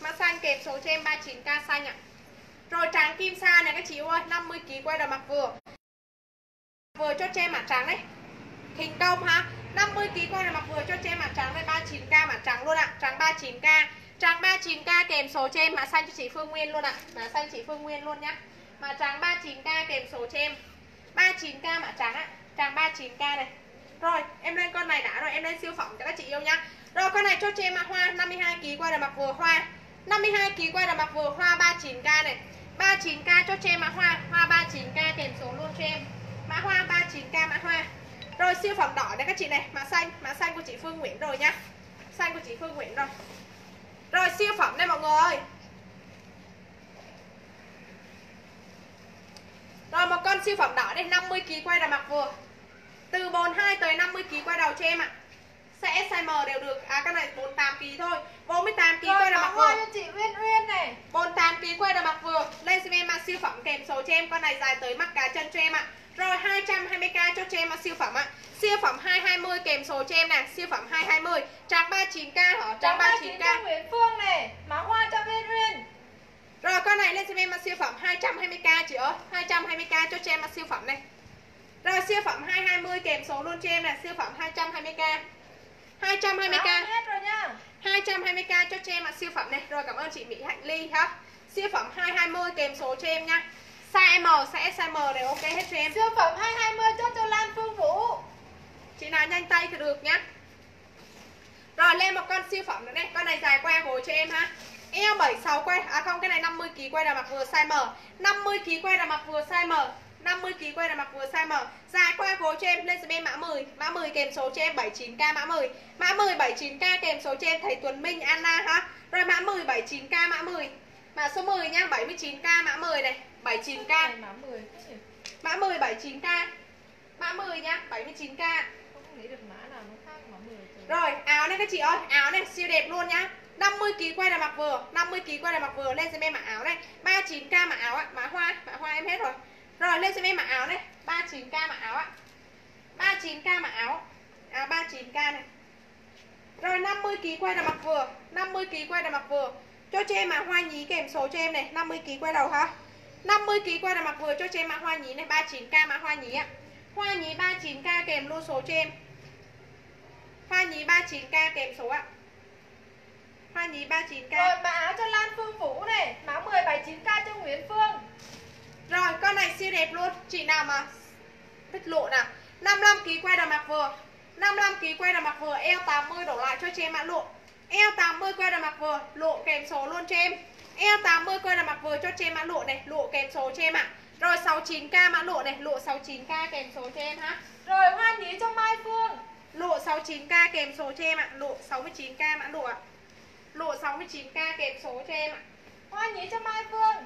Mã xanh kèm số cho em 39k xanh ạ. Rồi trắng kim sa này các chị ơi 50kg quay đầu mặc vừa. Vừa cho che mặt trắng đấy. Hình công ha. 50kg quay đầu mặc vừa cho che mặt trắng đây 39k mặt trắng luôn ạ. Trắng 39k Trắng 39k kèm số cho em mã xanh cho chị Phương Nguyên luôn ạ. À. Mã xanh chị Phương Nguyên luôn nhá. Mã trắng 39k kèm số cho em 39k mã trắng ạ Tràng 39k này. Rồi, em lên con này đã rồi. Em lên siêu phẩm cho các chị yêu nhá. Rồi, con này cho cho em mã hoa 52kg quay là mặc vừa hoa. 52kg quay là mặc vừa hoa 39k này. 39k cho cho em mã hoa. Hoa 39k kèm số luôn cho em. Mã hoa 39k mã hoa. Rồi, siêu phẩm đỏ đây các chị này. Mã xanh. Mã xanh của chị Phương Nguyễn rồi nhá. Xanh của chị Phương Nguyễn rồi. Rồi siêu phẩm đây mọi người. Rồi một con siêu phẩm đỏ đây 50kg quay là mặc vừa. Từ 42 tới 50kg quay đầu cho em ạ. Sẽ size M đều được. À cái này 48kg thôi. 48kg Rồi quay mặc hoa vừa. cho chị Uyên Uyên này. 48kg quay đầu mặc vừa. Lên xem em ạ siêu phẩm kèm số cho em. Con này dài tới mắt cá chân cho em ạ Rồi 220k cho cho em ạ siêu phẩm ạ Siêu phẩm 220 kèm số cho em nè Siêu phẩm 220 Trắng 39k hả? 39 39k cho Nguyễn Phương này Mã hoa cho Uyên Uyên Rồi con này lên xem em siêu phẩm 220k chị ơi 220k cho cho em siêu phẩm này Rồi siêu phẩm 220 kèm số luôn cho em là siêu phẩm 220k 220k Áo hết rồi nha 220k cho cho em là siêu phẩm này Rồi cảm ơn chị Mỹ Hạnh Ly ha Siêu phẩm 220 kèm số cho em nha Size M, size size M này ok hết cho em. Siêu phẩm 220 chốt cho Lan Phương Vũ. Chị nào nhanh tay thì được nhá. Rồi lên một con siêu phẩm nữa này Con này dài qua gối cho em ha. Eo 76 quay À không cái này 50kg quay là mặc vừa size M. 50kg quay là mặc vừa size M. 50kg quay là mặc vừa size M. Dài qua gối cho em lên giùm em mã 10 Mã 10 kèm số cho em 79k mã 10 Mã 10 79k kèm số cho em thầy Tuấn Minh Anna ha. Rồi mã 10 79k mã 10 Mã số 10 nha 79k mã 10 này 79k Này mã 10 Mã 10 79k Mã 10 nha 79k Không nghĩ được mã nào nó khác mã 10 rồi. Rồi, áo này các chị ơi, áo này siêu đẹp luôn nhá. 50 kg quay là mặc vừa, 50 kg quay là mặc vừa lên xem em mặc áo này. 39k mặc áo ạ, mã hoa, mã hoa em hết rồi. Rồi lên xem em mặc áo này, 39k mặc áo ạ. 39k mặc áo. Áo 39k này. Rồi 50 kg quay là mặc vừa, 50 kg quay là mặc vừa. Cho cho em mã hoa nhí kèm số cho em này, 50 kg quay đầu ha. 50 kg quay là mặc vừa cho cho em mã hoa nhí này, 39k mã hoa nhí ạ. Hoa nhí 39k kèm luôn số cho em Hoa nhí 39k kèm số ạ. Hoa nhí 39k Rồi mã áo cho Lan Phương Vũ này Mã 179k cho Nguyễn Phương. Rồi con này siêu đẹp luôn. Chị nào mà thích lộ nào. 55kg quay đầu mặc vừa. 55kg quay đầu mặc vừa. Eo 80 đổ lại cho chị em mã lộ. Eo 80 quay đầu mặc vừa. Lộ kèm số luôn cho em Eo 80 quay đầu mặc vừa cho chị em mã lộ này Lộ kèm số cho em ạ. Rồi 69k mã lộ này Lộ 69k kèm số cho em ha. Rồi hoa nhí cho Mai Phương Lộ 69k kèm số cho em ạ Lộ 69k mã ạ. Lộ 69k kèm số cho em ạ. Hoa nhí cho Mai Phương.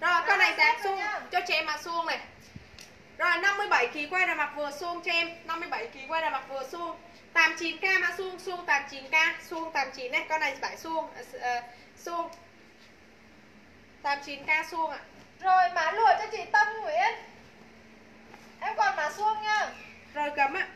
Rồi con này rồi suông cho chị em mặc suông này. Rồi 57kg quay là mặc vừa suông cho em 57kg quay là mặc vừa suông 89k mã suông suông 89k suông 89 này con này phải s- ờ, suông 89k suông ạ. Rồi mã lụa cho chị Tâm Nguyễn. Em còn mã suông nha. Rồi gấm ạ.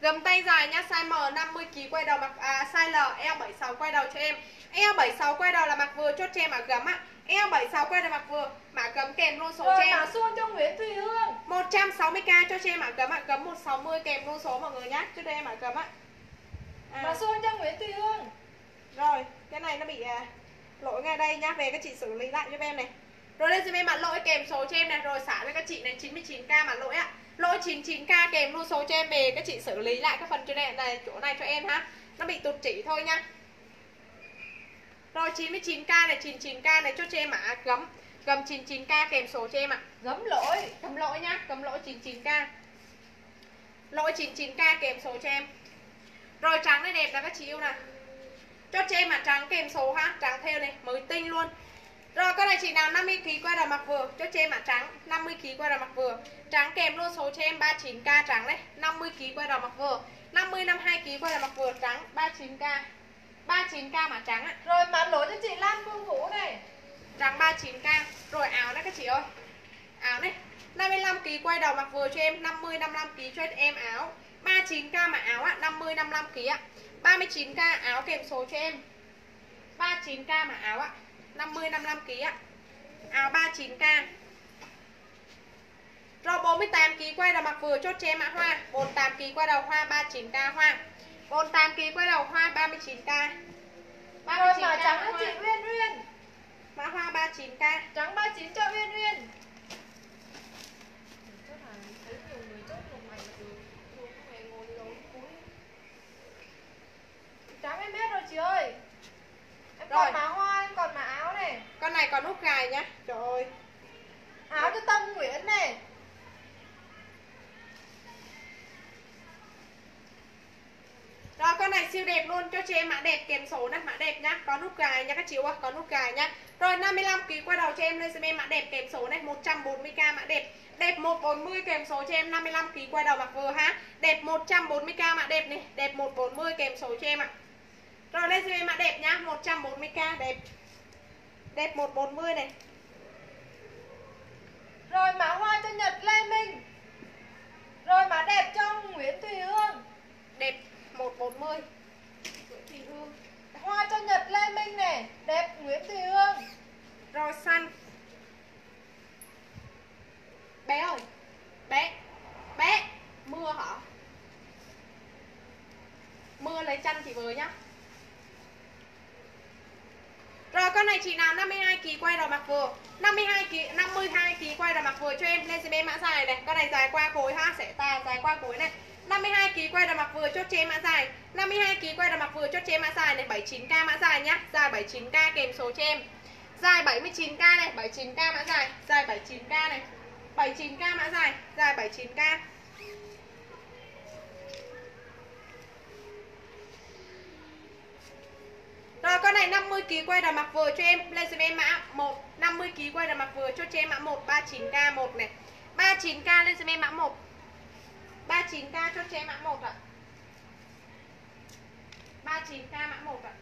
Gầm tay dài nhá, size M 50kg quay đầu mặc à, size L L76 quay đầu cho em. L76 quay đầu là mặc vừa chốt cho em ở gấm ạ. L76 quay đầu mặc vừa, mã gấm kèm luôn số cho em. mã suông cho Nguyễn Thùy Hương 160k cho cho em mã gấm ạ, gấm 160 kèm luôn số mọi người nhá. Trước đây em mã gấm ạ. À, Mã suông cho Nguyễn Thùy Hương rồi, cái này nó bị à, lỗi ngay đây nhá, về các chị xử lý lại cho em này. Rồi đây giúp em mã lỗi kèm số cho em này, rồi xả cho các chị này 99k mã lỗi ạ. Lỗi 99k kèm luôn số cho em về các chị xử lý lại các phần chỗ này, này chỗ này cho em ha. Nó bị tụt chỉ thôi nha. Rồi 99k này, 99k này cho cho em ạ, à. gấm. Gấm 99k kèm số cho em ạ. À. Gấm lỗi gấm lỗi nhá, gấm lỗi 99k. Lỗi 99k kèm số cho em. Rồi trắng này đẹp là các chị yêu nè. Cho cho em ạ, à. trắng kèm số ha, trắng theo này, mới tinh luôn. Rồi con này chị nào 50 kg quay đầu mặc vừa, cho cho em mà trắng 50 kg quay đầu mặc vừa. Trắng kèm luôn số cho em 39k trắng đấy, 50 kg quay đầu mặc vừa. 50 52 kg quay đầu mặc vừa trắng 39k. 39k mà trắng ạ. Rồi mã lỗi cho chị Lan Phương Vũ này. Trắng 39k Rồi áo này các chị ơi. Áo này 55kg quay đầu mặc vừa cho em 50 55kg cho em áo. 39k mà áo ạ 50 55kg ạ. 39k áo kèm số cho em. 39k mà áo ạ 50 55kg ạ. Áo 39k Rồi 48kg quay đầu mặc vừa chốt cho em ạ, hoa. 48kg quay đầu, hoa 39k hoa. 48kg quay đầu hoa 39k Rồi 39k mã trắng hoa. cho chị Uyên Uyên Mã hoa 39k Trắng 39 cho Uyên Uyên Trắng em biết rồi chị ơi. Em Rồi. còn mã hoa, em còn mã áo này. Con này còn nút gài nhá. Trời ơi. Áo cho Tâm Nguyễn này Rồi con này siêu đẹp luôn. Cho chị em mã đẹp kèm số này mã đẹp nhá. Có nút gài nha các chị ơi Có nút gài nhá. Rồi 55kg qua đầu cho em lên xem em mã đẹp kèm số này 140k mã đẹp. Đẹp 140 kèm số cho em 55kg qua đầu mặc vừa ha. Đẹp 140k mã đẹp này Đẹp 140 kèm số cho em ạ. Rồi lên xem em mã đẹp nhá 140k đẹp. Đẹp 140 này. Rồi mã hoa cho Nhật Lê Minh Rồi mã đẹp cho Nguyễn Thùy Hương. Đẹp 140 Nguyễn Thị Hương. Hoa cho Nhật Lê Minh này Đẹp Nguyễn Thùy Hương. Rồi xanh. Bé ơi Bé Bé Mưa hả? Mưa lấy chăn chị với nhá. Rồi con này chị nào 52kg quay đầu mặc vừa. 52kg 52kg quay đầu mặc vừa cho em. Lên xem em mã dài này. Con này dài qua gối ha. Sẽ tà dài qua gối này 52kg quay đầu mặc vừa chốt cho em mã dài. 52kg quay đầu mặc vừa chốt cho em mã dài này 79k mã dài nhá. Dài 79k kèm số cho em. Dài 79k này 79k mã dài. Dài 79k này 79k mã dài. Dài 79k Rồi, con này 50kg quay đầu mặc vừa cho em. Lên xem em mã 1 50kg quay đầu mặc vừa chốt cho em mã 1 39k 1 này. 39k lên xem em mã 1 39k cho cho em mã 1 ạ. 39k mã 1 ạ.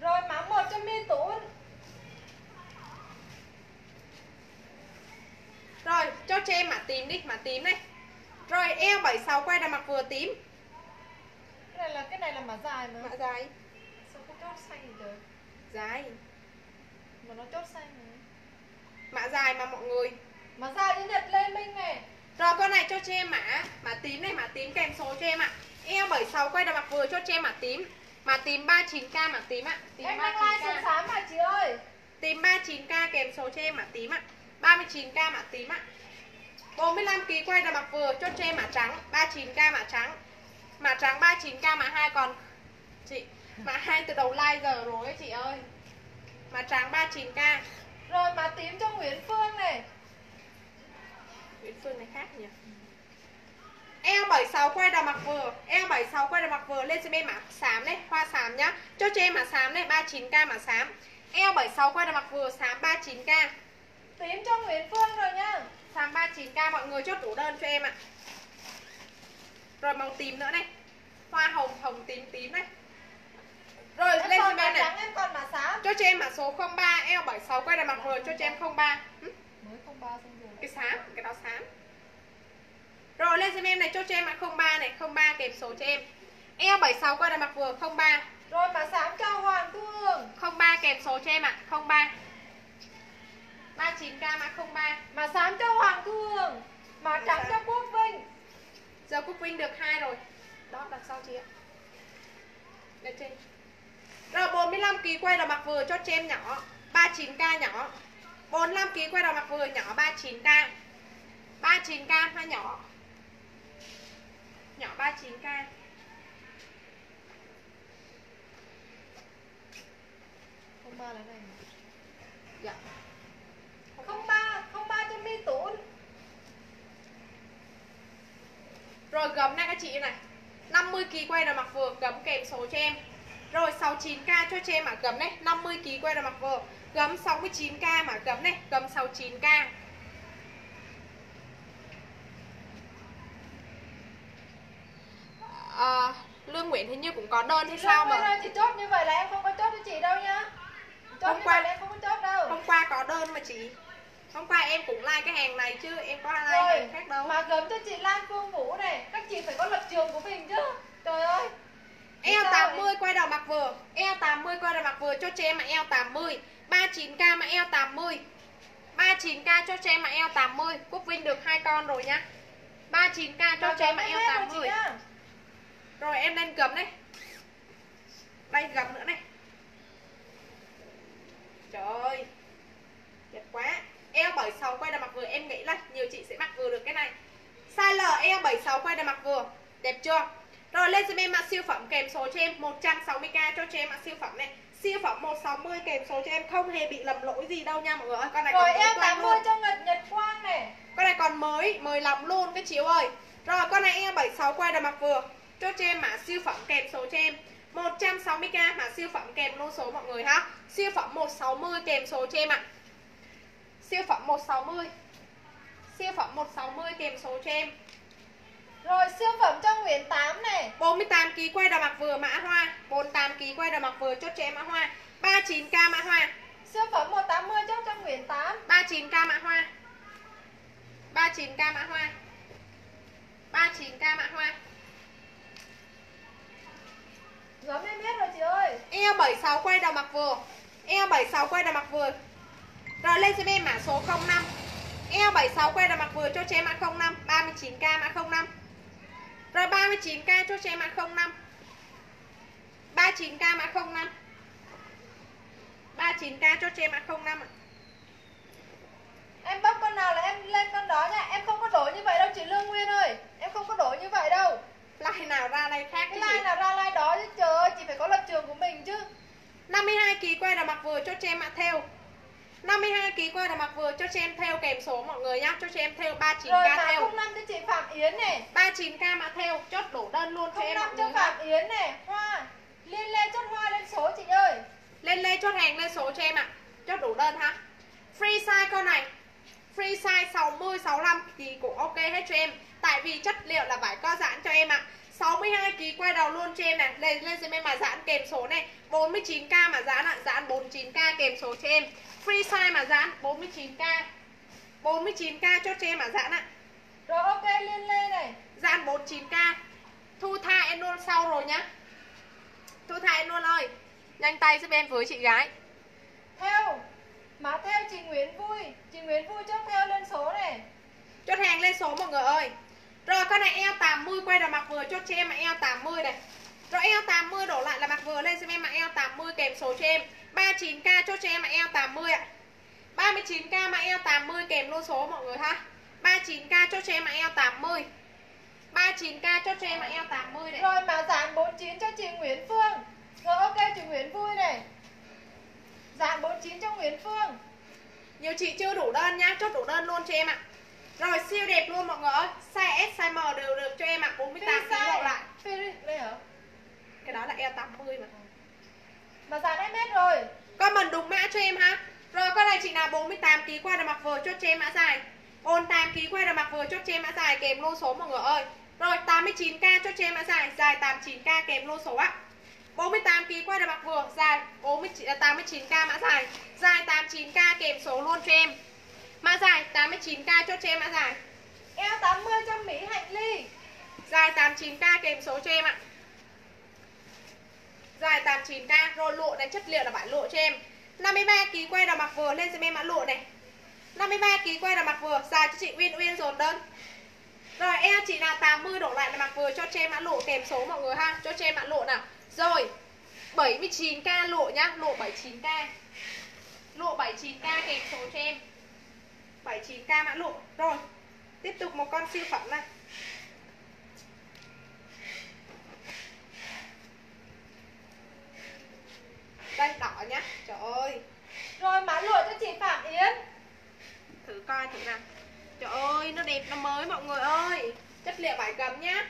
Rồi mã một cho Mi Tún Rồi cho cho em mã tím đi Mã tím này. Rồi eo 76 quay đầu mặc vừa tím. Này là cái này là mã dài mà. Mã dài. Sao có chốt xanh trời dài mà nó chốt xanh này mã dài mà mọi người. Mà dài như nhật lên minh này. Rồi con này cho cho em mã. Mã tím này mã tím kèm số cho em ạ. Eo 76 quay đầu mặc vừa cho cho em mã tím. Mã tím 39k mã tím ạ. Tím em đang like 39k sườn xám mà chị ơi. Tím 39k kèm số cho em mã tím ạ. 39k mã tím ạ. 45kg quay là mặc vừa chốt cho em mã trắng. 39k mã trắng. Mã trắng 39k mã 2 còn. Chị Mã 2 từ đầu like giờ rồi ấy chị ơi Mã trắng 39k rồi mã tím cho Nguyễn Phương này. Nguyễn Phương này khác nhỉ? Eo 76 quay đầu mặc vừa. Eo 76 quay đầu mặc vừa. Lên cho em mã xám này Hoa xám nhá. Cho cho em mã xám này 39k mã xám. Eo 76 quay đầu mặc vừa Xám 39k tím cho Nguyễn Phương rồi nhá. Xám 39k mọi người chốt đủ đơn cho em ạ. Rồi màu tím nữa này. Hoa hồng hồng tím tím này Rồi em lên cho mã trắng này. em còn mã xám. Cho cho em mã số 03 Eo 76 quay đầu mặc vừa Cho cho em 03 Hử? mới không ba xong rồi. Cái xám cái đó xám. Rồi lên xem em này chốt cho em ạ 03 này 03 kèm số cho em. Eo 76 qua đây mặc vừa 03 rồi mã xám cho Hoàng Thu Hương 03 kèm số cho em ạ 03 39k mã 03 mã xám cho Hoàng Thu Hương mã trắng cho Quốc Vinh. Giờ Quốc Vinh được hai rồi. Đó đặt sau chị ạ. Lên trên rồi 45 kg quay đầu mặc vừa chốt cho em nhỏ 39k nhỏ. 45 kg quay đầu mặc vừa nhỏ 39k 39k hai nhỏ. Nhỏ 39k không ba là này. Dạ. Không ba không ba cho Mi Tún Rồi gấm này các chị này. 50kg quay đầu mặc vừa gấm kèm số cho em Rồi 69k cho cho em mà gấm này. 50kg quay đầu mặc vừa Gấm 69k mà gấm này. Gấm 69k à, Lương Nguyễn hình như cũng có đơn hay sao Lương mà ơi, chị chốt như vậy là em không có chốt cho chị đâu nhá. Chốt Hôm qua- em không có chốt đâu. Hôm qua có đơn mà chị. Hôm qua em cũng like cái hàng này chứ Em có like rồi hàng khác đâu. mà gấm cho chị Lan Phương Vũ này. Các chị phải có lập trường của mình chứ. Trời ơi Eo Sao 80 quay đầu mặc vừa Eo 80 quay đầu mặc vừa cho cho em mà eo 80 39k mà eo 80 39k cho cho em mà eo 80 Quốc Vinh được hai con rồi nhá. 39k cho cho em mà eo 80 Rồi em lên gấm đây Đây gấm nữa này. Trời ơi Đẹp quá. Eo 76 quay đầu mặc vừa Em nghĩ là nhiều chị sẽ mặc vừa được cái này. Size L eo 76 quay đầu mặc vừa Đẹp chưa Rồi lên cho em mã siêu phẩm kèm số cho em 160k cho cho em mã siêu phẩm này. Siêu phẩm 160 kèm số cho em Không hề bị lầm lỗi gì đâu nha mọi người ơi. Con này rồi còn em toang 80 luôn. cho Nhật Nhật Quang này. Con này còn mới, mới lắm luôn cái chiếu ơi. Rồi con này em 76 quay đầu mặc vừa. Cho cho em mã siêu phẩm kèm số cho em. 160k mã siêu phẩm kèm lô số mọi người ha. Siêu phẩm 160 kèm số cho em ạ. Siêu phẩm 160 Siêu phẩm 160 kèm số cho em rồi siêu phẩm cho Nguyễn Tám này. 48kg quay đầu mặc vừa mã hoa 48kg quay đầu mặc vừa chốt cho em mã hoa. 39k mã hoa. Siêu phẩm 180 chốt cho Nguyễn Tám. 39k mã hoa. 39k mã hoa. 39k mã hoa. Gấm em biết rồi chị ơi. Eo 76 quay đầu mặc vừa. Eo 76 quay đầu mặc vừa. Rồi lên cho em mã số 05 Eo 76 quay đầu mặc vừa cho cho em mã 05 39k mã 05 Rồi 39k cho em mã 05 39k mã 05 39k cho cho em mã 05 ạ. em bấm con nào là em lên con đó nha. Em không có đổi như vậy đâu chị Lương Nguyên ơi. Em không có đổi như vậy đâu. Like nào ra đây khác cái chị? like nào ra like đó chứ trời ơi chị phải có lập trường của mình chứ. 52kg quay đầu mặc vừa cho em mã theo 52kg quay đầu mặc vừa cho cho em theo kèm số mọi người nhá. Cho cho em theo rồi 39k mã theo 05 cho chị Phạm Yến này. 39k mã theo chốt đổ đơn luôn cho em mọi 05 cho người ha. Phạm Yến này. Hoa liên lên chốt hoa lên số chị ơi. Lên lên chốt hàng lên số cho em ạ. Chốt đủ đơn ha. Free size con này. Free size 60, 65 thì cũng ok hết cho em. Tại vì chất liệu là vải co giãn cho em ạ. 62kg quay đầu luôn cho em này Lên lên xem em mà giãn kèm số này. 49k mà giãn ạ. Giãn 49k kèm số cho em Free size mà giãn 49k 49k chốt cho em mà giãn ạ. Rồi ok liên lên này. Giãn 49k Thu tha em luôn sau rồi nhá. Thu tha em luôn ơi. Nhanh tay giúp em với chị gái. Theo Má theo chị Nguyễn Vui. Chị Nguyễn Vui chốt theo lên số này. Chốt hàng lên số mọi người ơi. Rồi con này eo 80 quay đầu mặc vừa chốt cho em là eo 80 này. Rồi eo 80 đổ lại là mặc vừa lên xem em mặc eo 80 kèm số cho em 39k chốt cho em là eo 80 ạ. 39k mà eo 80 kèm luôn số mọi người ha. 39k chốt cho em là eo 80 39k chốt cho em là eo 80 này Rồi má giảm 49 cho chị Nguyễn Phương. Rồi ok chị Nguyễn Vui này. Giảm 49 cho Nguyễn Phương. Nhiều chị chưa đủ đơn nhá Chốt đủ đơn luôn cho em ạ. Rồi siêu đẹp luôn mọi người ơi. Size S, size M đều được cho em ạ. 48 kg lại. Phi đây hả? Cái đó là eo 80 mà Mà giảm em hết rồi. Con mình đúng mã cho em ha. Rồi con này chị nào 48 kg qua được mặc vừa chốt cho em mã dài. 48 kg qua được mặc vừa chốt cho em mã dài kèm luôn số mọi người ơi. Rồi 89k chốt cho em mã dài Dài 89k kèm luôn số ạ. 48 kg qua được mặc vừa dài 49 89k mã dài. Dài 89k kèm số luôn cho em. Mã dài 89k chốt cho em mã dài. Eo 80 cho Mỹ Hạnh Ly. Dài 89k kèm số cho em ạ dài 89k rồi lụa này, chất liệu là vải lụa cho em. 53 kg quay đầu mặc vừa lên giùm em mã lụa này. 53 kg quay đầu mặc vừa dài cho chị Uyên Uyên dồn đơn. Rồi, eo chị nào 80 đổ lại là mặc vừa cho cho mã lụa kèm số mọi người ha, cho cho mã lụa nào. Rồi 79k lộ nhá Lộ 79k Lộ 79k kèm số cho em. 79k mã lụa. Rồi, tiếp tục một con siêu phẩm này đây, đỏ nhá. Trời ơi. Rồi, má lụa cho chị Phạm Yến. Thử coi, thử nào. Trời ơi, nó đẹp, nó mới mọi người ơi. Chất liệu vải gấm nhá.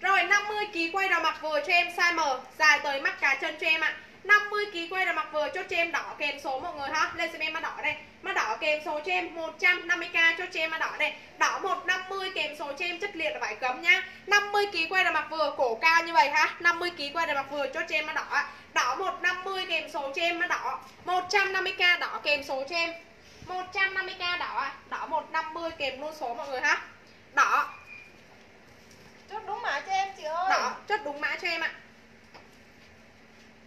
Rồi 50 kg quay đầu mặc vừa cho em size M. Dài tới mắt cá chân cho em ạ. 50 kg quay đầu mặc vừa cho cho em đỏ kèm số mọi người ha. Lên xem em mã đỏ đây. Mã đỏ kèm số cho em 150k cho cho em mã đỏ đây. Đỏ 150 kèm số cho em chất liệu là vải gấm nhá. 50 kg quay đầu mặc vừa cổ cao như vậy ha. 50 kg quay đầu mặc vừa cho cho em mã đỏ. Ạ đỏ 150 kèm số cho em mã đỏ. 150k đỏ kèm số cho em. 150k đỏ. Ạ đỏ 150 kèm luôn số mọi người ha. Đỏ. Chốt đúng mã cho em chị ơi. Đỏ. Chốt đúng mã cho em ạ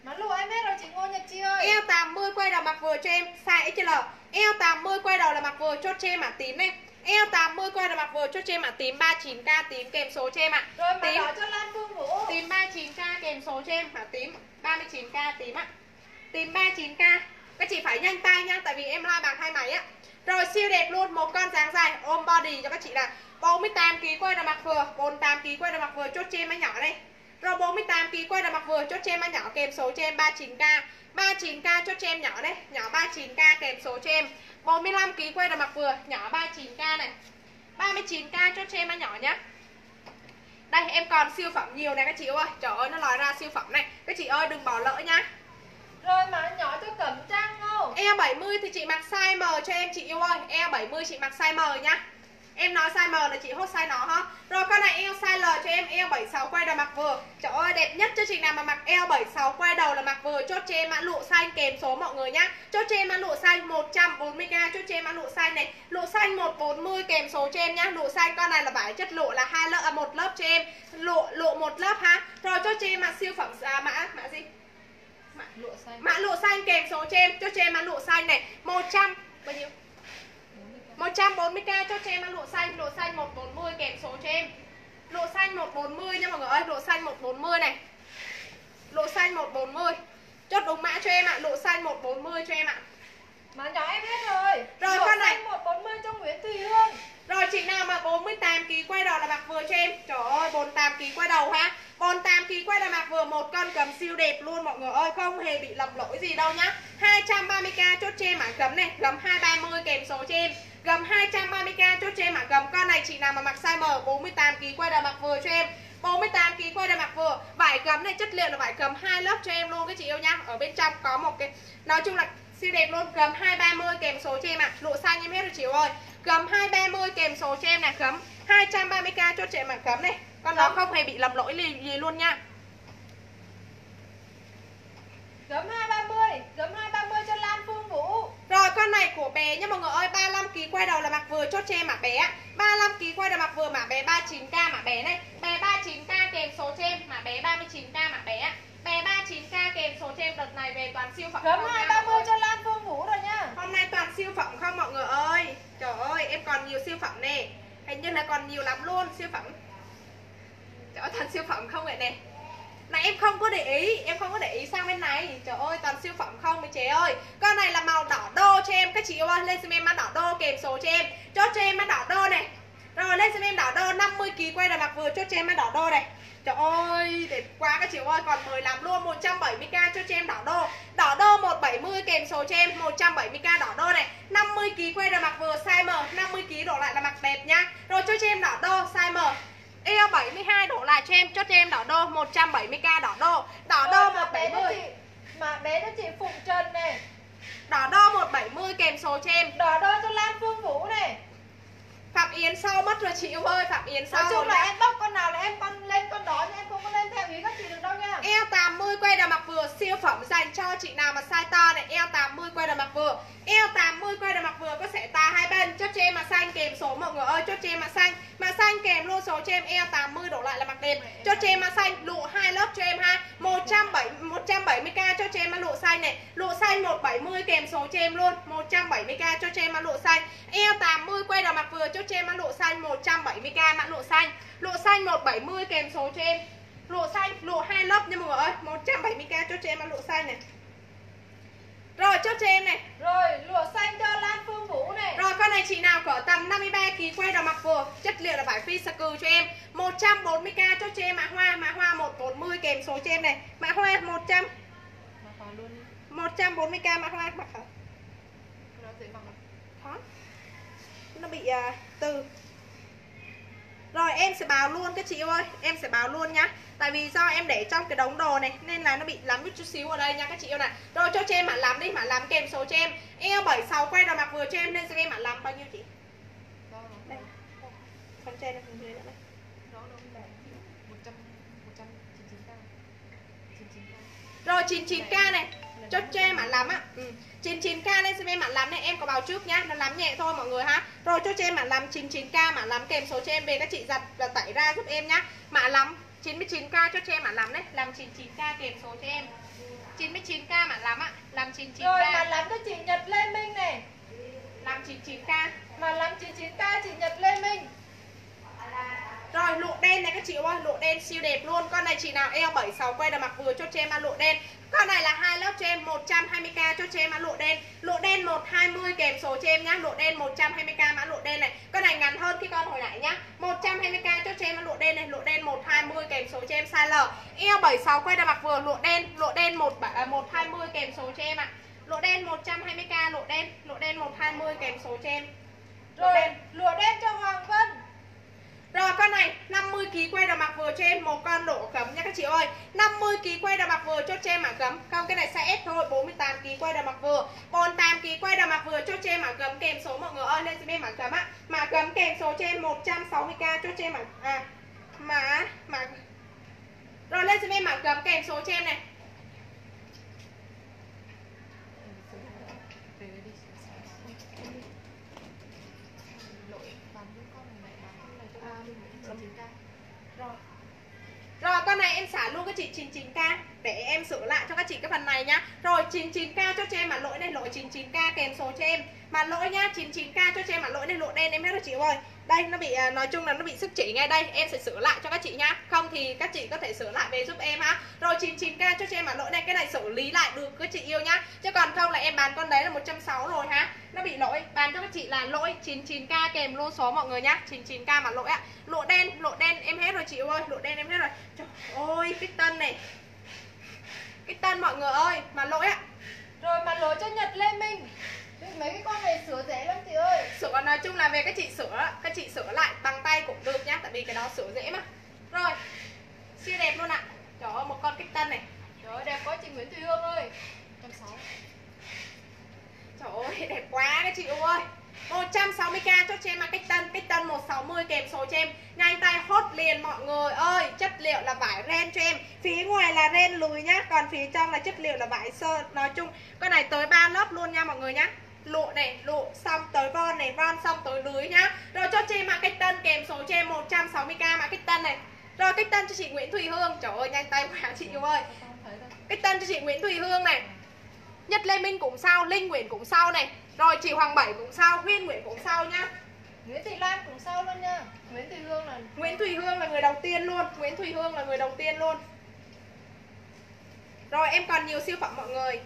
Má lụa em hết rồi chị Ngô Nhật Chi ơi. Eo 80 quay đầu mặc vừa cho em size XL eo 80 quay đầu là mặc vừa chốt cho em mã tím này eo 80 quay đầu mặc vừa chốt cho em mã tím 39k tím kèm số cho em ạ. Rồi má tím cho Lan Phương Vũ tím 39k kèm số cho em mã tím 39k tím ạ. Tím 39k các chị phải nhanh tay nha tại vì em like bằng hai máy á rồi siêu đẹp luôn một con dáng dài ôm body cho các chị là 48 kg quay đầu mặc vừa 48 kg quay đầu mặc vừa chốt cho em nhỏ đây rồi 48 kg quay đầu mặc vừa chốt cho em nhỏ kèm số cho em 39k 39k chốt cho em nhỏ đây. Nhỏ 39k kèm số cho em. 45 kg quay đầu mặc vừa. Nhỏ 39k này. 39k chốt cho em nhỏ nhá. Đây em còn siêu phẩm nhiều này các chị ơi. Trời ơi nó lòi ra siêu phẩm này. Các chị ơi đừng bỏ lỡ nhá. Rồi má nhỏ cho Cẩm Trang Ngô Eo 70 thì chị mặc size M cho em chị yêu ơi. Eo 70 chị mặc size M nhá Em nói size M là chị hốt size nó ha. Rồi con này eo size L cho em eo 76 quay đầu mặc vừa. Trời ơi đẹp nhất cho chị nào mà mặc eo 76 quay đầu là mặc vừa. Chốt cho em mã lụa xanh kèm số mọi người nhá. Chốt cho em mã lụa xanh 140k Chốt cho em mã lụa xanh này. Lụa xanh 140 kèm số cho em nhá. Lụa xanh con này là vải chất lụa là hai lớp à, một lớp cho em. Lụa lụa một lớp ha. Rồi chốt cho em mã siêu phẩm à, mã mã gì? Mã lụa xanh Mã lụa xanh kèm số cho em. Chốt cho em mã lụa xanh này 100 bao nhiêu 140k cho cho em mã lụa xanh Lụa xanh 140 kèm số cho em. Lụa xanh 140 nha mọi người ơi Lụa xanh 140 này. Lụa xanh 140 Chốt đúng mã cho em ạ Lụa xanh 140 cho em ạ. Má nhỏ em hết rồi. Rồi, con này. xanh 140 cho Nguyễn Thùy Hương. Rồi chị nào mà 48kg quay đầu là mặc vừa cho em. Trời ơi 48kg quay đầu ha. 48kg quay đầu mặc vừa một con cầm siêu đẹp luôn mọi người ơi Không hề bị lầm lỗi gì đâu nhá. 230k chốt cho em mã gấm này Gấm 230 kèm số cho em Gầm 230k chốt cho em mã Gầm. Con này chị nào mà mặc size M 48kg quay đầu mặc vừa cho em. 48kg quay đầu mặc vừa. Vải gấm này chất liệu là vải gấm hai lớp cho em luôn các chị yêu nhá. Ở bên trong có một cái Nói chung là siêu đẹp luôn. Gấm 230 kèm số cho em ạ. Lộ xanh em hết rồi chị ơi. Gấm 230 kèm số cho em này Gấm 230k chốt cho em mã gấm này. Con nó không hề bị lầm lỗi gì, gì luôn nha. Gấm 230 Gấm 230 cho rồi con này của bé nha mọi người ơi 35kg quay đầu là mặc vừa chốt cho em mã bé 35kg quay đầu mặc vừa mã bé 39k mã bé này. Bé 39k kèm số cho em mã bé 39k mã bé Bé 39k kèm số cho em đợt này về toàn siêu phẩm Gấm không nha, 230 mọi người. cho Lan Phương Vũ rồi nha. Hôm nay toàn siêu phẩm không mọi người ơi? Trời ơi em còn nhiều siêu phẩm nè. Hình như là còn nhiều lắm luôn siêu phẩm. Trời ơi toàn siêu phẩm không vậy nè này em không có để ý, Em không có để ý sang bên này. Trời ơi, toàn siêu phẩm không mấy chế ơi. Con này là màu đỏ đô cho em. Các chị ơi, lên xem em mã đỏ đô kèm số cho em. Chốt cho em mã đỏ đô này. Rồi, lên xem em đỏ đô 50kg quay là mặc vừa chốt cho em mã đỏ đô này. Trời ơi, đẹp quá các chị ơi. Còn mời làm luôn 170k cho cho em đỏ đô. Đỏ đô 170 kèm số cho em 170k đỏ đô này. 50kg quay là mặc vừa, size M. 50kg đổ lại là mặc đẹp nhá Rồi, cho cho em đỏ đô, size M. Eo 72 đổ lại cho em. Chốt cho em đỏ đô. 170k đỏ đô. Đỏ đô Rồi, mã bé cho 170 chị Mã bé cho chị Phụng Trần này. Đỏ đô 170 kèm số cho em. Đỏ đôi cho Lan Phương Vũ này Phạm Yến sau mất rồi chị ơi Phạm Yến sau Nói chung là em bóc con nào là em con lên con đó nhưng em không có lên theo ý các chị được đâu nha. Eo 80 quay đầm mặc vừa siêu phẩm dành cho chị nào mà size to này. Eo 80 quay đầm mặc vừa. Eo 80 quay đầm mặc vừa có sẽ tà hai bên. Chốt cho em mà xanh kèm số mọi người ơi Chốt cho em mà xanh. Mà xanh kèm luôn số cho em Eo 80 đổ lại là mặc đẹp. Chốt cho em mà xanh lụ hai lớp cho em ha. 170 170k cho cho em mà lụ xanh này. Lụ xanh 170 kèm số cho em luôn. 170k cho cho em mà lụ xanh. Eo 80 quay đầm mặc vừa Chốt cho em mà lụ xanh 170k mã lụ xanh Lụ xanh 170 kèm số cho em. Lụa xanh lụa hai lớp nha mọi người ơi 170k cho cho em ăn lụa xanh này. Rồi chốt cho em này. Rồi lụa xanh cho Lan Phương Vũ này. Rồi con này chị nào cỡ tầm 53 kg quay đầu mặc vừa chất liệu là vải phi sạc cừ cho em. 140k cho cho em mã hoa mã hoa 140 kèm số cho em này. Mã hoa 100 Mà khóa luôn đi. 140k mã hoa mặc hả Nó dễ bằng khó nó bị à, từ. Rồi, em sẽ báo luôn các chị ơi. Em sẽ báo luôn nhá. Tại vì do em để trong cái đống đồ này, Nên là nó bị lắm một chút xíu ở đây nha các chị yêu này Rồi, cho cho em mã lắm đi, Mã lắm kèm số cho em. Eo 76 quay đầu mặc vừa cho em, Nên cho em mã lắm bao nhiêu chị. Đây. Phần trên này nữa này. Rồi 99k này. Cho cho em mã lắm á. Ừ. 99k lên xem em mã lắm này Em có báo trước nhá Nó lắm nhẹ thôi mọi người ha. Rồi cho cho em mã lắm 99k Mã lắm kèm số cho em về các chị giặt và tẩy ra giúp em nhá. Mã lắm 99k cho cho em mã lắm đấy Làm 99k kèm số cho em. 99k mã lắm ạ Làm 99k Rồi mà lắm cho chị Nhật Lê Minh này. Làm 99k Mà lắm 99k chị Nhật Lê Minh Rồi lụa đen này các chị ơi Lụa đen siêu đẹp luôn. Con này chị nào eo 76 quay là mặc vừa cho cho em ăn lụa đen. Con này là hai lớp cho em 120k cho cho em ăn lụa đen. Lụa đen 120 kèm số cho em nhá. Lụa đen 120k mã lụa đen này. Con này ngắn hơn cái con hồi nãy nhá. 120k cho cho em ăn lụa đen này. Lụa đen 120 kèm số cho em size L. Eo 76 quay là mặc vừa lụa đen. Lụa đen 1, à, 120 kèm số cho em ạ. Lụa đen 120k lụa đen. Lụa đen 120 kèm số cho em. Rồi lụa đen cho Hoàng Vân rồi con này 50kg quay đầu mặc vừa cho em một con đổ cấm nha các chị ơi. 50kg quay đầu mặc vừa cho cho em mã cấm. Không, cái này size S thôi 48kg quay đầu mặc vừa. 48kg quay đầu mặc vừa cho cho em mã cấm. Kèm số mọi người ơi, lên giúp em mã cấm á. Mã cấm kèm số cho em 160k cho cho em mã à mã mã. Rồi lên giúp em mã cấm kèm số cho em này. Rồi, con này em xả luôn các chị 99k Để em sửa lại cho các chị cái phần này nhá. Rồi 99k cho cho em mà lỗi này, lỗi 99k kèm số cho em. Mà lỗi nhá 99k cho cho em mà lỗi này, lỗi đen, em hết rồi chị ơi. Đây nó bị à, nói chung là nó bị sức chỉ ngay đây. Em sẽ sửa lại cho các chị nhá Không thì các chị có thể sửa lại về giúp em ha. Rồi 99k cho cho em mà lỗi này Cái này xử lý lại được các chị yêu nhá Chứ còn không là em bán con đấy là 160 rồi ha. Nó bị lỗi. Bán cho các chị là lỗi. 99k kèm luôn số mọi người nhá 99k mà lỗi ạ. Lộ đen, lộ đen em hết rồi chị ơi. Lộ đen em hết rồi. Trời ơi cái tân này. Cái tân mọi người ơi Mà lỗi ạ. Rồi mà lỗi cho Nhật Lê Minh. Mấy cái con này sửa dễ lắm chị ơi. Sửa nói chung là về các chị sửa Các chị sửa lại bằng tay cũng được nhá Tại vì cái đó sửa dễ mà. Rồi Siêu đẹp luôn ạ. Trời ơi một con kích tân này. Trời ơi đẹp quá chị Nguyễn Thùy Hương ơi. 160 Trời ơi đẹp quá các chị ơi. 160k cho cho em mà cách tân Cách tân 160 kèm số cho em. Nhanh tay hốt liền mọi người ơi. Chất liệu là vải ren cho em. Phía ngoài là ren lùi nhá Còn phía trong là chất liệu là vải sơ. Nói chung con này tới 3 lớp luôn nha mọi người nhá lụa này lụa xong tới von này von xong tới lưới nhá. Rồi cho em mã cách tân kèm số cho em 160k mã cách tân này. Rồi cách tân cho chị Nguyễn Thùy Hương. Trời ơi nhanh tay quá chị yêu ơi. Cách tân cho chị Nguyễn Thùy Hương này. Nhất Lê Minh cũng sau Linh Nguyễn cũng sau này. Rồi chị Hoàng Bảy cũng sau Huyên Nguyễn cũng sau nhá. Nguyễn Thị Lan cũng sau luôn nha. Nguyễn Thị Hương là Nguyễn Thùy Hương là người đầu tiên luôn. Nguyễn Thùy Hương là người đầu tiên luôn. Rồi em còn nhiều siêu phẩm mọi người.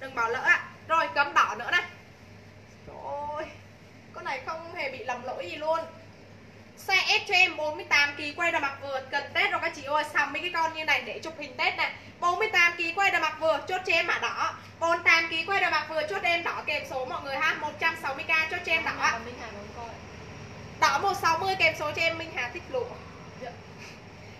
Đừng bỏ lỡ ạ. Rồi cấm đỏ nữa này ôi, Con này không hề bị lầm lỗi gì luôn. Size S cho em 48kg quay đầu mặc vừa Cần Tết rồi các chị ơi. Sắm mấy cái con như này để chụp hình Tết này. 48kg quay đầu mặc vừa Chốt cho em mã đỏ? 48kg quay đầu mặc vừa Chốt em đỏ kèm số mọi người ha. 160k chốt cho em đỏ. Ạ Đỏ 160 kèm số cho em, Minh Hà thích lụa dạ.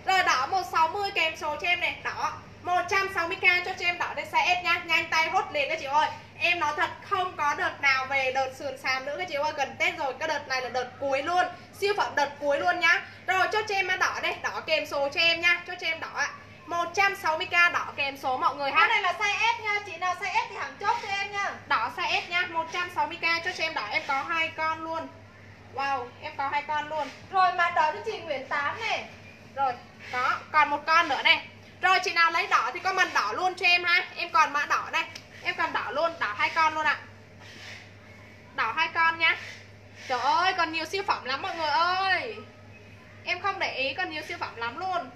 Rồi, đỏ 160 kèm số cho em này. Đỏ. 160k cho cho em đỏ đến size S nha Nhanh tay hốt liền các chị ơi. Em nói thật không có đợt nào về đợt sườn sàm nữa các chị ơi Gần Tết rồi cái đợt này là đợt cuối luôn Siêu phẩm đợt cuối luôn nhá. Rồi cho cho em đỏ đây Đỏ kèm số cho em nha Cho cho em đỏ ạ. 160k đỏ kèm số mọi người Cái ha này là size S nha Chị nào size S thì hàng chốt cho em nha. Đỏ size S nha 160k cho cho em đỏ Em có hai con luôn. Wow em có hai con luôn. Rồi mã đỏ cho chị Nguyễn Tám này Rồi, đó, còn một con nữa này rồi chị nào lấy đỏ thì comment đỏ luôn cho em ha. Em còn mã đỏ đây. Em còn đỏ luôn, đỏ hai con luôn ạ. Đỏ hai con nha Trời ơi, còn nhiều siêu phẩm lắm mọi người ơi. Em không để ý còn nhiều siêu phẩm lắm luôn.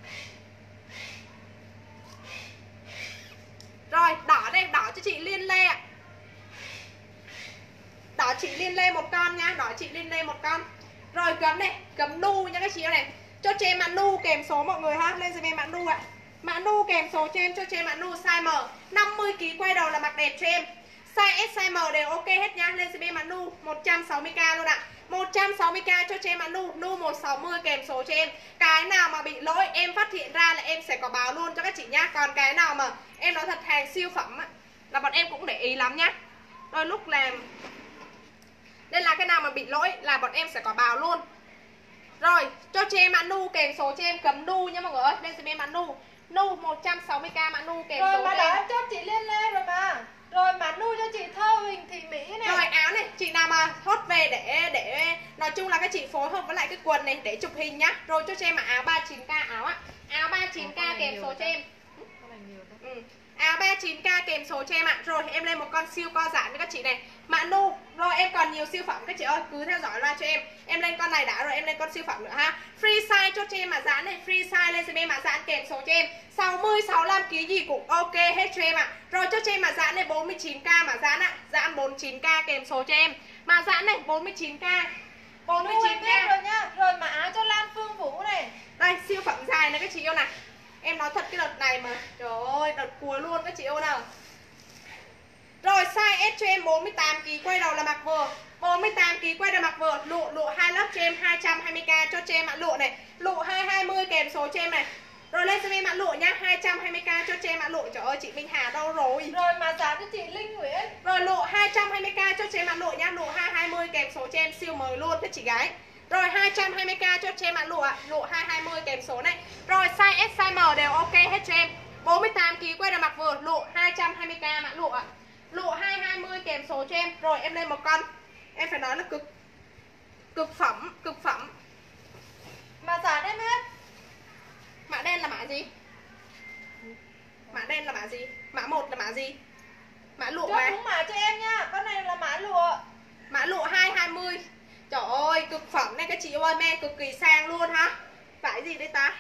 Rồi, đỏ đây, đỏ cho chị Liên Lê ạ. Đỏ chị Liên Lê một con nha Đỏ chị Liên Lê một con. Rồi cấm này, cấm nu nha các chị ơi này. Cho cho em mã nu kèm số mọi người ha Lên giùm em mã nu ạ. Mã nu kèm số cho em cho chị em mã nu size M. 50kg quay đầu là mặc đẹp cho em. Size S, size M đều ok hết nhá Lên CB mã nu 160k luôn ạ. 160k cho chị em mã nu Nu 160 kèm số cho em. Cái nào mà bị lỗi em phát hiện ra là em sẽ có báo luôn cho các chị nhá. Còn cái nào mà em nói thật hàng siêu phẩm á Là bọn em cũng để ý lắm nhá. Đôi lúc làm Nên là cái nào mà bị lỗi là bọn em sẽ có báo luôn. Rồi, cho chị em mã nu kèm số cho em cấm nu nha mọi người ơi. Lên giùm mã nu. Nu 160k mã nu kèm Rồi số cho em. em chốt chị Liên Lê rồi mà Rồi mã nu cho chị Thơ Huỳnh Thị Mỹ này Rồi áo này, chị nào mà hốt về để để nói chung là các chị phối hợp với lại cái quần này để chụp hình nhá. Rồi cho cho em mã áo 39k áo ạ. Áo 39k kèm số cho em. Ừ. Áo 39k kèm số cho em ạ. Rồi em lên một con siêu co giãn với các chị này. Mã nu. Rồi em còn nhiều siêu phẩm các chị ơi. Cứ theo dõi loa cho em. Em lên con này đã rồi em lên con siêu phẩm nữa ha. Free size cho cho em mã giãn này. Free size lên giùm em mã giãn kèm số cho em. 60, 65 kg gì cũng ok hết cho em ạ. Rồi cho cho em mã giãn này 49k mã giãn ạ. Giãn 49k kèm số cho em. Mã giãn này 49k Nu em biết 49k rồi nhá. Rồi mã áo cho Lan Phương Vũ này. Đây siêu phẩm dài này các chị yêu này Em nói thật cái đợt này mà Trời ơi đợt cuối luôn các chị yêu nào. Rồi size S cho em 48kg quay đầu là mặc vừa 48kg quay đầu mặc vừa Lụa lụa hai lớp cho em 220k cho cho em mã lụa này. Lụa 220 kèm số cho em này. Rồi lên cho em mã lụa nhá 220k cho cho em mã lụa. Trời ơi chị Minh Hà đâu rồi. Rồi mã giá cho chị Linh Nguyễn rồi lụa 220k cho chế mặt lụa nhá Lụa 220 kèm số cho em siêu mới luôn các chị gái Rồi 220k cho chế mặt lụa ạ. Lụa 220 kèm số này Rồi size S, size M đều ok hết cho em 48kg quay đầu mặt vừa Lụa 220k mã lụa. Lụa 220 kèm số cho em Rồi em lên một con Em phải nói là cực Cực phẩm, cực phẩm Mã giá em hết Mã đen là mã gì? Mã đen là mã gì? Mã 1 là mã gì? Mã lụa mà đúng mã cho em nha Con này là mã lụa Mã lụa 220 Trời ơi, cực phẩm này, các chị ơi Men cực kỳ sang luôn hả Vải gì đây ta?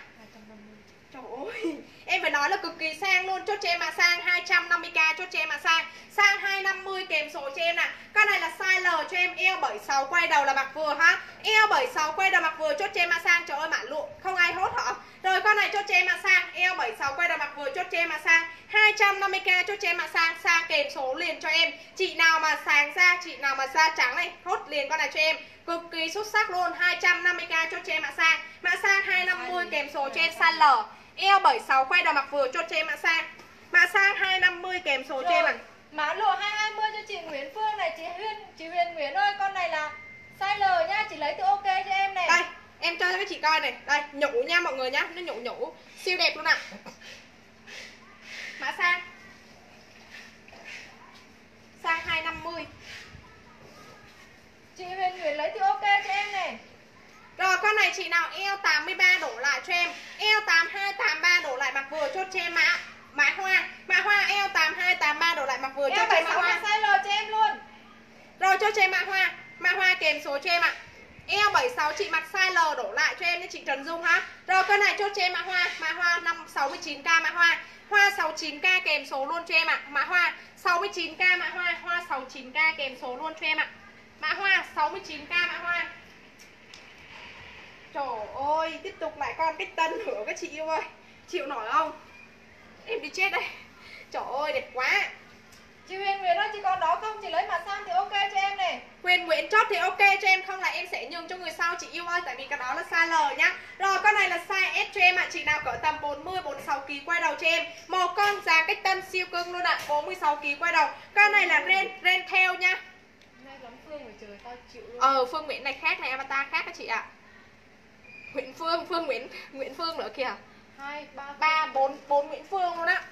Trời ơi, Em phải nói là cực kỳ sang luôn. Chốt cho em mà sang 250k chốt cho em mà sang. Sang 250 kèm số cho em nè. Con này là size L cho em, Eo 76 quay đầu là mặc vừa ha. Eo 76 quay đầu mặc vừa chốt cho em mà sang. Trời ơi, mã lụa, Không ai hốt hả? Rồi con này chốt cho em mà sang, Eo 76 quay đầu mặc vừa chốt cho em mà sang. 250k chốt cho em mà sang Sang kèm số liền cho em. Chị nào mà sáng ra Chị nào mà da trắng này, Hốt liền con này cho em. Cực kỳ xuất sắc luôn 250k chốt cho em mã sang. Mã sang 250 kèm số em size L Eo 76 quay đầu mặc vừa cho em mã sang. Mã sang 250 kèm số ạ Rồi mã lụa 220 cho chị Nguyễn Phương này. Chị Huyền, chị Huyền Nguyễn ơi Con này là size L nha. Chị lấy từ ok cho em này. Đây em cho các chị coi này. Đây nhũ nha mọi người nhá. Nó nhũ nhũ Siêu đẹp luôn ạ. Mã sang. Sang 250 Chị Huyền Nguyễn lấy từ ok cho em này. Rồi con này chị nào eo 83 đổ lại cho em. Eo vừa chốt cho em mã mã hoa mã hoa eo 82 83 đổ lại mặc vừa chốt cho em mã 76 hoa size L cho em luôn. Rồi chốt cho em mã hoa. Mã hoa kèm số cho em ạ. Eo 76 chị mặc size L đổ lại cho em nha chị Trần Dung ha. Rồi cái này chốt cho em mã hoa. Mã hoa 5 69k mã hoa. Hoa 69k kèm số luôn cho em ạ. Mã hoa 69k mã hoa. Hoa 69k kèm số luôn cho em ạ mã hoa 69k mã hoa. Trời ơi, tiếp tục lại con cái tân nữa các chị yêu ơi. Chịu nổi không? Em đi chết đây. Trời ơi, đẹp quá. Chị Huyền Nguyễn ơi, chị còn đó không? Chị lấy mặt sang thì ok cho em này. Huyền Nguyễn chốt thì ok cho em Không là em sẽ nhường cho người sau chị yêu ơi Tại vì cái đó là size L nhá. Rồi con này là size S cho em ạ. Chị nào cỡ tầm 40, 46kg quay đầu cho em. Một con giá cách tân siêu cưng luôn ạ. 46kg quay đầu. Con này là ren, ren theo nha Nay lắm Phương phải trời tao chịu luôn Ờ, Phương Nguyễn này khác này, avatar khác các chị ạ. Nguyễn Phương, Phương Nguyễn, Nguyễn Phương nữa kìa. Hai ba ba bốn bốn Nguyễn Phương luôn á.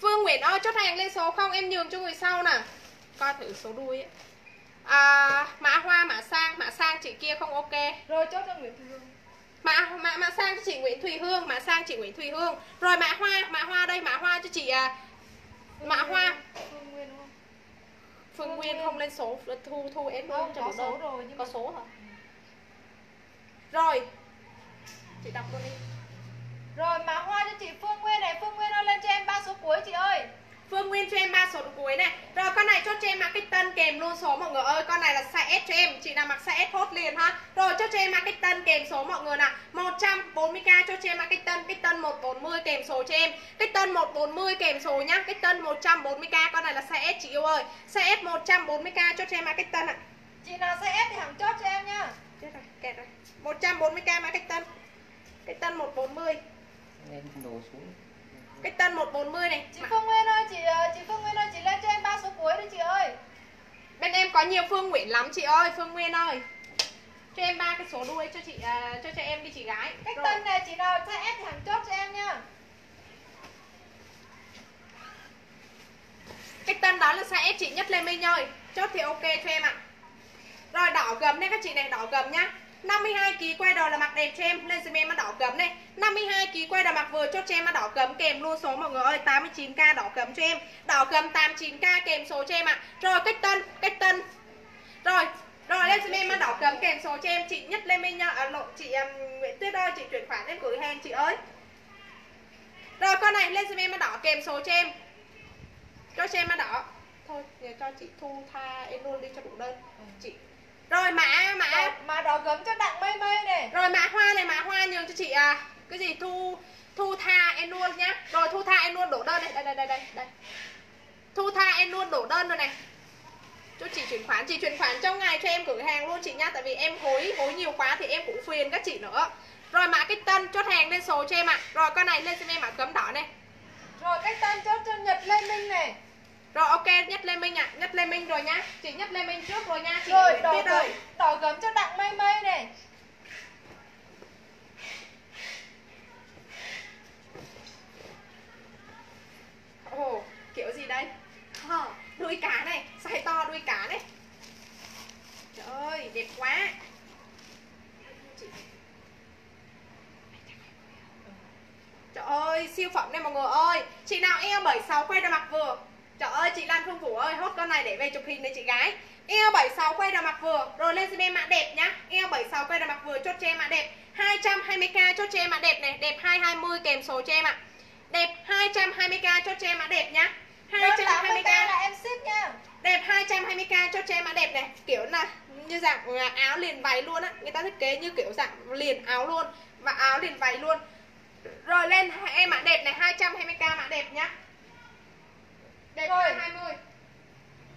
Phương Nguyễn ơi chốt hàng lên số không em nhường cho người sau nè coi thử số đuôi ấy. à, mã hoa mã sang mã sang chị kia không ok. Rồi chốt cho Nguyễn Thị Hương. Mã mã mã sang cho chị Nguyễn Thùy Hương mã sang chị Nguyễn Thùy Hương. Rồi mã hoa mã hoa đây mã hoa cho chị à, mã hoa Phương Nguyên không? Lên số thu thu em Không, cho có số đâu. rồi nhưng có mà số hả? Rồi. Chị đọc luôn đi. Rồi mã hoa cho chị Phương Nguyên này. Phương Nguyên ơi lên cho em ba số cuối chị ơi Phương Nguyên cho em ba số cuối này. Rồi con này chốt cho em market tân kèm luôn số mọi người ơi. Con này là size S cho em. Chị nào mặc size S hốt liền ha. Rồi chốt cho em market tân kèm số mọi người nào. 140k chốt cho em market tân Cách tân 140 kèm số cho em. Cách tân 140 kèm số nhá. Cách tân 140k Con này là size S chị yêu ơi. Size S 140k chốt cho em market tân ạ. Chị nào size S thì hẳn chốt cho em nhá. Chết rồi kẹt rồi. 140k market tân. Cách tân 140 em đổ xuống Cách tân 140 này. Chị Phương Nguyên ơi, chị ờ, chị Phương Nguyên ơi, chị lên cho em ba số cuối đi chị ơi. Bên em có nhiều Phương Nguyễn lắm chị ơi Phương Nguyên ơi. Cho em ba cái số đuôi cho chị à, cho cho em đi chị gái. Cách Rồi. tân này chị nào size S thì hẳn chốt cho em nhá Cách tân đó là size S chị nhất lên Minh ơi. Chốt thì ok cho em ạ. Rồi đỏ gấm này các chị này đỏ gấm nhá 52kg quay đầu là mặc đẹp cho em. Lên giùm em mà đỏ gấm này. 52kg quay đầu mặc vừa chốt cho em mà đỏ gấm kèm luôn số mọi người ơi 89k đỏ gấm cho em. Đỏ gấm 89k kèm số cho em ạ. Rồi cách tân cách tân. Rồi rồi lên giùm em mà đỏ gấm kèm số cho em. Chị nhất lên Minh nha à, lộ, Chị um, Nguyễn Tuyết ơi chị chuyển khoản em gửi hàng chị ơi. Rồi con này lên giùm em mà đỏ kèm số cho em. Cho cho em mà đỏ. Thôi giờ cho chị thu tha em luôn đi cho đủ đơn. Chị rồi mã mã. Mà đỏ gấm cho đặng mây mây này. Rồi mã hoa này mã hoa nhường cho chị à cái gì? Thu thu tha em luôn nhá. Rồi thu tha em luôn đổ đơn này. Đây đây đây đây đây. Thu tha em luôn đổ đơn rồi này. Cho chị chuyển khoản chị chuyển khoản trong ngày cho em gửi hàng luôn chị nhá. Tại vì em hối hối nhiều quá thì em cũng phiền các chị nữa. Rồi mã cách tân chốt hàng lên số cho em ạ. Rồi con này lên cho em mã cấm đỏ này. Rồi cách tân chốt cho Nhật Lê Minh này rồi ok nhất lê minh ạ. Nhất lê minh rồi nhá. Chị nhất lê minh trước rồi nha. Chị Rồi đỏ gấm, đỏ gấm cho đặng mây mây này. Ồ kiểu gì đây? Hờ, đuôi cá này. Size to đuôi cá này. Trời ơi đẹp quá. Trời ơi, siêu phẩm này mọi người ơi. Chị nào eo 76 quay đầu mặt vừa Trời ơi, chị Lan Phương Vũ ơi Hốt con này để về chụp hình này chị gái. Eo 76 quay đầu mặt vừa. Rồi lên giùm em mã đẹp nhá. Eo 76 quay đầu mặt vừa chốt cho em mã đẹp. 220k chốt cho em mã đẹp này. Đẹp 220 kèm số cho em ạ. Đẹp 220k chốt cho em mã đẹp nhá. Rồi 80k 220k là em ship nha. Đẹp 220k cho cho em mã đẹp này. Kiểu là như dạng là áo liền váy luôn á. Người ta thiết kế như kiểu dạng liền áo luôn Và áo liền váy luôn. Rồi lên em mã đẹp này 220k mã đẹp nhá Đẹp Rồi. 220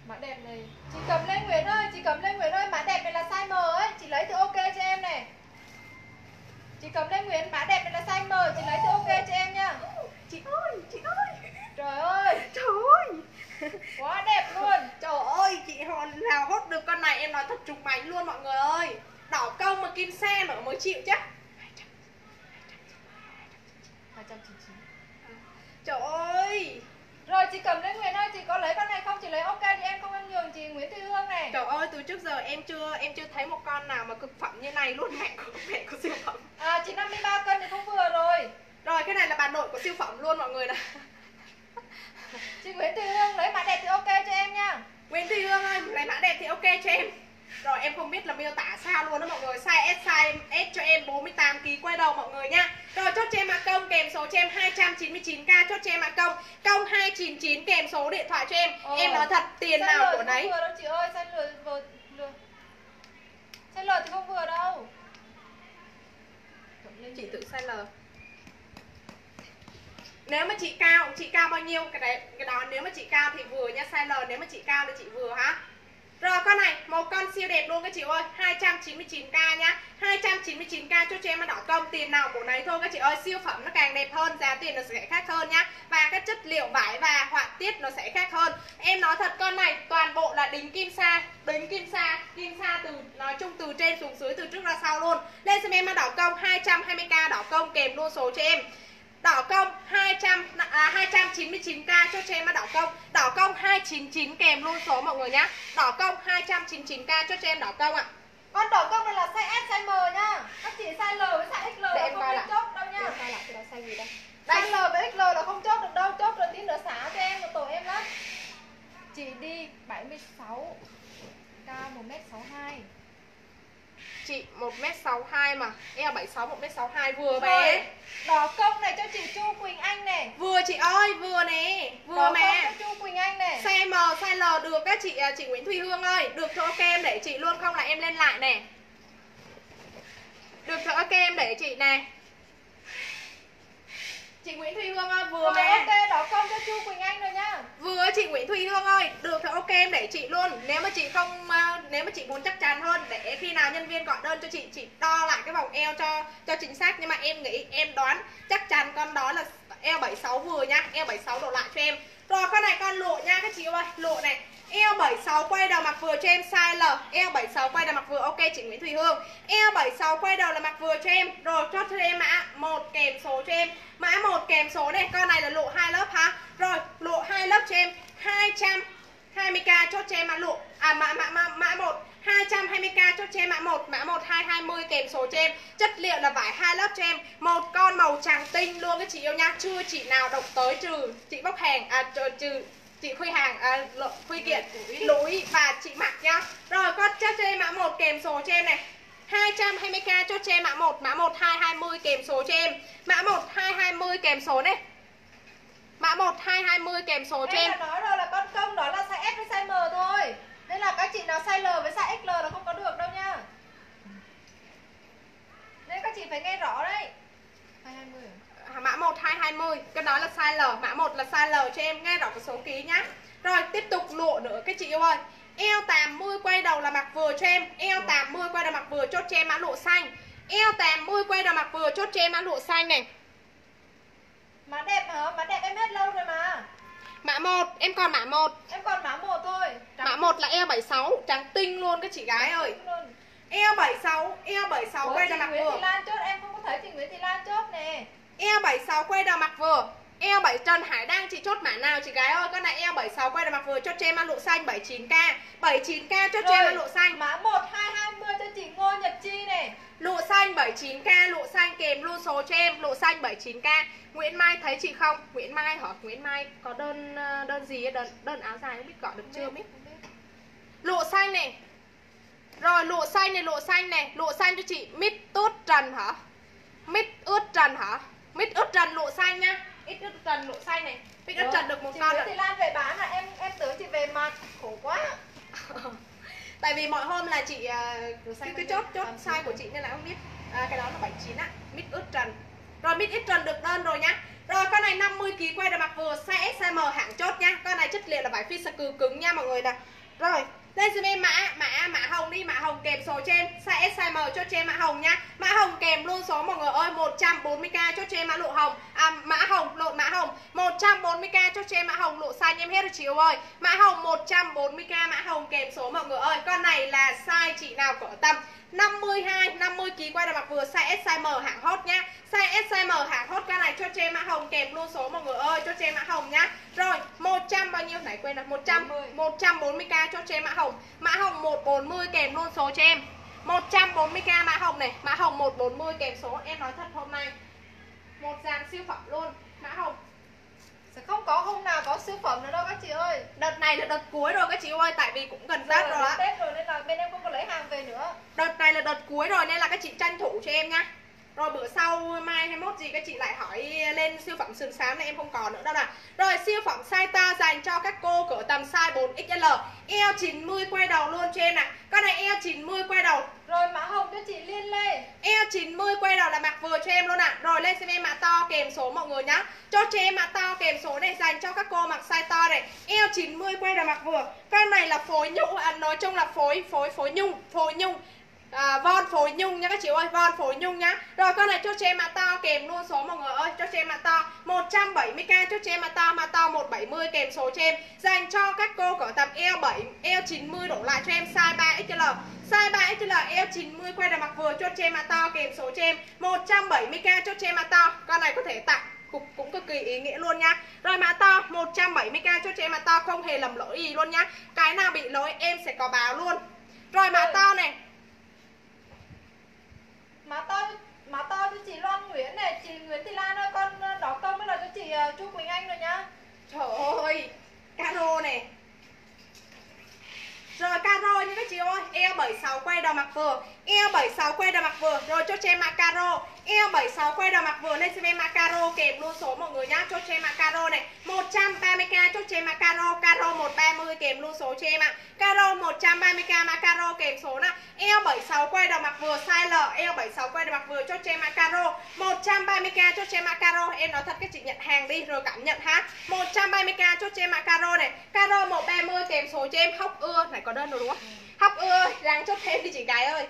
Mã đẹp này. Chị cầm lên Nguyễn ơi, chị cầm lên Nguyễn ơi Mã đẹp này là size M ấy, chị lấy thì ok cho em này. Chị cầm lên Nguyễn, mã đẹp này là size M Chị lấy thì ok cho em nha. Chị ơi, chị ơi. Trời ơi, Trời ơi. <laughs> Quá đẹp luôn. Trời ơi, chị họ nào hốt được con này em nói thật trùng mày luôn mọi người ơi. Đỏ công mà kim xe nữa mới chịu chứ. 299 Trời ơi Rồi chị cầm lên Nguyễn ơi, chị có lấy con này không? Chị lấy ok thì em không em nhường chị Nguyễn Thị Hương này. Trời ơi, từ trước giờ em chưa em chưa thấy một con nào mà cực phẩm như này luôn. <laughs> Mẹ của mẹ của siêu phẩm. À chị 53 cân thì không vừa rồi. Rồi cái này là bà nội của siêu phẩm luôn mọi người nè. <laughs> Chị Nguyễn Thị Hương lấy mã đẹp thì ok cho em nha. Nguyễn Thị Hương ơi lấy mã đẹp thì ok cho em rồi em không biết là miêu tả sao luôn đó mọi người. Size S, size S cho em 48kg quay đầu mọi người nha Rồi chốt cho em mã công kèm số cho em 299k Chốt cho em mã công. Công 299 kèm số điện thoại cho em. Ờ. Em nói thật tiền Size nào của nấy. vừa đâu chị ơi size L vừa vừa size L thì không vừa đâu. Chị tự size L nếu mà chị cao, chị cao bao nhiêu? Cái đấy cái đó nếu mà chị cao thì vừa nha size L nếu mà chị cao thì chị vừa ha. Rồi con này, một con siêu đẹp luôn các chị ơi. 299k nhá. 299k cho cho em đỏ công Tiền nào của nấy thôi các chị ơi. Siêu phẩm nó càng đẹp hơn Giá tiền nó sẽ khác hơn nhá. Và các chất liệu vải và họa tiết nó sẽ khác hơn. Em nói thật con này toàn bộ là đính kim sa Đính kim sa Kim sa từ nói chung từ trên xuống dưới từ trước ra sau luôn. Lên xem em đỏ công 220k đỏ công kèm luôn số cho em. Đỏ công 200 à, 299k cho cho em mà đỏ công. Đỏ công 299 kèm luôn số mọi người nhá. Đỏ công 299k cho cho em đỏ công ạ. Con đỏ công này là size S, size M nhá. Các chị size L với size XL Để là em không lại. chốt đâu cái đó size gì đây? Size L với XL là không chốt được đâu. Chốt rồi tí nữa xả cho em, một tổ em lắm Chị đi 76 Cao 1m62 Chị 1m62 mà. Eo 76 1m62 vừa bé. Đỏ công này cho chị Chu Quỳnh Anh này. Vừa chị ơi vừa nè. Vừa Đỏ cho Chu Quỳnh Anh này. Size M, size L được các chị à, chị Nguyễn Thùy Hương ơi. Được cho ok em để chị luôn không là em lên lại nè. Được cho ok em để chị nè Chị Nguyễn Thùy Hương ơi vừa mà ok, đỏ công cho Chu Quỳnh Anh rồi nhá Vừa chị Nguyễn Thùy Hương ơi Được thì ok em để chị luôn. Nếu mà chị không à, Nếu mà chị muốn chắc chắn hơn Để khi nào nhân viên gọi đơn cho chị Chị đo lại cái vòng eo cho cho chính xác. Nhưng mà em nghĩ em đoán Chắc chắn con đó là eo 76 vừa nha Eo 76 đổ lại cho em. Rồi con này con lộ nha các chị ơi Lộ này Eo 76 quay đầu mặc vừa cho em size L Eo 76 quay đầu mặc vừa ok chị Nguyễn Thùy Hương. Eo 76 quay đầu là mặc vừa cho em. Rồi cho cho em mã một kèm số cho em. Mã một kèm số này Con này là lộ hai lớp ha Rồi lộ hai lớp cho em. 220k chốt cho em mã lộ À mã mã mã, mã 1 220k chốt cho em mã 1 Mã 1 220 kèm số cho em. Chất liệu là vải hai lớp cho em. Một con màu trắng tinh luôn các chị yêu nha. Chưa chị nào độc tới trừ chị bóc hàng À trừ, trừ chị khuy hàng à, khuy kiện lũi và chị mặc nhá. Rồi con cho cho em mã 1 kèm số cho em này. 220k cho cho em mã 1 mã 1 220 kèm số cho em. Mã 1 220 kèm số này. Mã 1 220 kèm số cho Em. nói rồi là con công đó là size S với size M thôi. Nên là các chị nào size L với size XL là không có được đâu nha. Nên các chị phải nghe rõ đấy. 220 à? Mã 1 220 cái đó là size L. Mã 1 là size L cho em. Nghe rõ cái số ký nhá. Rồi tiếp tục lộ nữa. Cái chị yêu ơi. Eo 80 quay đầu là mặc vừa cho em. Eo 80 quay đầu mặc vừa chốt cho em mã lộ xanh. Eo 80 quay đầu mặc vừa chốt cho em mã lộ xanh này. Má đẹp hả? Má đẹp em hết lâu rồi mà. Mã 1 em còn mã 1 Em còn mã 1 thôi. Mã 1 là eo 76 trắng tinh luôn các chị gái ơi. eo 76 eo 76 Ủa, quay đầu mặc Nguyễn vừa. Thị Lan chốt. Em không có thấy chị Nguyễn Thị Lan chốt nè Eo 76 quay đầu mặc vừa. Eo 7 Trần Hải đang chị chốt mã nào chị gái ơi? Con này eo 76 quay đầu mặc vừa chốt cho em mã lộ xanh 79k 79k chốt cho em mã lộ xanh. Mã 1 220 cho chị Ngô Nhật Chi này. Lộ xanh 79k Lộ xanh kèm luôn số cho em Lộ xanh 79k Nguyễn Mai thấy chị không? Nguyễn Mai hả? Nguyễn Mai có đơn ờ, đơn gì đơn đơn áo dài không biết gọi được chưa Không biết. Lộ xanh này. Rồi lộ xanh này lộ xanh này. Lộ xanh cho chị mít ướt trần hả? Mít ướt trần hả Mít ướt trần lộ xanh nhá. Mít ướt trần lộ xanh này. Mít ướt trần được một chị con rồi Thị Lan về bán là em em tưởng chị về mặt khổ quá. <laughs> Tại vì mọi hôm là chị à, cái, cái bao chốt chốt. 89 size của chị nên là không biết. À, Cái đó là 79 á Mít ướt trần Rồi mít ướt trần được đơn rồi nhá. Rồi con này 50kg quay được mặc vừa size S size M hạng chốt nha Con này chất liệu là vải phi sà cừ cứng nha mọi người nè. Rồi lên giùm em mã mã mã hồng đi, mã hồng kèm số cho em size S, size M cho em mã hồng nhá. Mã hồng kèm luôn số mọi người ơi 140k chốt cho em mã lộ hồng. À mã hồng lộ mã hồng. 140k chốt cho em mã hồng lộ size em hết rồi chị yêu ơi. Mã hồng 140k mã hồng kèm số mọi người ơi. Con này là size chị nào cỡ tầm 52 50 kg quay đầu mặc vừa size S size M hạng hot nhá. Size S size M hạng hot con này cho cho em mã hồng kèm luôn số mọi người ơi cho cho em mã hồng nhá. Rồi 100 bao nhiêu nãy quên rồi 100 40. 140k cho cho em mã hồng. Mã hồng 140 kèm luôn số cho em. 140k mã hồng này Mã hồng 140 kèm số. Em nói thật hôm nay một dàn siêu phẩm luôn. Mã hồng Sẽ không có hôm nào có siêu phẩm nữa đâu các chị ơi. Đợt này là đợt cuối rồi các chị ơi tại vì cũng gần tết rồi á Tết rồi nên là bên em không có lấy hàng về nữa. Đợt này là đợt cuối rồi nên là các chị tranh thủ cho em nha rồi bữa sau mai 21 gì các chị lại hỏi lên siêu phẩm sườn xám này em không còn nữa. Đâu nè Rồi siêu phẩm size to dành cho các cô cỡ tầm size 4XL Eo 90 quay đầu luôn cho em nè Con này eo 90 quay đầu. Rồi mã hồng cho chị Liên Lê Eo 90 quay đầu là mặc vừa cho em luôn ạ. À. Rồi lên xem em mã to kèm số mọi người nhá. Cho cho em mã to kèm số này dành cho các cô mặc size to này. Eo 90 quay đầu mặc vừa. Con này là phối nhung à, Nói chung là phối phối phối nhung Phối nhung à, von phối nhung nha các chị ơi von phối nhung nhá. Rồi con này cho cho em mã to kèm luôn số mọi người ơi cho cho em mã to. 170k cho cho em mã to mã to 170 kèm số cho em. Dành cho các cô cỡ tầm eo 7 eo 90 đổ lại cho em size 3XL size 3XL eo 90 quay đầu mặc vừa cho cho em mã to kèm số cho em. 170k cho cho em mã to. Con này có thể tặng cục cũng cực kỳ ý nghĩa luôn nha Rồi mã to 170k cho cho em mã to không hề lầm lỗi gì luôn nhá. Cái nào bị lỗi em sẽ có báo luôn. Rồi mã Rồi. to này má to má to cho chị Loan Nguyễn này Chị Nguyễn Thị Lan ơi con ờ, đó đỏ mới là cho chị ờ, Chu Quỳnh Anh rồi nhá Trời ơi Caro này. Rồi caro như các chị ơi e 76 quay đầu mặc vừa Eo 76 quay đầu mặc vừa Rồi cho cho em mã caro Eo 76 quay đầu mặc vừa Lên xem em mã caro kèm luôn số mọi người nhá Cho cho em mã caro này 130k cho cho em mã caro Caro 130 kèm luôn số cho em ạ. Caro 130k mã caro kèm số nè Eo 76 quay đầu mặc vừa size L Eo 76 quay đầu mặc vừa cho cho em mã caro 130k cho cho em mã caro Em nói thật các chị nhận hàng đi rồi cảm nhận ha. 130k cho cho em mã caro này Caro 130 kèm số cho em. Hóc ưa Này có đơn rồi đúng không? Hóc ưa ơi, ráng chốt thêm đi chị gái ơi.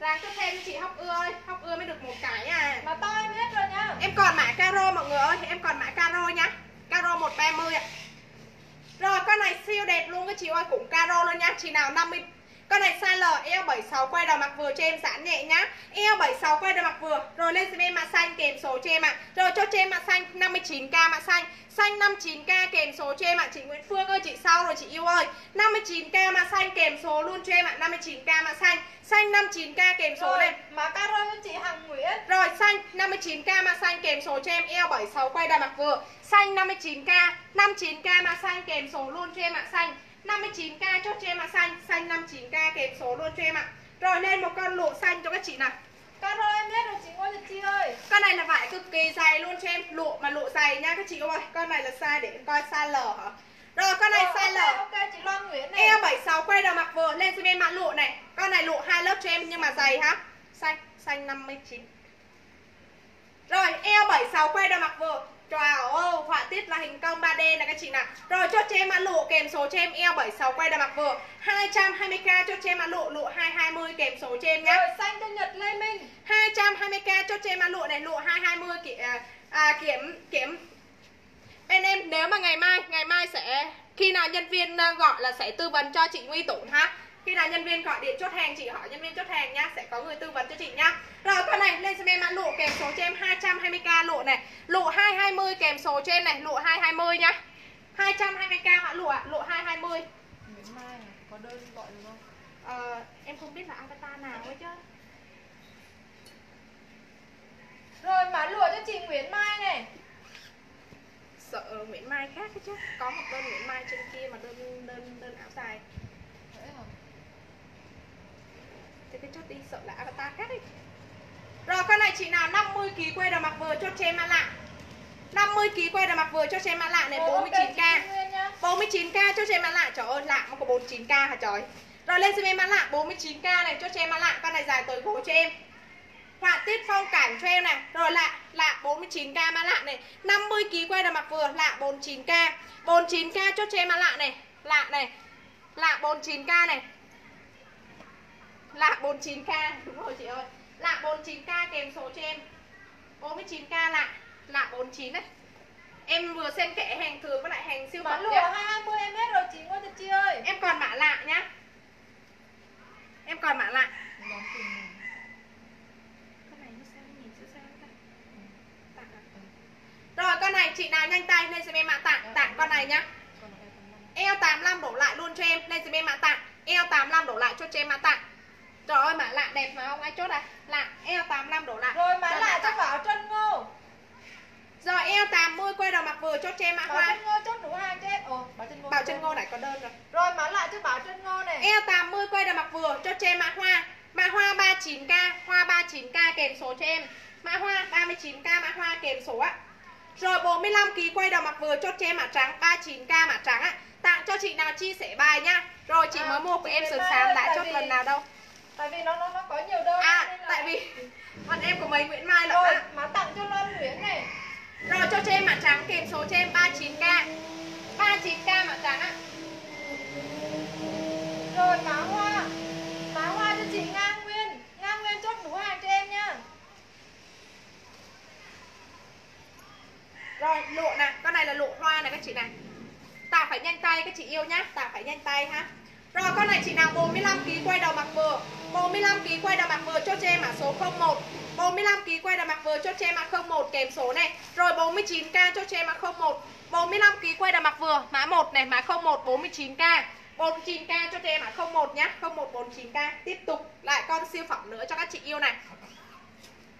Ráng chốt thêm chị hóc ưa ơi Hóc ưa mới được một cái à Mã to em hết rồi nhá. Em còn mã caro mọi người ơi Em còn mã caro nhá. Caro 130 ạ. Rồi con này siêu đẹp luôn các chị ơi Cũng caro luôn nhá Chị nào 50 con này size L, eo 76 quay đầu mặc vừa cho em giãn nhẹ nhá. Eo 76 quay đầu mặc vừa. Rồi lên xem em mã xanh kèm số cho em ạ. Rồi cho cho em mã xanh 59k mã xanh. Xanh 59k kèm số cho em ạ. Chị Nguyễn Phương ơi chị sau rồi chị yêu ơi. 59k mã xanh kèm số luôn cho em ạ. 59k mã xanh. Xanh 59k kèm số Rồi này. mã caro cho chị Hằng Nguyễn. Rồi xanh 59k mã xanh kèm số cho em eo 76 quay đầu mặc vừa. Xanh 59k 59k mã xanh kèm số luôn cho em ạ. Xanh 59k chốt cho em ạ. Xanh Xanh 59k kèm số luôn cho em ạ. Rồi lên một con lụa xanh cho các chị nào. Caro em hết rồi chị Ngô Nhật Chi ơi. Con này là vải cực kỳ dày luôn cho em. Lụa mà lụa dày nha các chị ơi. Con này là size để em coi size L hả? Rồi con này Rồi, size L. ok, ok chị Loan Nguyễn này. Eo 76 quay đầu mặc vừa. Lên cho em mã lụa này. Con này lụa hai lớp cho em nhưng mà dày ha Xanh, xanh 59 Rồi eo 76 quay đầu mặc vừa Ơi, họa tiết là hình công 3D này các chị nào. Rồi chốt cho em mã lụa kèm số cho em eo 76 quay đầu mặc vừa. 220k chốt cho em mã lụa lụa 220 kèm số cho em nhé Rồi xanh cho Nhật Lê Minh 220k chốt cho em mã lụa này lụa 220 ki, à, à, kiểm kiểm. Bên em nếu mà ngày mai ngày mai sẽ khi nào nhân viên à, gọi là sẽ tư vấn cho chị Nguy Tụng ha khi nào nhân viên gọi điện chốt hàng chị hỏi nhân viên chốt hàng nhá sẽ có người tư vấn cho chị nhá rồi con này lên xem em mã lụa kèm số cho em 220k lụa này. Lụa 220 kèm số cho em này lụa 220 nhá 220k mã lụa lụa 220 Nguyễn Mai à, có đơn gọi được không? ờ, em không biết là avatar nào ấy chứ. Rồi mã lụa cho chị Nguyễn Mai này. Sợ Nguyễn Mai khác chứ. Có một đơn Nguyễn Mai trên kia mà đơn đơn đơn áo dài Đấy hả? Thì cái chốt đi sợ là avatar khác ấy. Rồi con này chị nào 50 kg quay đầu mặc vừa chốt cho em mã lạ. 50 kg quay đầu mặc vừa cho cho em mã lạ này Rồi, ok, 49k chị Nguyên nhá. 49k cho cho em mã lạ. Trời ơi lạ mà có 49k hả trời? Rồi lên xem em mã lạ 49k này cho cho em mã lạ. Con này dài tới gối cho em. Họa tiết phong cảnh cho em này. Rồi lạ lạ 49k mã lạ này. 50 kg quay đầu mặc vừa lạ 49k 49k cho cho em mã lạ này. Lạ này. Lạ 49k này lạ 49k đúng rồi chị ơi. Lạ 49k kèm số cho em. 49k lạ lạ 49 đấy. Em vừa xem kẻ hàng thường với lại hàng siêu phẩm lụa nhá. 220 em hết rồi chị Ngô Nhật Chi ơi. Em còn mã lạ nhá. Em còn mã lạ. Rồi con này chị nào nhanh tay lên xem em mã tặng tặng con này nhá. Eo 85 đổ lại luôn cho em. Lên xem em mã tặng eo 85 đổ lại cho cho em mã tặng trời ơi mã lạ đẹp mà không? Ai chốt à? Lạ eo 85 đổ lại Rồi mã lại cho. Bảo Trân Ngô. Rồi eo 80 quay đầu mặt vừa chốt cho em mã Bảo hoa. Trân Ngô chốt đủ hàng cho em Ồ, Bảo Trân Ngô Bảo chân ngô này có đơn rồi. Rồi mã lại cho Bảo Trân Ngô này. Eo 80 quay đầu mặt vừa chốt cho em mã hoa. Mã hoa 39k Hoa 39k kèm số cho em. Mã hoa 39k mã hoa kèm số ạ Rồi 45kg quay đầu mặt vừa chốt cho em mã trắng 39k mã trắng ạ Tặng cho chị nào chia sẻ bài nha Rồi chị À, mới mua của em sám ơi, đã chốt lần nào đâu Tại vì nó nó nó có nhiều đơn À nên là- tại vì Bọn <laughs> em của mấy Nguyễn Mai Rồi, á mã tặng cho Loan Nguyễn này. Rồi cho cho em mã trắng kèm số cho em 39k 39k mã trắng á Rồi mã hoa. Mã hoa cho chị Nga Nguyên. Nga Nguyên chốt đủ hàng cho em nha Rồi lụa nè, con này là lụa hoa này các chị này. Tả phải nhanh tay các chị yêu nhá, tả phải nhanh tay ha Rồi con này chị nào 45kg quay đầu mặt vừa 45kg quay đầu mặt vừa cho cho em mã số 01 45kg quay đầu mặt vừa cho cho em mã 01 kèm số này. Rồi 49k cho cho em mã 01 45kg quay đầu mặt vừa mã 1 này mã 01 49k 49k cho cho em mã 01 nhá. 01 49k Tiếp tục. Lại con siêu phẩm nữa cho các chị yêu này.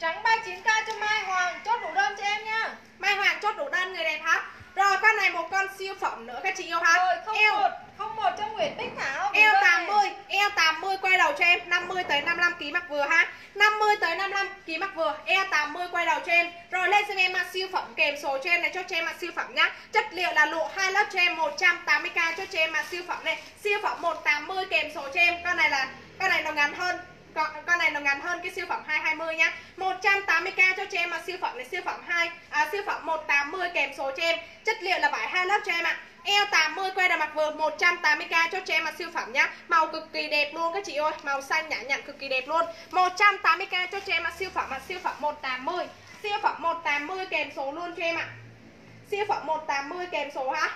Trắng 39k cho Mai Hoàng Chốt đủ đơn cho em nha Mai Hoàng chốt đủ đơn người đẹp hả? Rồi con này một con siêu phẩm nữa các chị yêu ha Rồi Eo 01 01 cho Nguyễn Bích Thảo. Eo đơn này. 80, eo 80 quay đầu cho em. 50 tới 55 kg mặc vừa ha. 50 tới 55 kg mặc vừa. Eo 80 quay đầu cho em. Rồi lên xem em mặc siêu phẩm kèm số cho em này Cho cho em mặc siêu phẩm nhá. Chất liệu là lụa hai lớp cho em 180k Cho cho em mặc siêu phẩm này. Siêu phẩm 180 kèm số cho em. Con này là con này nó ngắn hơn con, con này nó ngắn hơn cái siêu phẩm 220 nhá. 180k cho cho em mà siêu phẩm này siêu phẩm 2 à, siêu phẩm 180 kèm số cho em. Chất liệu là vải hai lớp cho em ạ. À. eo 80 que đầu mặc vừa 180k cho cho em mà siêu phẩm nhá. Màu cực kỳ đẹp luôn các chị ơi màu xanh nhã nhặn cực kỳ đẹp luôn. 180k cho cho em mà siêu phẩm mà siêu phẩm 180 siêu phẩm 180 kèm số luôn cho em ạ. Siêu phẩm 180 kèm số ha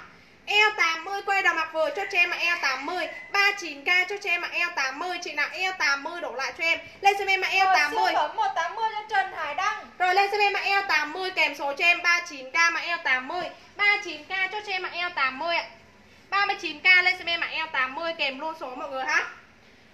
E80 quay đầu mặt vừa cho chị em E80 39k cho chị em E80 Chị nào E80 đổ lại cho em. Lên cho em E80 Rồi siêu cho Trần Hải Đăng. Rồi lên cho em E80 kèm số cho em 39k mà E80 39k cho chị em E80 ạ. 39k lên cho em E80 e kèm luôn số mọi người ha.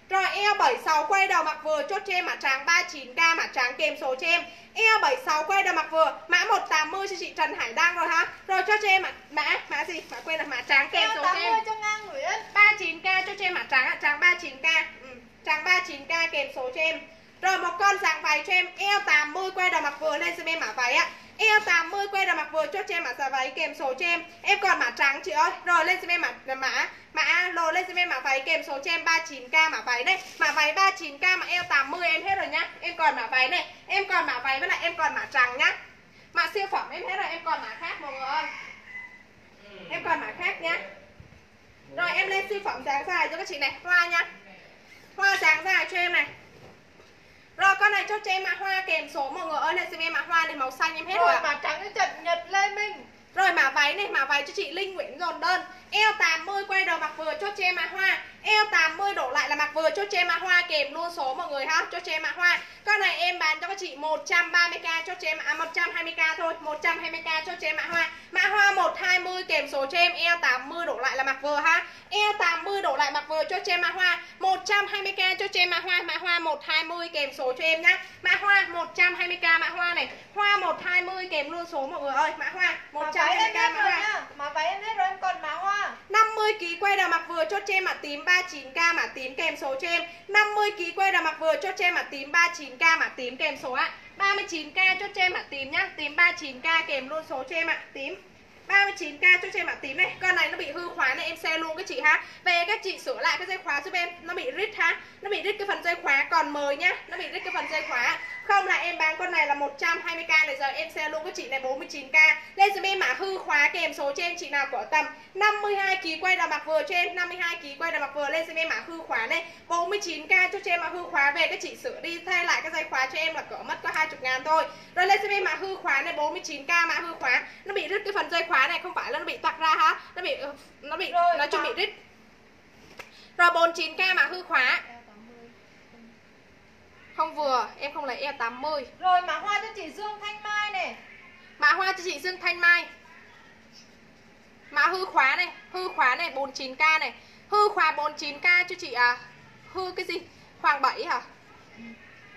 Rồi eo 76 quay đầu mặc vừa chốt cho em mã trắng 39k mã trắng kèm số cho em Eo 76 quay đầu mặc vừa mã 180 cho chị Trần Hải Đăng rồi ha Rồi cho cho em mã mã mã gì? Mã quên là mã trắng kèm số cho em 80 cho Nga Nguyễn 39k cho cho em mã trắng ạ, trắng 39k. Ừ, trắng 39k kèm số cho em. Rồi một con dạng váy cho em eo 80 quay đầu mặc vừa lên xem em mã váy ạ. Eo 80 quay đầu mặc vừa chốt cho em mã xà váy kèm số cho em. Em còn mã trắng chị ơi. Rồi lên xem em mã mã mã rồi lên xem em mã váy kèm số cho em 39k mã váy đây. Mã váy 39k mã eo 80 em hết rồi nhá. Em còn mã váy này, em còn mã váy với lại em còn mã trắng nhá. Mã siêu phẩm em hết rồi, em còn mã khác mọi người ơi. Em còn mã khác nhá. Rồi em lên siêu phẩm dáng dài cho các chị này Hoa nhá Hoa dáng dài cho em này rồi con này cho cho em mã hoa kèm số Mọi người ơi lên xem em mã hoa này màu xanh em hết rồi Rồi ạ. mã trắng cho Trần Nhật Lê Minh Rồi mã váy này mã váy cho chị Linh Nguyễn dồn đơn Eo 80 quay đầu mặc vừa chốt cho em mã hoa. Eo 80 đổ lại là mặc vừa chốt cho em mã hoa kèm luôn số mọi người ha Chốt cho em mã hoa. Con này em bán cho các chị 130k chốt cho em à 120k thôi 120k chốt cho em mã hoa. Mã hoa 120 kèm số cho em. Eo 80 đổ lại là mặc vừa ha. Eo 80 đổ lại mặc vừa chốt cho em mã hoa. 120k chốt cho em mã hoa Mã hoa 120 kèm số cho em nhá. Mã hoa 120k mã hoa này. Hoa 120 kèm luôn số mọi người ơi Mã hoa Mã váy em 120k hết mã hoa. Mã váy em hết rồi em còn mã hoa 50 kg que đầu mặc vừa chốt cho em mã tím 39k mã tím kèm số cho em 50 kg que đầu mặc vừa chốt cho em mã tím 39k mã tím kèm số ạ. 39k chốt cho em mã tím nhá. Tím 39k kèm luôn số cho em ạ tím. 39k cho trên mã tím này. Con này nó bị hư khóa này em xe luôn các chị ha. Về các chị sửa lại cái dây khóa giúp em, Nó bị rít ha. Nó bị rít cái phần dây khóa còn mời nhá Nó bị rít cái phần dây khóa. Không là em bán con này là 120k này, giờ em xe luôn các chị này 49k Lên giúp em mã hư khóa kèm số trên, chị nào có tầm 52kg quay đầu mặc vừa cho em 52kg quay đầu mặc vừa. Lên xem em mã hư khóa này 49k cho cho em mã hư khóa. Về các chị sửa đi, thay lại cái dây khóa cho em là cỡ mất có 20 ngàn thôi. Rồi lên xem em mã hư khóa này 49k mã hư khóa. Nó bị rít cái phần dây khóa này không phải là nó bị toạc ra ha. Nó bị nó bị Rồi, nói chung bị rít Rồi 49k mã hư khóa. Không vừa em không lấy E80 Rồi mã hoa cho chị Dương Thanh Mai này. Mã hoa cho chị Dương Thanh Mai. Mã hư khóa này Hư khóa này 49k này. Hư khóa 49k cho chị à Hư cái gì? Hoàng 7 hả?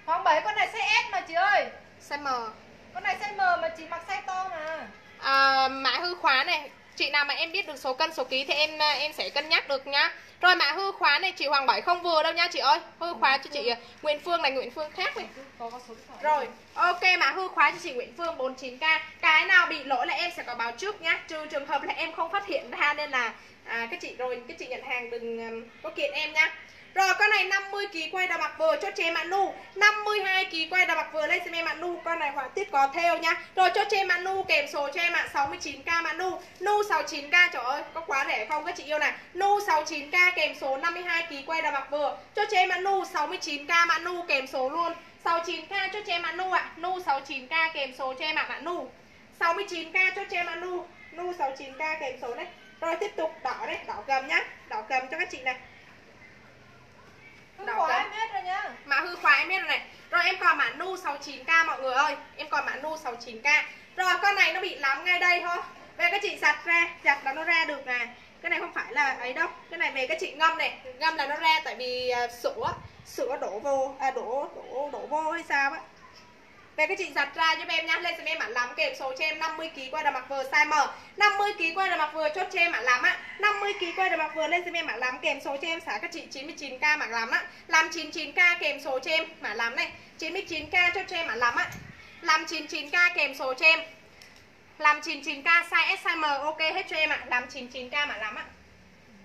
Khoảng 7 con này size S mà chị ơi. Size M. Con này size M mà chị mặc size to mà à, mã hư khóa này chị nào mà em biết được số cân số ký thì em à, em sẽ cân nhắc được nhá. Rồi mã hư khóa này chị Hoàng Bảy không vừa đâu nha chị ơi. Hư khóa cho chị à, Nguyễn Phương này Nguyễn Phương khác này. Rồi ok mã hư khóa cho chị Nguyễn Phương 49k cái nào bị lỗi là em sẽ có báo trước nhá. Trừ trường hợp là em không phát hiện ra nên là à, các chị rồi các chị nhận hàng đừng à, có kiện em nhá rồi, con này 50 kg quay đầu mặt vừa chốt cho em bạn nu. 52 kg quay đầu mặt vừa lên xem em bạn nu. Con này họa tiết có theo nhá. Rồi chốt cho em bạn nu kèm số cho em ạ. 69k bạn nu. Nu 69k trời ơi, có quá rẻ không các chị yêu này? Nu 69k kèm số 52 kg quay đầu mặt vừa chốt cho em bạn nu 69k bạn nu kèm số luôn. 69k chốt cho em bạn nu ạ. Nu 69k kèm số cho em ạ bạn nu. 69k chốt cho em bạn nu. Nu 69k kèm số đấy. Rồi, tiếp tục đỏ đấy, đỏ gầm nhá. Đỏ gầm cho các chị này. Hư khóa cơ. em hết rồi nhá. Mã hư khóa em biết rồi này. Rồi em còn mã nu 69k mọi người ơi. Em còn mã nu 69k Rồi con này nó bị lắm ngay đây thôi. Về các chị giặt ra Giặt là nó ra được nè. Cái này không phải là ấy đâu. Cái này về các chị ngâm này. Ngâm là nó ra tại vì à, sữa. Sữa đổ vô À đổ đổ đổ vô hay sao á về các chị giặt ra giúp em nhá. Lên xem em mã lắm kèm số cho em 50kg qua đầu mặc vừa. Size M. 50kg qua đầu mặc vừa chốt cho em mã lắm á. 50kg qua đầu mặc vừa. Lên xem em mã lắm kèm số cho em xả các chị 99k mã lắm á. Làm 99k kèm số cho em mã lắm này. 99k chốt cho em mã lắm á. Làm 99k kèm số cho em. Làm 99k size S, size M, ok hết cho em ạ. Làm 99k mã lắm ạ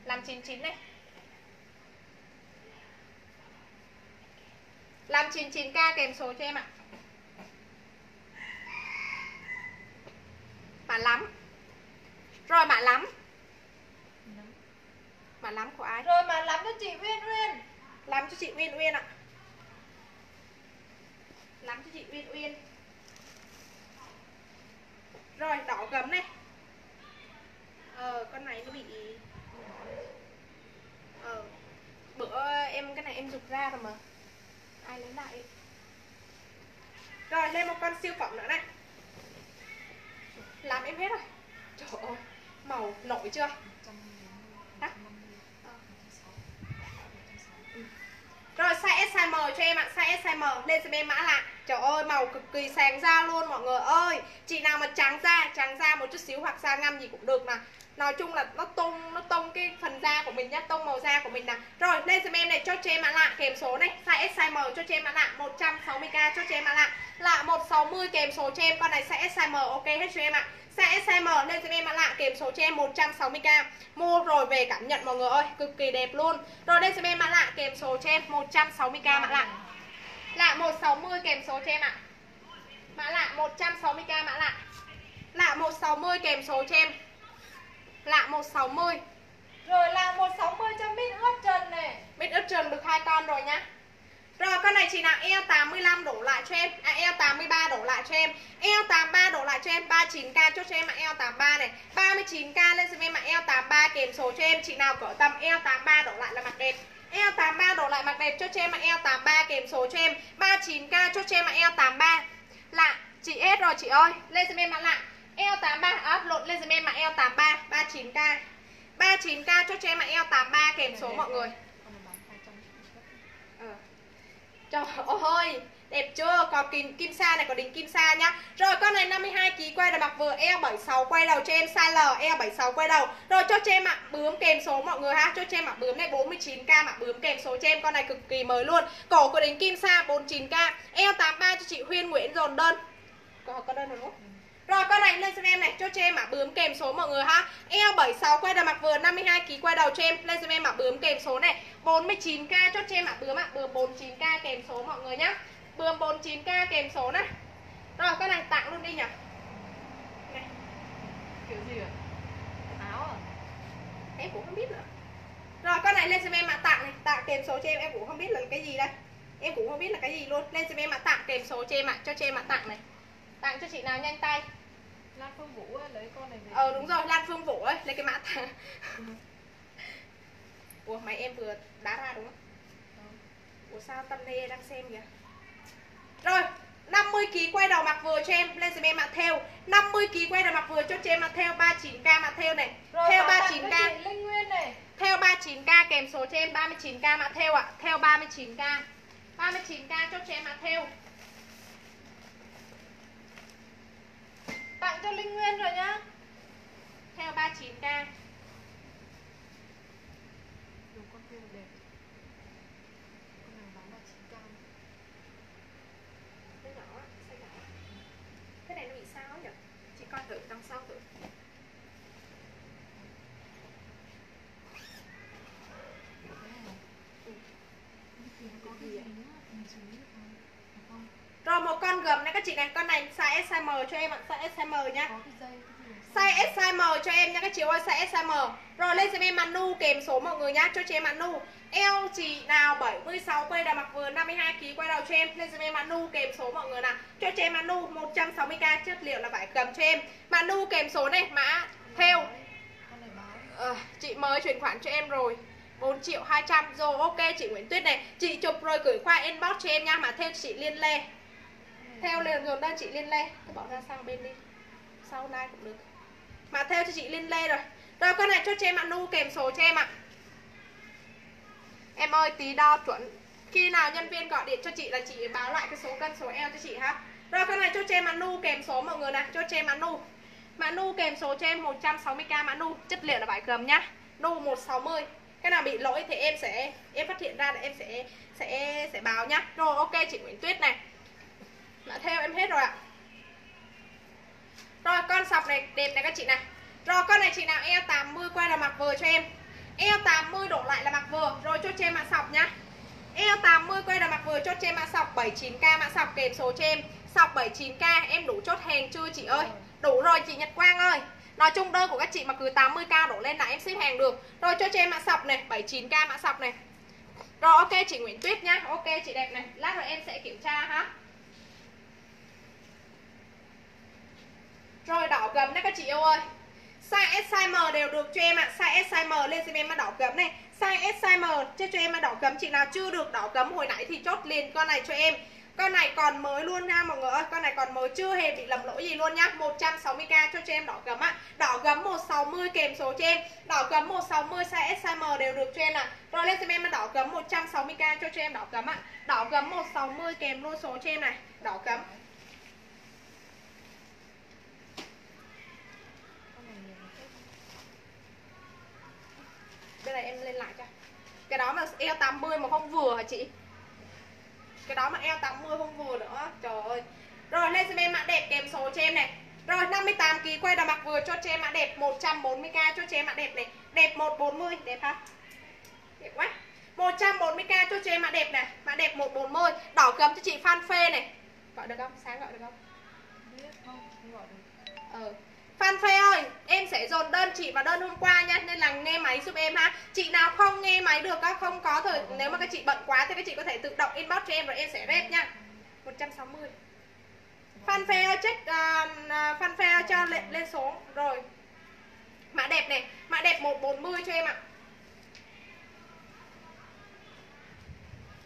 Làm 99 này Làm 99k kèm số cho em ạ. Mã lắm. Rồi mã lắm. Mã lắm của ai? Rồi mà lắm cho chị Uyên Uyên. Làm cho chị Uyên Uyên ạ. Làm cho chị Uyên Uyên. Rồi đỏ gấm này. Ờ con này nó bị Ờ Bữa em cái này em rụt ra rồi mà. Ai lấy lại? Rồi lên một con siêu phẩm nữa này làm em hết rồi Trời ơi Màu nổi chưa Hả? Ừ. Rồi size S size M cho em ạ, size S size M lên cho em mã lạ. Trời ơi màu cực kỳ sáng da luôn mọi người ơi. Chị nào mà trắng da, trắng da một chút xíu hoặc da ngăm gì cũng được nè. Nói chung là nó tung nó tung cái phần da của mình nhá, tông màu da của mình nè. Rồi lên giùm em này cho cho em mã lạ kèm số này, size S size M cho cho em mã lạ 160k cho cho em mã lạ. Lạ 160 kèm số cho em, con này size S size M ok hết cho em ạ. Size S size M lên giùm em mã lạ kèm số cho em 160k. Mua rồi về cảm nhận mọi người ơi, cực kỳ đẹp luôn. Rồi lên giùm em mã lạ kèm số cho em 160k mã lạ. Lạ 160 kèm số cho em ạ. Mã lạ 160k mã lạ. Lạ 160 kèm số cho em. Lạ 160. Rồi là 160 cho mít ướt trần này. Biết ướt trần được hai con rồi nhá. Rồi con này chị nào eo 85 đổ lại cho em. À eo 83 đổ lại cho em. Eo 83 đổ lại cho em. 39k chốt cho em ạ eo 83 này. 39k lên xem em ạ eo 83 kèm số cho em. Chị nào cỡ tầm eo 83 đổ lại là mặc đẹp. Eo 83 đổ lại mặc đẹp chốt cho em ạ eo 83 kèm số cho em. 39k chốt cho em ạ eo 83 Lạ chị hết rồi chị ơi. Lên xem em ạ lạ L83, à, lộn lên giùm em mã L83 39k 39k cho cho em mã L83 kèm số mọi người. Ờ. Trời ơi Đẹp chưa? Có kim, kim sa này, có đính kim sa nhá. Rồi con này 52kg quay đầu mặc vừa L76 quay đầu cho em size L L76 quay đầu. Rồi cho cho em ạ bướm kèm số mọi người ha. Cho cho em ạ bướm này 49k ạ bướm kèm số cho em Con này cực kỳ mới luôn. Cổ của đính kim sa 49k L83 cho chị Huyên Nguyễn dồn đơn. Có, có đơn rồi đúng không? Rồi con này lên xem em này, cho cho em ạ bướm kèm số mọi người ha. Eo 76 quay đầu mặc vừa 52 kg quay đầu cho em. Lên xem em ạ bướm kèm số này. 49k cho cho em ạ bướm ạ, bướm 49k kèm số mọi người nhá. Bướm 49k kèm số này. Rồi con này tặng luôn đi nhỉ. Này, Kiểu gì ạ? Áo à? em cũng không biết nữa. Rồi con này lên xem em mã tặng này, tặng kèm số cho em em cũng không biết là cái gì đây. Em cũng không biết là cái gì luôn. Lên xem em mã tặng kèm số cho em ạ, cho cho em mã tặng này. Tặng cho chị nào nhanh tay. Lan Phương Vũ ấy, lấy con này về. Ờ đúng rồi, Lan Phương Vũ ấy, lấy cái mã tặng. <laughs> Ủa mày em vừa đá ra đúng không? Ủa sao tâm lê đang xem kìa? Rồi 50kg quay đầu mặc vừa cho em. Lên giùm em mặc theo. 50kg quay đầu mặc vừa cho cho em mặc theo. 39k mặc theo này. Rồi Theo bảo tặng cho 39k chị Linh Nguyên này. Theo 39k kèm số cho em 39k mặc theo ạ. Theo 39k 39k cho cho em mặc theo Tặng cho Linh Nguyên rồi nhá. Theo 39k Đồ con kia đẹp Con này bán 39k Cái nhỏ á, size nhỏ á. Cái này nó bị sao nhỉ? Chị coi thử đằng sau thử Có cái gì nữa Mình xử lý được không? Được không? Rồi một con gầm này các chị này Con này size S, size M cho em ạ Size S, size M nhá. Size S, size M cho em nha các chị ơi Size S, size M. Rồi lên cho em manu kèm số mọi người nhá Cho chị em manu Eo chị nào 76 quay đầu mặc vừa 52kg quay đầu cho em. Lên cho em manu kèm số mọi người nào. Cho chị em manu 160k chất liệu là vải cầm cho em. Manu kèm số này mã theo. Ờ, chị mới chuyển khoản cho em rồi. 4 triệu 200 Rồi ok chị Nguyễn Tuyết này. Chị chụp rồi gửi qua inbox cho em nha Mà theo chị liên lê theo liền dồn đơn chị liên lê Tôi bỏ ra sang bên đi. Sau này cũng được. Mà theo cho chị liên lê rồi. Rồi con này cho cho em ạ Nu, kèm số cho em ạ. Em ơi, tí đo chuẩn. Khi nào nhân viên gọi điện cho chị là chị báo lại cái số cân, số eo cho chị ha. Rồi con này cho cho em ạ Nu, kèm số mọi người này. Cho cho em ạ Nu. Mã nu kèm số cho em 160k mã nu. Chất liệu là vải gầm nhá. Nu 160 Cái nào bị lỗi thì em sẽ, Em phát hiện ra là em sẽ sẽ sẽ báo nhá. Rồi, ok, chị Nguyễn Tuyết này đã theo em hết rồi ạ. Rồi, con sọc này, đẹp này các chị này. Rồi, con này chị nào eo 80 quay là mặc vừa cho em. Eo 80 đổ lại là mặc vừa Rồi cho cho em mã sọc nhá. Eo 80 quay là mặc vừa chốt cho em mã sọc 79k mã sọc kèm số cho em. Sọc 79k em đủ chốt hàng chưa chị ơi? Đủ rồi chị Nhật Quang ơi. Nói chung đơn của các chị mà cứ 80k đổ lên là em ship hàng được. Rồi cho cho em mã sọc này 79k mã sọc này. Rồi, ok chị Nguyễn Tuyết nhá. Ok chị đẹp này. Lát rồi em sẽ kiểm tra ha. Rồi đỏ gấm đấy các chị yêu ơi. Size S, size M đều được cho em ạ. Size S, size M lên xem em mà đỏ gấm này. Size S, size M cho cho em mà đỏ gấm Chị nào chưa được đỏ gấm hồi nãy thì chốt liền con này cho em. Con này còn mới luôn nha mọi người ơi. Con này còn mới chưa hề bị lầm lỗi gì luôn nhá. 160k cho cho em đỏ gấm ạ. Đỏ gấm 160 kèm số cho em. Đỏ gấm 160 size S, size M đều được cho em ạ. Rồi lên xem em mà đỏ gấm 160k cho cho em đỏ gấm ạ. Đỏ gấm 160 kèm luôn số cho em này. Đỏ gấm Con này nhiều một chút Bên này em lên lại cho. Cái đó mà eo 80 mà không vừa hả chị? Cái đó mà eo 80 không vừa nữa. Trời ơi. Rồi lên xem em mã đẹp kèm số cho em này. Rồi 58kg quay đầu mặc vừa cho cho em mã đẹp. 140k cho cho em mã đẹp này. Đẹp 140 Đẹp ha? Đẹp quá. 140k cho cho em mã đẹp này. Mã đẹp 140 Đỏ cấm cho chị Phan Phê này. Gọi được không? Sáng gọi được không? Biết không? Không gọi được. Ờ. Phan Phê ơi, em sẽ dồn đơn chị vào đơn hôm qua nha Nên là nghe máy giúp em ha. Chị nào không nghe máy được á, không có thời Nếu mà các chị bận quá thì các chị có thể tự động inbox cho em Rồi em sẽ rep nha. 160 Phan Phê ơi, check uh, Phan Phê ơi, cho lên, lên số. Rồi. Mã đẹp này, mã đẹp 140 cho em ạ.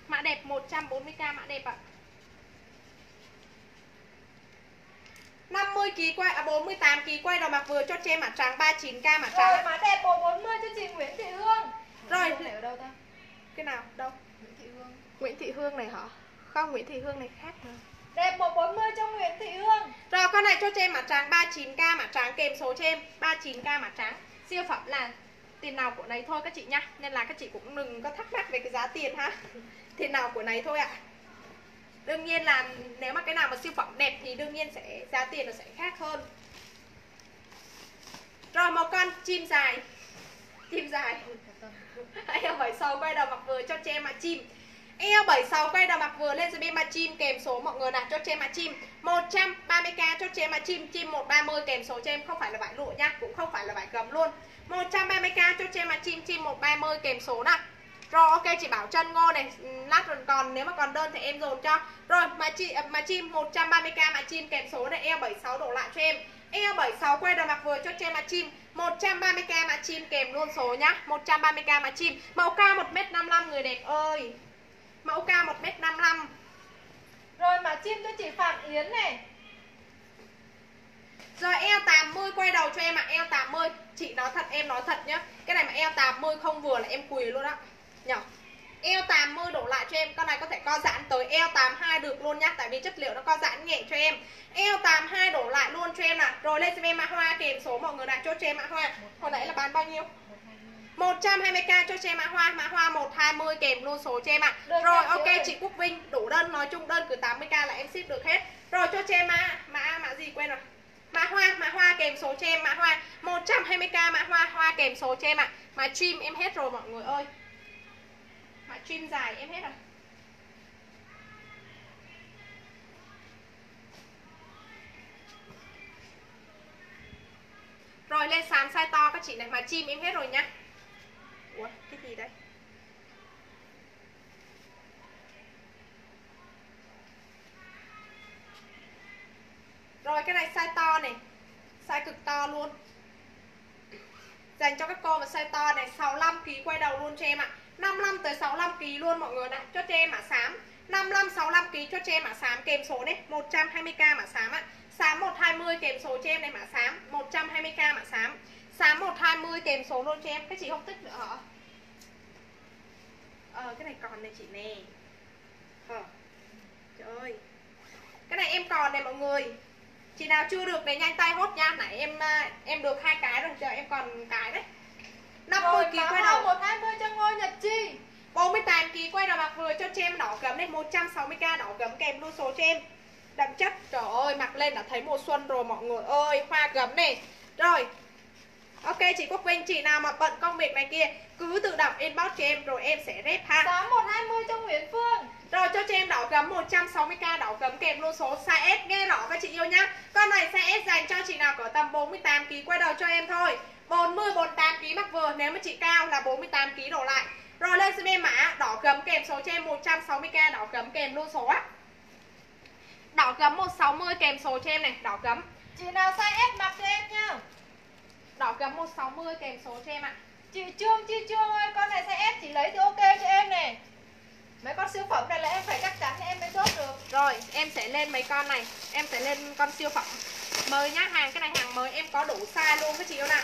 Mã đẹp 140k mã đẹp ạ. 50 kg quay à 48 kg quay đầu mặc vừa cho em mã trắng 39k mã Rồi trắng. mã đẹp 140 cho chị Nguyễn Thị Hương Rồi. Này ở đâu ta? Cái nào? Đâu? Nguyễn Thị Hương Nguyễn Thị Hương này hả? Không, Nguyễn Thị Hương này khác mà. Đẹp 140 cho Nguyễn Thị Hương Rồi con này cho em mã trắng 39k mã trắng kèm số cho em 39k mã trắng. Siêu phẩm là tiền nào của này thôi các chị nhá. Nên là các chị cũng đừng có thắc mắc về cái giá tiền ha. Tiền nào của này thôi ạ. Đương nhiên là nếu mà cái nào mà siêu phẩm đẹp thì đương nhiên sẽ, giá tiền nó sẽ khác hơn. Rồi, một con chim dài. Chim dài. <laughs> Eo 76 quay đầu mặc vừa cho che em mà chim Eo 76 quay đầu mặc vừa lên giúp bên mà chim, kèm số mọi người nào cho che em mà chim 130k cho che em mà chim Chim 130 kèm số cho em không phải là vải lụa nha, Cũng không phải là vải gấm luôn 130k cho che em mà chim Chim 130 kèm số nào rồi, ok, chị bảo chân ngô này ừ, Lát còn còn, nếu mà còn đơn thì em dồn cho. Rồi, mà chị à, mà chim 130k mà chim kèm số này eo 76 đổ lại cho em. Eo 76 quay đầu mặc vừa cho cho em mà chim 130k mà chim kèm luôn số nhá. 130k mà chim. Mẫu cao 1m55 người đẹp ơi. Mẫu cao 1m55 Rồi mã chim cho chị Phạm Yến này. Rồi eo 80 quay đầu cho em ạ à. Eo 80 Chị nói thật, em nói thật nhá. Cái này mà eo 80 không vừa là em quỳ luôn á. Nhở? Eo 80 đổ lại cho em. Con này có thể co giãn tới eo 82 được luôn nhá. Tại vì chất liệu nó co giãn nhẹ cho em. Eo 82 đổ lại luôn cho em nè Rồi lên cho em mã hoa. Kèm số mọi người này Chốt cho em mã hoa. Hồi nãy là bán bao nhiêu? 120k cho cho em mã hoa. Mã hoa 120 kèm luôn số cho em ạ. Được Rồi ok chị Quốc Vinh đủ đơn. Nói chung đơn cứ 80k là em ship được hết. Rồi cho cho em mã Mã mã gì quên rồi. Mã hoa, mã hoa kèm số cho em mã hoa. 120k mã hoa, hoa kèm số cho em ạ. Mã trim em hết rồi mọi người ơi chim dài, em hết rồi. Rồi, lên sàn size to, các chị này. Mà chim em hết rồi nhá Ủa, cái gì đây? Rồi, cái này size to này. Size cực to luôn. Dành cho các cô mà size to này 65kg quay đầu luôn cho em ạ. 55 tới 65kg luôn, mọi người này Cho cho em mã xám. 55 65kg cho cho em mã xám. Kèm số đấy 120k mã xám ạ. Xám 120 kèm số cho em này mã xám. 120k mã xám. Xám 120 kèm số luôn cho em Các chị không thích nữa hả? Ờ cái này còn này chị nè. Ờ. Trời ơi. Cái này em còn này mọi người. Chị nào chưa được để nhanh tay hốt nha. Nãy em à, em được hai cái rồi. Chờ em còn cái đấy. 50 Rồi kg mã quay đầu. 120 cho Ngô Nhật Chi. 48 kg quay đầu mặc vừa cho cho em đỏ gấm này 160k đỏ gấm kèm luôn số cho em. Đậm chất. Trời ơi mặc lên đã thấy mùa xuân rồi mọi người ơi Hoa gấm này Rồi Ok chị Quốc Vinh Chị nào mà bận công việc này kia Cứ tự động inbox cho em rồi em sẽ rep ha. Xám 120 cho Nguyễn Phương. Rồi cho cho em đỏ gấm 160k đỏ gấm kèm luôn số size S. Nghe rõ các chị yêu nhá. Con này size S dành cho chị nào cỡ tầm 48 kg quay đầu cho em thôi. 40 48 kg mặc vừa, nếu mà chị cao là 48 kg đổ lại. Rồi lên xem em mã đỏ gấm kèm số cho em 160k đỏ gấm kèm luôn số á. Đỏ gấm 160 kèm số cho em này, đỏ gấm. Chị nào size S mặc cho em nha Đỏ gấm 160 kèm số cho em ạ. Chị Trương, chị Trương ơi, con này size S chị lấy thì ok cho em này Mấy con siêu phẩm này là em phải chắc chắn em mới chốt được Rồi, em sẽ lên mấy con này Em sẽ lên con siêu phẩm Mới nhá, hàng cái này hàng mới em có đủ size luôn các chị yêu nào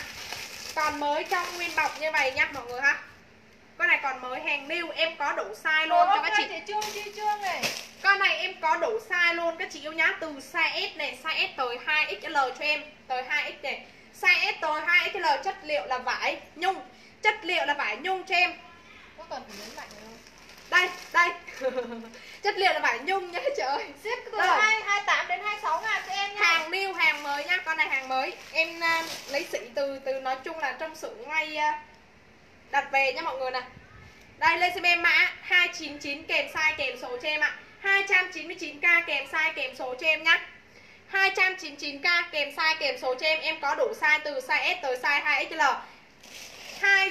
Còn mới trong nguyên bọc như vậy nha mọi người ha. Con này còn mới hàng new em có đủ size luôn cho các chị. chị Trương, chị Trương này. Con này em có đủ size luôn các chị yêu nhá. Từ size S này, size S tới 2XL cho em. Tới 2X này. Size S tới 2XL chất liệu là vải nhung. Chất liệu là vải nhung cho em. Có cần phải nhấn mạnh không? Đây, đây. <laughs> Chất liệu là vải nhung nhá trời ơi. Ship từ Rồi. 2, 28 đến 26 ngàn cho em nha. Hàng new hàng mới nha con này hàng mới. Em à, lấy sỉ từ từ nói chung là trong xưởng ngay à, đặt về nha mọi người này đây lên xem em mã. 299 kèm size kèm số cho em ạ. 299k kèm size kèm số cho em nhá. 299k kèm size kèm số cho em. Em có đủ size từ size S tới size 2XL 2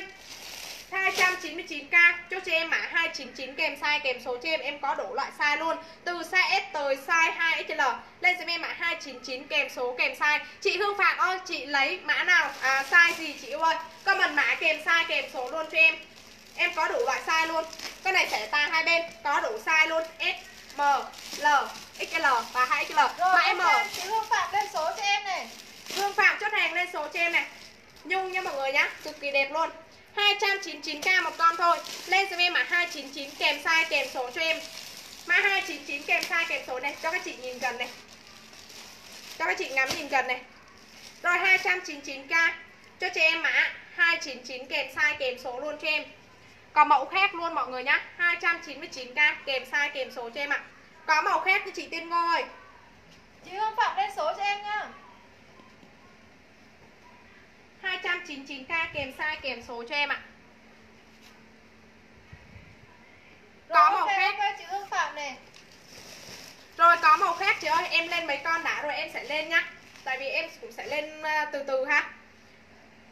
299k chốt cho em mã 299 kèm size kèm số cho em. Em có đủ loại size luôn. Từ size S tới size 2XL lên giùm em mã 299 kèm số kèm size. Chị Hương Phạm ơi chị lấy mã nào? À, size gì chị yêu ơi? Comment mã kèm size kèm số luôn cho em. Em có đủ loại size luôn. Cái này sẽ tàng hai bên. Có đủ size luôn. S M L XL và 2XL Rồi mã M. chị Hương Phạm lên số cho em này. Hương Phạm chốt hàng lên số cho em này. Nhung nha mọi người nhá. Cực kỳ đẹp luôn 299k một con thôi. Lên giùm em mã 299 kèm size, kèm số cho em. Mã 299 kèm size, kèm số này. Cho các chị nhìn gần này. Cho các chị ngắm nhìn gần này. Rồi 299k Cho chị em mã 299 kèm size, kèm số luôn cho em. Có mẫu khác luôn mọi người nhá. 299k kèm size, kèm số cho em ạ. Có màu khác cho chị Tiên Ngô ơi. Chị Hương Phạm lên số cho em nha 299k kèm size kèm số cho em ạ. Rồi Có màu khác. ok, chị Hương Phạm này. Rồi có màu khác chị ơi. Em lên mấy con đã rồi em sẽ lên nhá. Tại vì em cũng sẽ lên à, từ từ ha.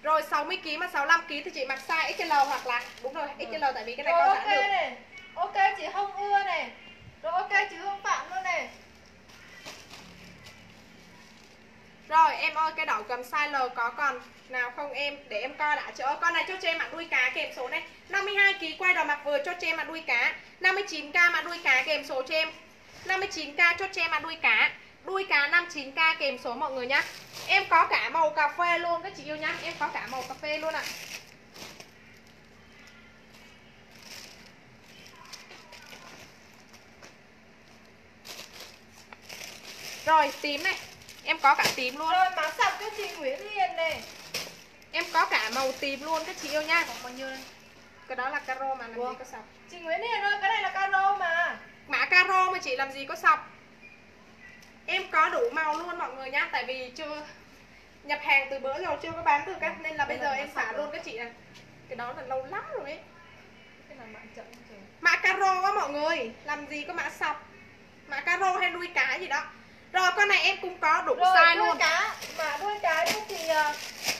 Rồi 60kg mà 65kg thì chị mặc size XL hoặc là Đúng rồi XL tại vì cái này Rồi có ok giãn được. này. Ok chị Hồng Ưa này. Rồi ok chị Hương Phạm luôn này Rồi, em ơi, cái đỏ cầm size L có còn nào không em? Để em coi đã Trời con này cho cho em mặt đuôi cá, kèm số này. 52kg quay đầu mặt vừa cho cho em mặt đuôi cá. 59k mặt đuôi cá, kèm số cho em. 59k cho cho em mặt đuôi cá. Đuôi cá 59k kèm số mọi người nhá. Em có cả màu cà phê luôn, các chị yêu nhá. Em có cả màu cà phê luôn ạ. À. Rồi, tím này. Em có cả tím luôn. Rồi mã sọc cho chị Nguyễn Hiền này. Em có cả màu tím luôn các chị yêu nha. Còn bao nhiêu đây. Cái đó là caro mà làm Ủa? gì có sọc Chị Nguyễn Hiền ơi cái này là caro mà. Mã caro mà chị làm gì có sọc Em có đủ màu luôn mọi người nhá Tại vì chưa nhập hàng từ bữa rồi chưa có bán được các Nên là bây giờ em xả luôn các chị này Cái đó là lâu lắm rồi ấy. Cái mã chậm rồi. Mã caro á mọi người. Làm gì có mã sọc Mã caro hay đuôi cá gì đó Rồi con này em cũng có đủ Rồi size luôn. cá. Mã đuôi cá cho chị uh,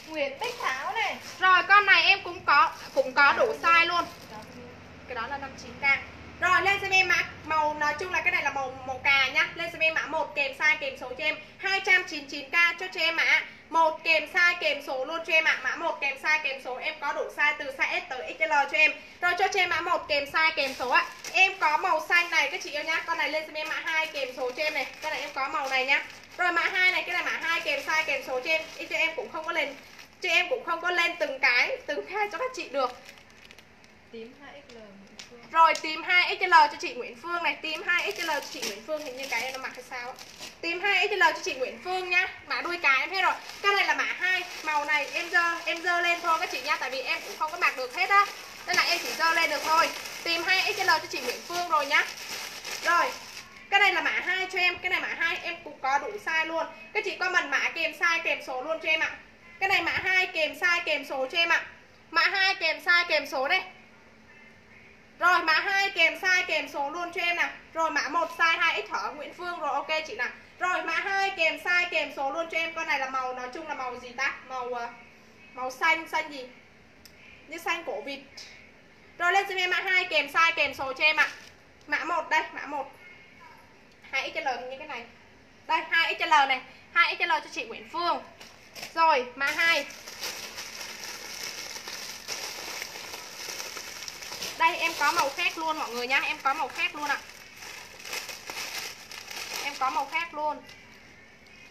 Nguyễn Bích Thảo này. Rồi con này em cũng có cũng có đủ size luôn. Cái đó là 59k Rồi lên xem em mã màu nói chung là cái này là màu màu cà nhá Lên xem em mã 1 kèm size kèm số cho em. 299k cho cho em mã một kèm size, kèm số luôn cho em ạ. Mã 1 kèm size, kèm số. Em có đủ size từ size S tới XL cho em. Rồi cho cho em mã 1 kèm size, kèm số ạ. Em có màu xanh này, các chị yêu nhá. Con này lên xem em mã 2 kèm số cho em này. Cái này em có màu này nhá. Rồi mã 2 này, cái này mã 2 kèm size, kèm số cho em. Ý cho em cũng không có lên, Cho em cũng không có lên từng cái Từng cái cho các chị được. Tím 2XL rồi, tìm 2XL cho chị Nguyễn Phương này. Tìm 2XL cho chị Nguyễn Phương Hình như cái em nó mặc hay sao á. Tím 2XL cho chị Nguyễn Phương nhá. Mã đuôi cá em hết rồi. Cái này là mã 2 Màu này em dơ em dơ lên thôi các chị nha. Tại vì em cũng không có mặc được hết á. Nên là em chỉ dơ lên được thôi. Tìm 2XL cho chị Nguyễn Phương rồi nhá. Rồi, cái này là mã 2 cho em. Cái này mã 2 em cũng có đủ size luôn. Các chị comment mã kèm size kèm số luôn cho em ạ. Cái này mã 2 kèm size kèm số cho em ạ. Mã 2 kèm size kèm số đây rồi mã 2 kèm size kèm số luôn cho em nè Rồi mã 1 size 2X hở Nguyễn Phương rồi, ok chị nè Rồi mã 2 kèm size kèm số luôn cho em, Con này là màu, nói chung là màu gì ta? Màu ờ, màu xanh xanh gì? Như xanh cổ vịt. Rồi lên cho em mã 2 kèm size kèm số cho em ạ. À. Mã 1 đây, mã 1 2XL như cái này. Đây 2XL này. 2XL cho chị Nguyễn Phương. Rồi, mã 2 Đây, em có màu khác luôn mọi người nhá, Em có màu khác luôn ạ. Em có màu khác luôn.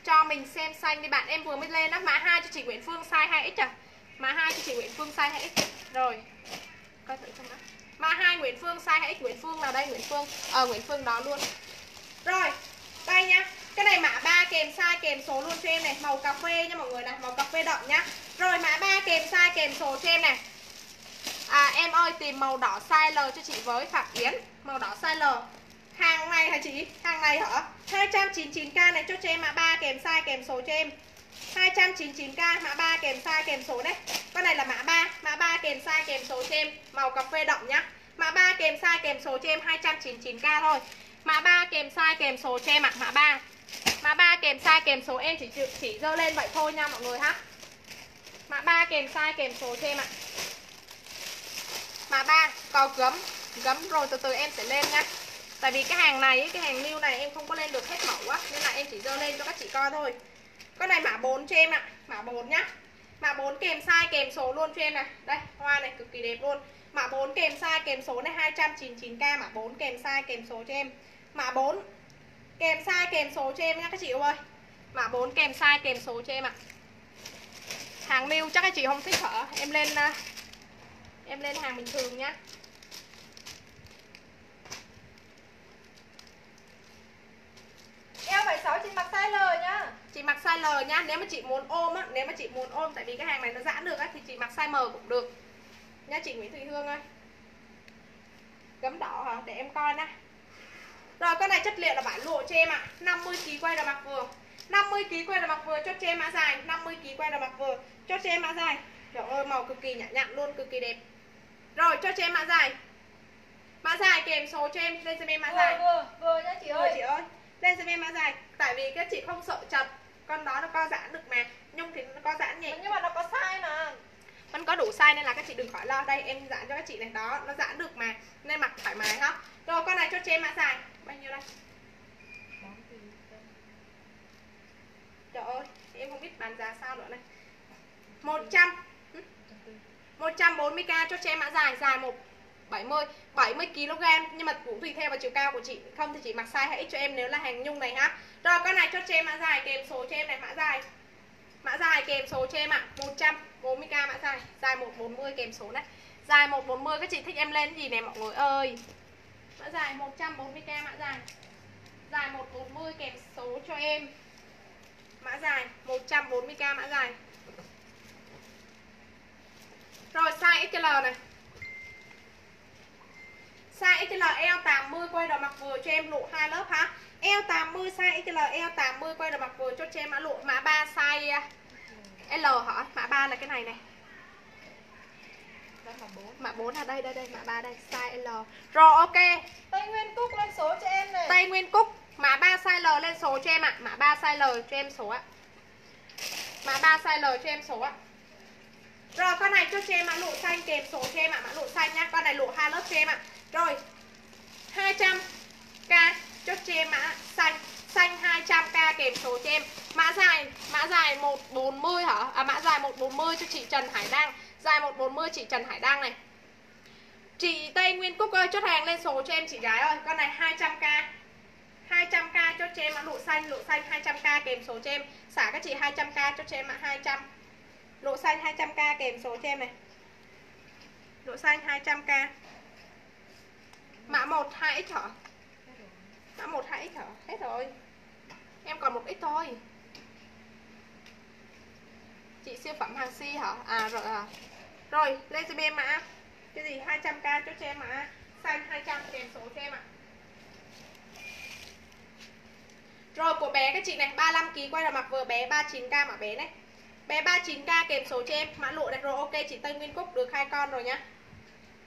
Cho mình xem xanh đi bạn, Em vừa mới lên đó Mã 2 cho chị Nguyễn Phương size 2X à? Mã 2 cho chị Nguyễn Phương size 2X Rồi. Coi thử xem đó Mã 2 Nguyễn Phương size 2X Nguyễn Phương là đây? Nguyễn Phương Ờ Nguyễn Phương đó luôn. Rồi, Đây nhá. Cái này mã 3 kèm size kèm số luôn cho em này. Màu cà phê nha mọi người này Màu cà phê đậm nhá. Rồi, mã 3 kèm size kèm số cho em này. À em ơi, tìm màu đỏ size L cho chị với Phạm Yến. Màu đỏ size L. Hàng này hả chị? Hàng này hả? 299k này cho cho em mã 3 kèm size, kèm số cho em. 299k mã 3 kèm size, kèm số đấy. Con này là mã 3 Mã 3 kèm size, kèm số cho em. Màu cà phê đậm nhá. Mã 3 kèm size, kèm số cho em. 299k thôi. Mã 3 kèm size, kèm số cho em ạ. Mã 3 Mã 3 kèm size, kèm số em chỉ chỉ dơ lên vậy thôi nha mọi người ha. Mã 3 kèm size, kèm số cho em ạ mà ba có gấm Gấm rồi từ từ em sẽ lên nha. Tại vì cái hàng này, cái hàng new này em không có lên được hết mẫu á Nên là em chỉ dơ lên cho các chị coi thôi. Con này mã 4 cho em ạ Mã 4 nhá. Mã 4 kèm size kèm số luôn cho em này. Đây, hoa này cực kỳ đẹp luôn. Mã 4 kèm size kèm số này 299k Mã 4 kèm size kèm số cho em. Mã 4 kèm size kèm số cho em nhá các chị ơi. Mã 4 kèm size kèm số cho em ạ. Hàng new chắc các chị không thích hở Em lên à, Em lên hàng bình thường nhá Eo 76 chị mặc size L nhá. Chị mặc size L nhá Nếu mà chị muốn ôm á Nếu mà chị muốn ôm Tại vì cái hàng này nó giãn được á Thì chị mặc size M cũng được. Nha chị Nguyễn Thùy Hương ơi. Gấm đỏ hả? Để em coi nè. Rồi con này chất liệu là bản lụa cho em ạ. à. 50kg quay là mặc vừa. 50kg quay là mặc vừa cho cho em mã dài. 50kg quay là mặc vừa cho cho em mã dài. Trời ơi màu cực kỳ nhã nhặn luôn Cực kỳ đẹp Rồi cho cho em mã dài. Mã dài kèm số cho em Lên xem em mã Vừa dài. vừa vừa nhá chị Ơi ơi. chị ơi. Lên xem em mã dài. Tại vì các chị không sợ chật Con đó nó co giãn được mà. Nhung thì nó co giãn nhỉ Nhưng mà nó có size mà Vẫn có đủ size nên là các chị đừng khỏi lo. Đây em giãn cho các chị này. Đó nó giãn được mà. Nên mặc thoải mái ha. Rồi con này cho cho em mã dài. Bao nhiêu đây? Trời ơi Em không biết bán giá sao nữa này. 100 140k cho chị em mã dài Dài 170 70 kg. Nhưng mà cũng tùy theo vào chiều cao của chị. Không thì chị mặc size hãy cho em nếu là hàng nhung này ha. Rồi, con này cho chị em mã dài, kèm số cho em này. Mã dài. Mã dài kèm số cho em ạ. à. 140k mã dài. Dài 140 kèm số này. Dài 140 các chị thích em lên gì này mọi người ơi? Mã dài 140k mã dài. Dài 140 kèm số cho em. Mã dài 140k mã dài. Rồi size XL này Size XL eo 80 quay đầu mặc vừa cho em lộ hai lớp ha Eo 80 size XL eo 80 quay đầu mặc vừa cho em mã lộ mã 3 size à, L hả? Mã 3 là cái này này là 4 Mã 4 là đây đây đây, mã 3 đây, size L. Rồi ok. Tây Nguyên Cúc lên số cho em này Tây Nguyên Cúc, mã 3 size L lên số cho em ạ. Mã 3 size L cho em số ạ. Mã 3 size L cho em số ạ. Rồi con này cho cho em mã lụa xanh kèm số cho em ạ, mã lụa xanh nhá. Con này lụa hai lớp cho em ạ. Rồi. 200k chốt cho em mã xanh xanh 200k kèm số cho em. Mã dài mã dài 140 hả? À mã dài 140 cho chị Trần Hải Đăng. Dài 140 chị Trần Hải Đăng này. Chị Tây Nguyên Cúc ơi chốt hàng lên số cho em chị gái ơi. Con này 200k 200k chốt cho em mã lụa xanh lụa xanh 200k kèm số cho em. Xả các chị 200k chốt cho em mã 200 lụa xanh 200k kèm số cho em này. Lụa xanh 200k mã 1 2x hả? Mã 1 2x hả? Hết rồi. Em còn một ít thôi. Chị siêu phẩm hàng si hả? À rồi à. Rồi, lên cho em mã. Cái gì? 200k cho em mã. Xanh 200 kèm số cho em ạ. Rồi, của bé các chị này 35 kg quay là mặc vừa bé 39k mã bé này bé 39k kèm số cho em. Mã lụa này. Rồi ok chị Tây Nguyên Cúc được hai con rồi nhá.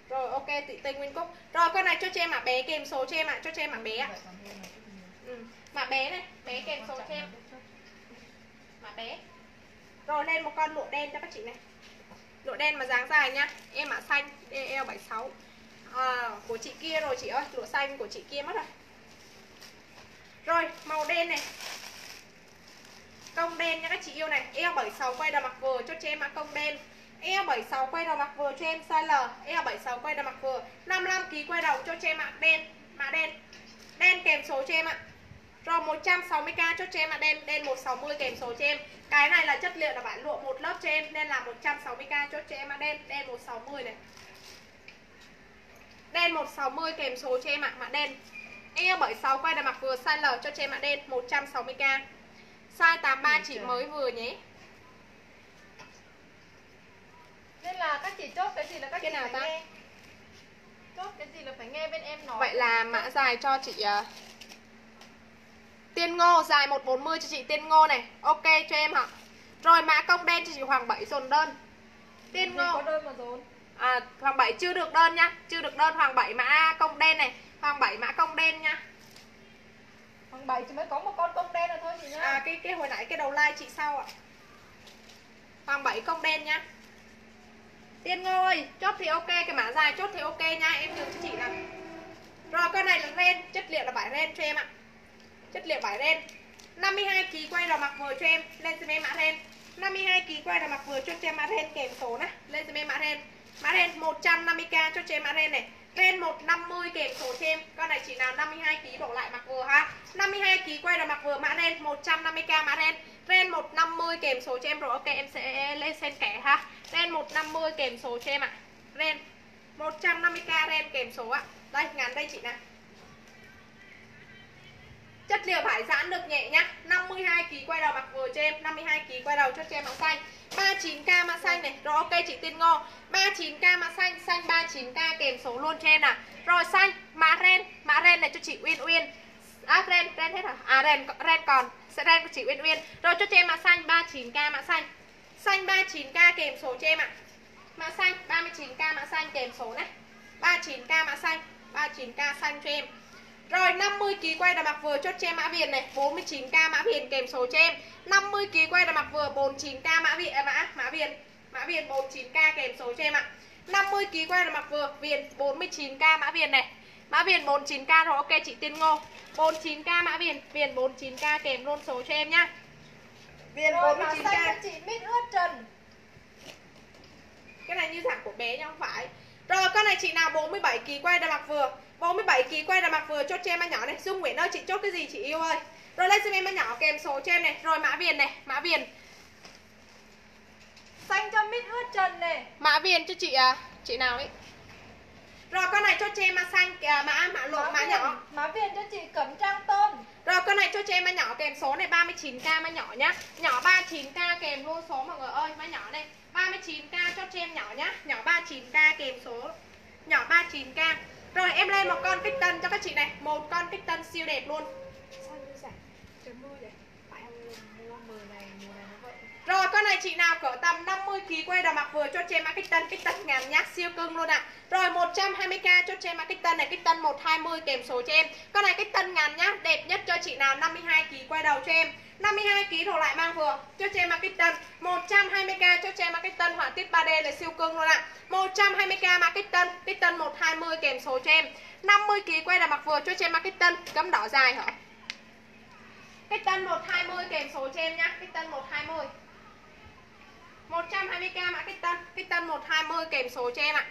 Rồi ok chị Tây Nguyên Cúc. Rồi con này cho cho em mã bé kèm số cho em ạ. Cho cho em mã bé ạ. Ừ. mã bé này. Bé kèm số cho em. Mã bé. Rồi lên một con lụa đen cho các chị này. Lụa đen mà dáng dài nhá. Em mã xanh DL76. à, ờ, Của chị kia rồi chị ơi. Lụa xanh của chị kia mất rồi. Rồi màu đen này. Công đen nha các chị yêu này. E76 quay đầu mặc vừa cho e cho em mã công đen E76 quay đầu mặc vừa cho em size L E76 quay đầu mặc vừa 55kg quay đầu cho cho em mã đen. Mã đen. Đen kèm số cho em ạ. Rồi 160k cho cho em mã đen. Đen 160 kèm số cho em. Cái này là chất liệu là bản lụa một lớp cho em nên là 160k cho cho em mã đen. Đen 160 này. Đen 160 kèm số cho em ạ, mã đen. E76 quay đầu mặc vừa size L cho cho em mã đen. 160k. Size 83 chị mới vừa nhé. Nên là các chị chốt cái gì là các Cái chị nào phải ta? nghe Chốt cái gì là phải nghe bên em nói Vậy là mã dài cho chị uh, Tiên Ngô dài 140 cho chị Tiên Ngô này. Ok cho em hả? Rồi mã công đen cho chị Hoàng 7 dồn đơn. Tiên Mình Ngô. có đơn mà dồn À Hoàng 7 chưa được đơn nhá, chưa được đơn Hoàng 7 mã công đen này. Hoàng 7 mã công đen nha. Hoàng 7 chỉ mới có một con công đen là thôi chị nhá À cái cái hồi nãy cái đầu like chị sau ạ. Hoàng 7 công đen nhá. Tiên Ngô ơi, chốt thì ok, cái mã dài chốt thì ok nha, em nhường cho chị nào. Rồi con này là ren, chất liệu là vải ren cho em ạ. Chất liệu vải ren. 52 kg quay đầu mặc vừa cho em, lên cho em mã ren. 52 kg quay đầu mặc vừa cho em mã ren kèm số nè, lên cho em mã ren. Mã ren 150k cho em mã ren này. Ren 150 kèm số cho em. Con này chỉ nào 52 kg đổ lại mặc vừa ha. 52 kg quay đầu mặc vừa mã đen, 150k mã đen, Ren 150 kèm số cho em rồi. Ok em sẽ lên sen kẻ ha. Ren 150 kèm số cho em ạ. Ren 150k ren kèm số ạ. Đây ngắn đây chị nè. Chất liệu vải giãn được nhẹ nhá. 52 kg quay đầu mặc vừa cho em 52 kg quay đầu cho cho em mã xanh 39k mã xanh này. Rồi ok chị tin Ngô. 39k mã xanh Xanh 39k kèm số luôn cho em nè Rồi xanh mã ren. Mã ren này cho chị Uyên Uyên. À ren, ren hết hả? À ren, ren còn. Sẽ ren của chị Uyên Uyên. Rồi cho cho em mã xanh 39k mã xanh. Xanh 39k kèm số cho em ạ. Mã xanh 39k mã xanh kèm số này. 39k mã xanh 39k xanh cho em rồi 50 kg quay là mặc vừa chốt cho em mã viền này, 49k mã viền kèm số cho em. 50 kg quay là mặc vừa 49k mã viền à, mã mã viền. Mã viền 49k kèm số cho em ạ. 50 kg quay là mặc vừa viền 49k mã viền này. Mã viền 49k rồi ok chị Tiên Ngô. 49k mã viền, viền 49k kèm luôn số cho em nhá. Viền Rồi mã xanh 49k. các chị mít ướt trần Cái này như dạng của bé nhưng không phải. Rồi con này chị nào 47 kg quay là mặc vừa 47 kg quay là mặc vừa chốt cho em mã nhỏ này. Dung Nguyễn ơi chị chốt cái gì chị yêu ơi? Rồi lên cho em mã nhỏ kèm số cho em này. Rồi mã viền này mã viền. Xanh cho mít ướt trần này. Mã viền cho chị à Chị nào ấy? Rồi con này cho cho em mã xanh à, Mã mã lộ mã viền- nhỏ Má viền cho chị cẩm trang tôn. Rồi con này cho cho em mã nhỏ kèm số này 39k mã nhỏ nhá. Nhỏ 39k kèm luôn số mọi người ơi Mã nhỏ đây 39k cho cho em nhỏ nhá. Nhỏ 39k kèm số. Nhỏ 39k rồi, em lên một con kích tân cho các chị này. Một con kích tân siêu đẹp luôn Sao như giải Trời mưa vậy Tại em mua mùa này Mùa này nó vậy rồi, con này chị nào cỡ tầm 50kg quay đầu mặc vừa cho cho em mã kích tân Kích tân ngàn nhát siêu cưng luôn ạ. À. Rồi 120k cho cho em mã kích tân này, Kích tân 120 kèm số cho em. Con này, kích tân ngàn nhát, đẹp nhất cho chị nào 52kg quay đầu cho em. 52kg đổ lại mang vừa, cho cho em mã kích tân. 120k cho cho em mã kích tân họa tiết 3D là siêu cưng luôn ạ. à. 120k mã kích tân Kích tân 120 kèm số cho em. 50kg quay đầu mặc vừa cho cho em mã kích tân, Cấm đỏ dài hả? Kích tân 120 kèm số cho em nhá, Kích tân 120 120k mã kích tân Kích tân 120 kèm số cho em ạ.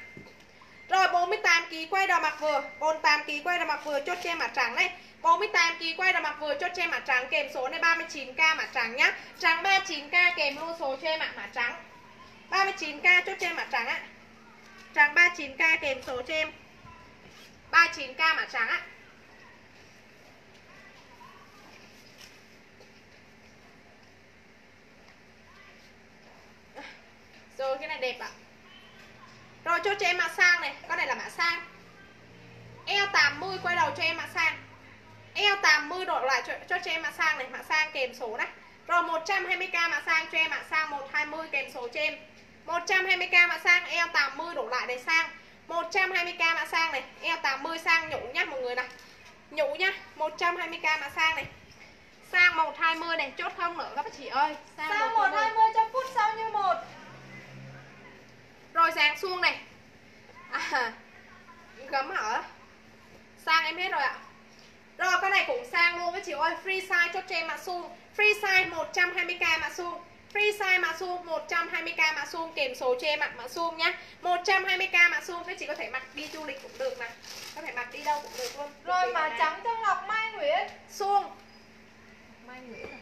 Rồi 48kg quay đầu mặt vừa. 48kg quay đầu mặt vừa chốt cho em mặt trắng này. 48kg quay đầu mặt vừa chốt cho em mặt trắng kèm số này 39k mặt trắng nhá. Trắng 39k kèm luôn số cho em ạ mặt trắng. 39k chốt cho em mặt trắng ạ. Trắng 39k kèm số cho em. 39k mặt trắng ạ. Rồi cái này đẹp ạ. Rồi cho cho em mã sang này. Con này là mã sang. Eo 80 quay đầu cho em mã sang. Eo 80 đổi lại cho, cho, cho em mã sang này Mã sang kèm số này. Rồi 120k mã sang cho em mã sang 120 kèm số cho em. 120k mã sang eo 80 đổ lại để sang. 120k mã sang này Eo 80 sang nhũ nhá mọi người này Nhũ nhá 120k mã sang này. Sang 120 này chốt không nữa các bác chị ơi. Sang 120 cho phút sau như một rồi dáng xuông này. À, Gấm hả? Sang em hết rồi ạ. Rồi con này cũng sang luôn các chị ơi. Free size chốt cho em mã xuông. Free size 120k mã xuông. Free size mã xuông 120k mã xuông. Kèm số cho em ạ mã xuông nhá. 120k mã xuông. Các chị có thể mặc đi du lịch cũng được nè Có thể mặc đi đâu cũng được luôn. Rồi mã trắng cho Ngọc Mai Nguyễn. Xuông. Mai Nguyễn à?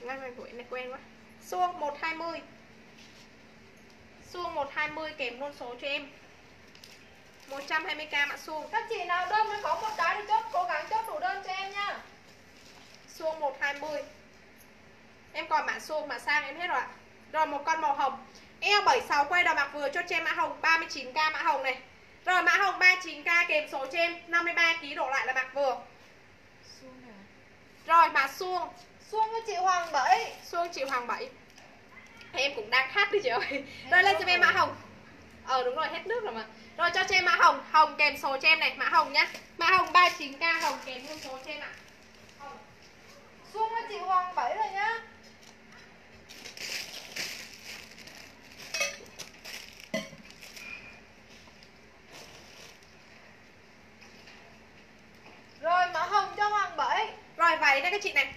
Mai Nguyễn này quen quá. Xuông 120 Xuông 120 kèm luôn số cho em. 120k mã xuông Các chị nào đơn mới có một cái thì chốt Cố gắng chốt đủ đơn cho em nha. Xuông 120 Em còn mã xuông mã sang em hết rồi ạ. Rồi một con màu hồng. Eo 76 quay đầu mặc vừa cho cho em mã hồng. 39k mã hồng này. Rồi mã hồng 39k kèm số cho em. 53kg đổ lại là mặc vừa. Rồi mã xuông Xuông với chị Hoàng Bảy. Xuông chị Hoàng 7 Em cũng đang khát đi chị ơi. Rồi lên cho em mã hồng. Ờ đúng rồi hết nước rồi mà. Rồi cho cho em mã hồng. Hồng kèm số cho em này. Mã hồng nhá. Mã hồng 39k hồng kèm luôn số cho em ạ. Xuông với chị Hoàng Bảy rồi nhá. Rồi mã hồng cho Hoàng Bảy. Rồi váy đây các chị này.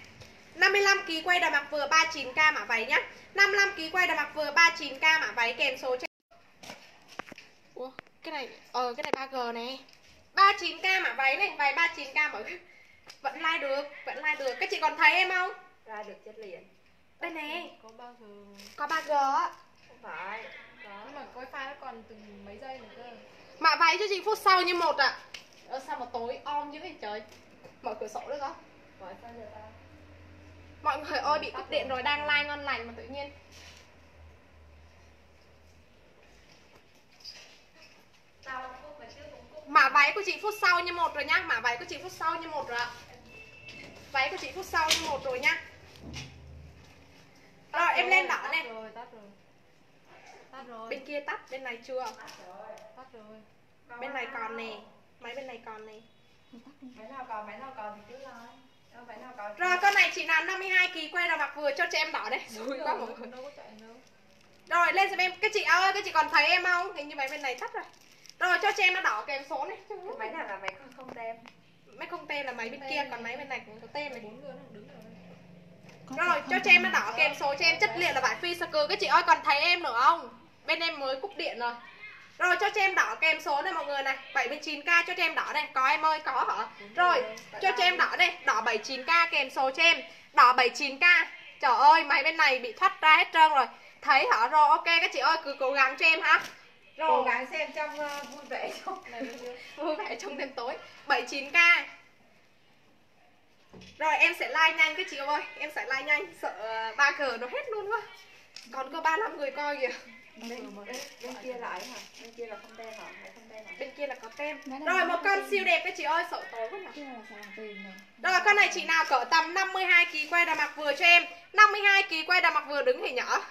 55kg quay đà mặc vừa 39k mã váy nhá 55kg quay đà mặc vừa 39k mã váy kèm số cho Ủa cái này Ờ cái này 3G này 39k mã váy này Váy 39k mọi người Vẫn like được Vẫn like được. Các chị còn thấy em không? Ra được chất liền. Đây nè Có bao giờ Có 3G á không phải. Có Nhưng mà coi file nó còn từng mấy giây nữa cơ. Mã váy cho chị phút sau như một ạ. À. Ờ sao mà tối om dữ vậy trời? Mở cửa sổ được không? Gọi sao giờ ta Mọi người ơi bị cúp điện rồi đang like ngon lành mà tự nhiên. Mã váy của chị phút sau như một rồi nhá Mã váy của chị phút sau như một rồi ạ. Váy của chị phút sau như một rồi nhá. Rồi em lên đỏ lên. này. Rồi, tắt rồi Tắt rồi, Bên kia tắt, bên này chưa? Tắt rồi Bên này còn nè Máy bên này còn nè. Máy nào còn máy nào còn thì cứ nói rồi con này chị nào 52kg quay đầu mặc vừa cho chị em đỏ đây. Rồi rồi, quá mọi người đâu có chạy đâu. Rồi lên giùm em. Các chị ơi, các chị còn thấy em không? Hình như máy bên này tắt rồi. Rồi cho chị em nó đỏ kèm số này. Cái máy nào là máy không không tem? Máy không tên là máy bên kia Còn máy bên này cũng có tên này. Rồi Rồi cho cho em nó đỏ kèm số cho em. Chất liệu là vải phi sơ cư Các chị ơi còn thấy em nữa không? Bên em mới cúp điện rồi Rồi cho cho em đỏ kèm số này mọi người này. 79k cho cho em đỏ này. Có em ơi có hả? Rồi cho cho em đỏ đây Đỏ 79k kèm số cho em. Đỏ 79k Trời ơi máy bên này bị thoát ra hết trơn rồi. Thấy hả? Rồi ok các chị ơi cứ cố gắng cho em ha. Cố Rồi gắng xem trong uh, vui vẻ trong <laughs> vui vẻ trong đêm tối. 79k Rồi em sẽ like nhanh các chị ơi. Em sẽ like nhanh. Sợ ờ, ba cờ nó hết luôn quá. Còn có 35 người coi kìa bên, bên, bên kia là ấy hả? Bên kia là không tem hả? Hay không tem hả? Bên kia là có tem. Rồi một con siêu đẹp các chị ơi Sợ tối quá nào Rồi con này chị nào cỡ tầm 52kg quay đà mặc vừa cho em. 52kg quay đà mặc vừa đứng thì nhỏ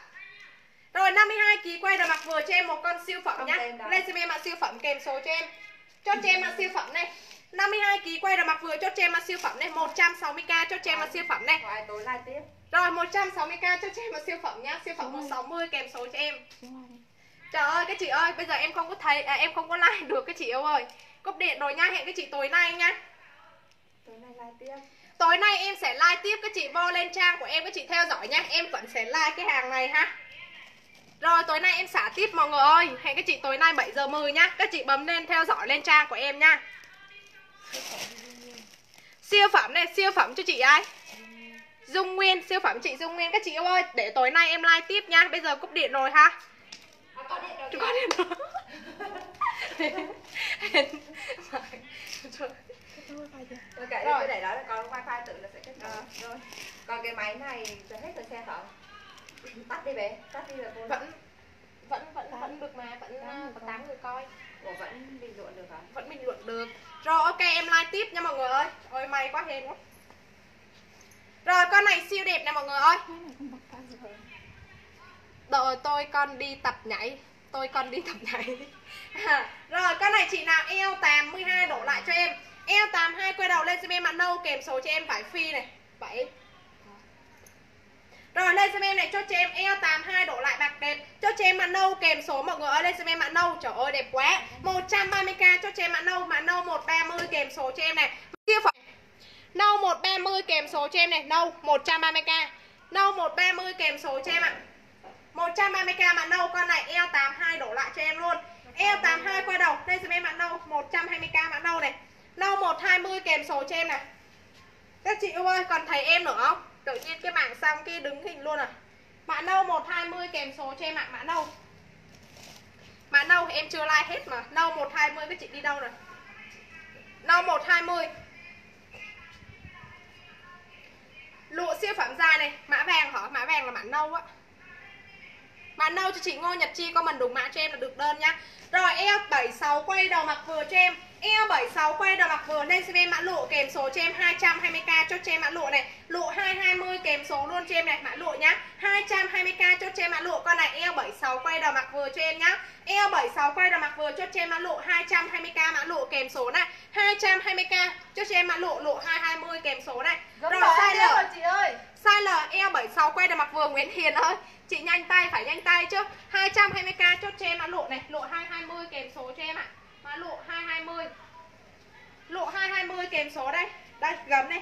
Rồi 52kg quay đà mặc vừa cho em một con siêu phẩm nhá. Lên xem em mã siêu phẩm kèm số cho em. Cho cho em mã siêu phẩm này. 52kg quay đà mặc vừa cho cho em mã siêu phẩm này. 160k cho cho em mã siêu phẩm này. Tối like tiếp Rồi 160k cho em mã siêu phẩm nhá. Siêu phẩm 160 kèm số cho em. Trời ơi các chị ơi Bây giờ em không có thấy à, Em không có like được các chị yêu ơi. Cúp điện rồi nha Hẹn các chị tối nay nha. Tối nay like tiếp. Tối nay em sẽ like tiếp các chị vô lên trang của em các chị theo dõi nhá Em vẫn sẽ like cái hàng này ha. Rồi tối nay em xả tiếp mọi người ơi. Hẹn các chị tối nay 7 giờ 10 nhá Các chị bấm lên theo dõi lên trang của em nha. Siêu phẩm này siêu phẩm cho chị ai Dung Nguyên siêu phẩm chị Dung Nguyên. Các chị yêu ơi Để tối nay em like tiếp nha. Bây giờ cúp điện rồi ha. À, có điện rồi. Có điện rồi. Rồi. rồi. để đó là còn wifi tự là sẽ kết nối. Ờ. rồi. Còn cái máy này sẽ hết thời xe không tắt đi bé tắt đi là vô. Vẫn vẫn vẫn vẫn được mà Vẫn uh, có 8 người coi. Ủa vẫn bình luận được hả? Vẫn bình luận được. Rồi ok em like tiếp nha mọi người ơi. Ôi may quá hên quá rồi con này siêu đẹp nè mọi người ơi. Đợi tôi con đi tập nhảy. Tôi con đi tập nhảy. <laughs> Rồi con này chị nào eo 82 đổ lại cho em. Eo 82 quay đầu lên cho em mã nâu kèm số cho em vải phi này. 7 rồi lên xem em này cho em eo 82 đổ lại bạc đẹp. Cho em mã nâu kèm số mọi người ơi lên xem em mã nâu Trời ơi đẹp quá. 130k chốt cho em mã nâu Mã nâu 130 kèm số cho em này. Kia phải Nâu 130 kèm số cho em này. Nâu 130k Nâu 130 kèm số cho em ạ. 130k mà nâu con này eo 82 đổ lại cho em luôn. Eo 82 quay đầu. Đây xem em mã nâu 120k mã nâu này. Nâu 120 kèm số cho em này. Các chị yêu ơi, còn thấy em nữa không? Tự nhiên cái mảng xong kia đứng hình luôn à. Mã nâu 120 kèm số cho em ạ, Mã nâu. Mã nâu em chưa like hết mà. Nâu 120 các chị đi đâu rồi? Nâu 120 Lụa siêu phẩm dài này Mã vàng hả? Mã vàng là mã nâu á Mã nâu cho chị Ngô Nhật Chi comment đúng mã cho em là được đơn nhá. Rồi eo 76 quay đầu mặc vừa cho em. Eo 76 quay đầu mặc vừa lên xem em mã lụa kèm số cho em 220k cho cho em mã lụa này. Lụa 220 kèm số luôn cho em này mã lụa nhá. 220k cho cho em mã lụa. Con này eo 76 quay đầu mặc vừa cho em nhá. Eo 76 quay đầu mặc vừa cho cho em mã lụa 220k mã lụa kèm số này. 220k cho cho em mã lụa lụa 220 kèm số này. Rồi size L chị ơi. Size L eo 76 quay đầu mặc vừa Nguyễn Hiền ơi Chị nhanh tay, phải nhanh tay chứ. 220k chốt cho em mã lộ này. Lộ 220 kèm số cho em ạ. Mã lộ 220 lộ 220 kèm số đây. Đây, gấm này.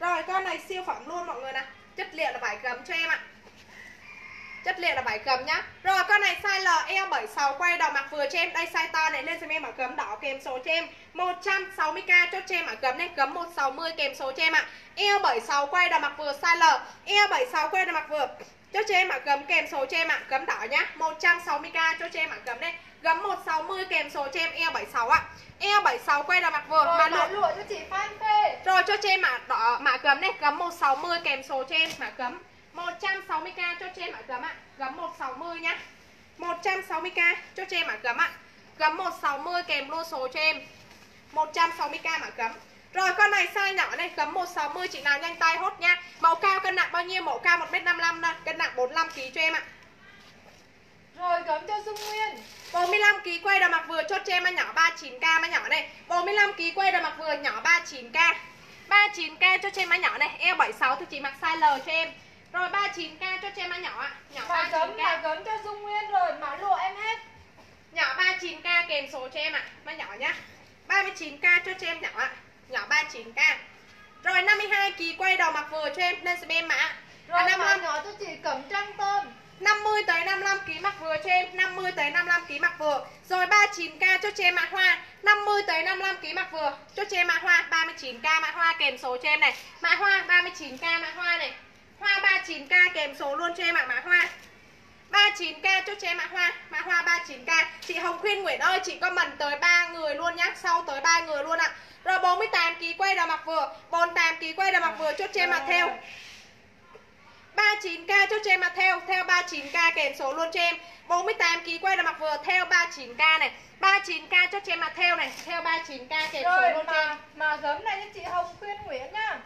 Rồi, con này siêu phẩm luôn mọi người nè Chất liệu là vải gấm cho em ạ. Chất liệu là vải gấm nhá. Rồi con này size L eo 76 quay đầu mặc vừa cho em. Đây size to này lên cho em ở gấm đỏ kèm số cho em. 160k chốt cho em ở gấm này Gấm 160 kèm số cho em ạ. Eo 76 quay đầu mặc vừa size L Eo 76 quay đầu mặc vừa Chốt cho em ạ gấm kèm số cho em ạ. Gấm đỏ nhá. 160k chốt cho em ạ gấm này. Gấm 160 kèm số cho em eo 76 ạ. Eo 76 quay đầu mặc vừa Rồi Mà lụa. lụa cho chị Phan Phê rồi cho cho em mã đỏ mã gấm này, gấm 160 kèm số cho em mã gấm 160k cho chị em mã gấm ạ. Gấm 160 nhá. 160k cho chị em mã gấm ạ. Gấm 160 kèm lô số cho em. 160k mã gấm. Rồi con này size nhỏ này, gấm 160 chị nào nhanh tay hốt nha. Mẫu cao cân nặng bao nhiêu? Mẫu cao 1m55 nè, cân nặng 45 kg cho em ạ. Rồi gấm cho Dung Nguyên 45 kg quay đầu mặc vừa chốt cho em anh nhỏ 39k mà nhỏ này 45 kg quay đầu mặc vừa nhỏ 39k 39k cho cho em anh nhỏ này eo 76 thì chị mặc size L cho em rồi 39k cho cho em mà nhỏ ạ. Nhỏ Mã gấm, mã 39k gấm cho Dung Nguyên rồi Mã lụa em hết. Nhỏ 39k kèm số cho em ạ. Mà nhỏ nhá. 39k cho cho em nhỏ ạ. Nhỏ 39k rồi 52 kg quay đầu mặc vừa cho em lên xem em mã Rồi À, mã 55 nhỏ cho chị Cẩm Trăng Tôm. 50 tới 55 kg mặc vừa cho em 50 tới 55 kg mặc vừa. Rồi 39k cho em mã hoa. 50 tới 55 kg mặc vừa Cho em mã hoa. 39k mã hoa kèm số cho em này. Mã hoa 39k mã hoa này Hoa 39k kèm số luôn cho em ạ mã hoa. 39k chốt cho em mã hoa. Mã hoa 39k Chị Hồng Khuyên Nguyễn ơi Chị comment tới ba người luôn nhá Sau tới ba người luôn ạ. Rồi 48kg quay đầu mặc vừa 48kg quay đầu mặc vừa chốt cho em mặc theo. 39k chốt cho em mặc theo. Theo 39k kèm số luôn cho em. 48kg quay đầu mặc vừa theo 39k này. 39k chốt cho em mặc theo này. Theo 39k kèm số Rồi luôn cho em. mà mà gấm này cho chị Hồng Khuyên Nguyễn nhá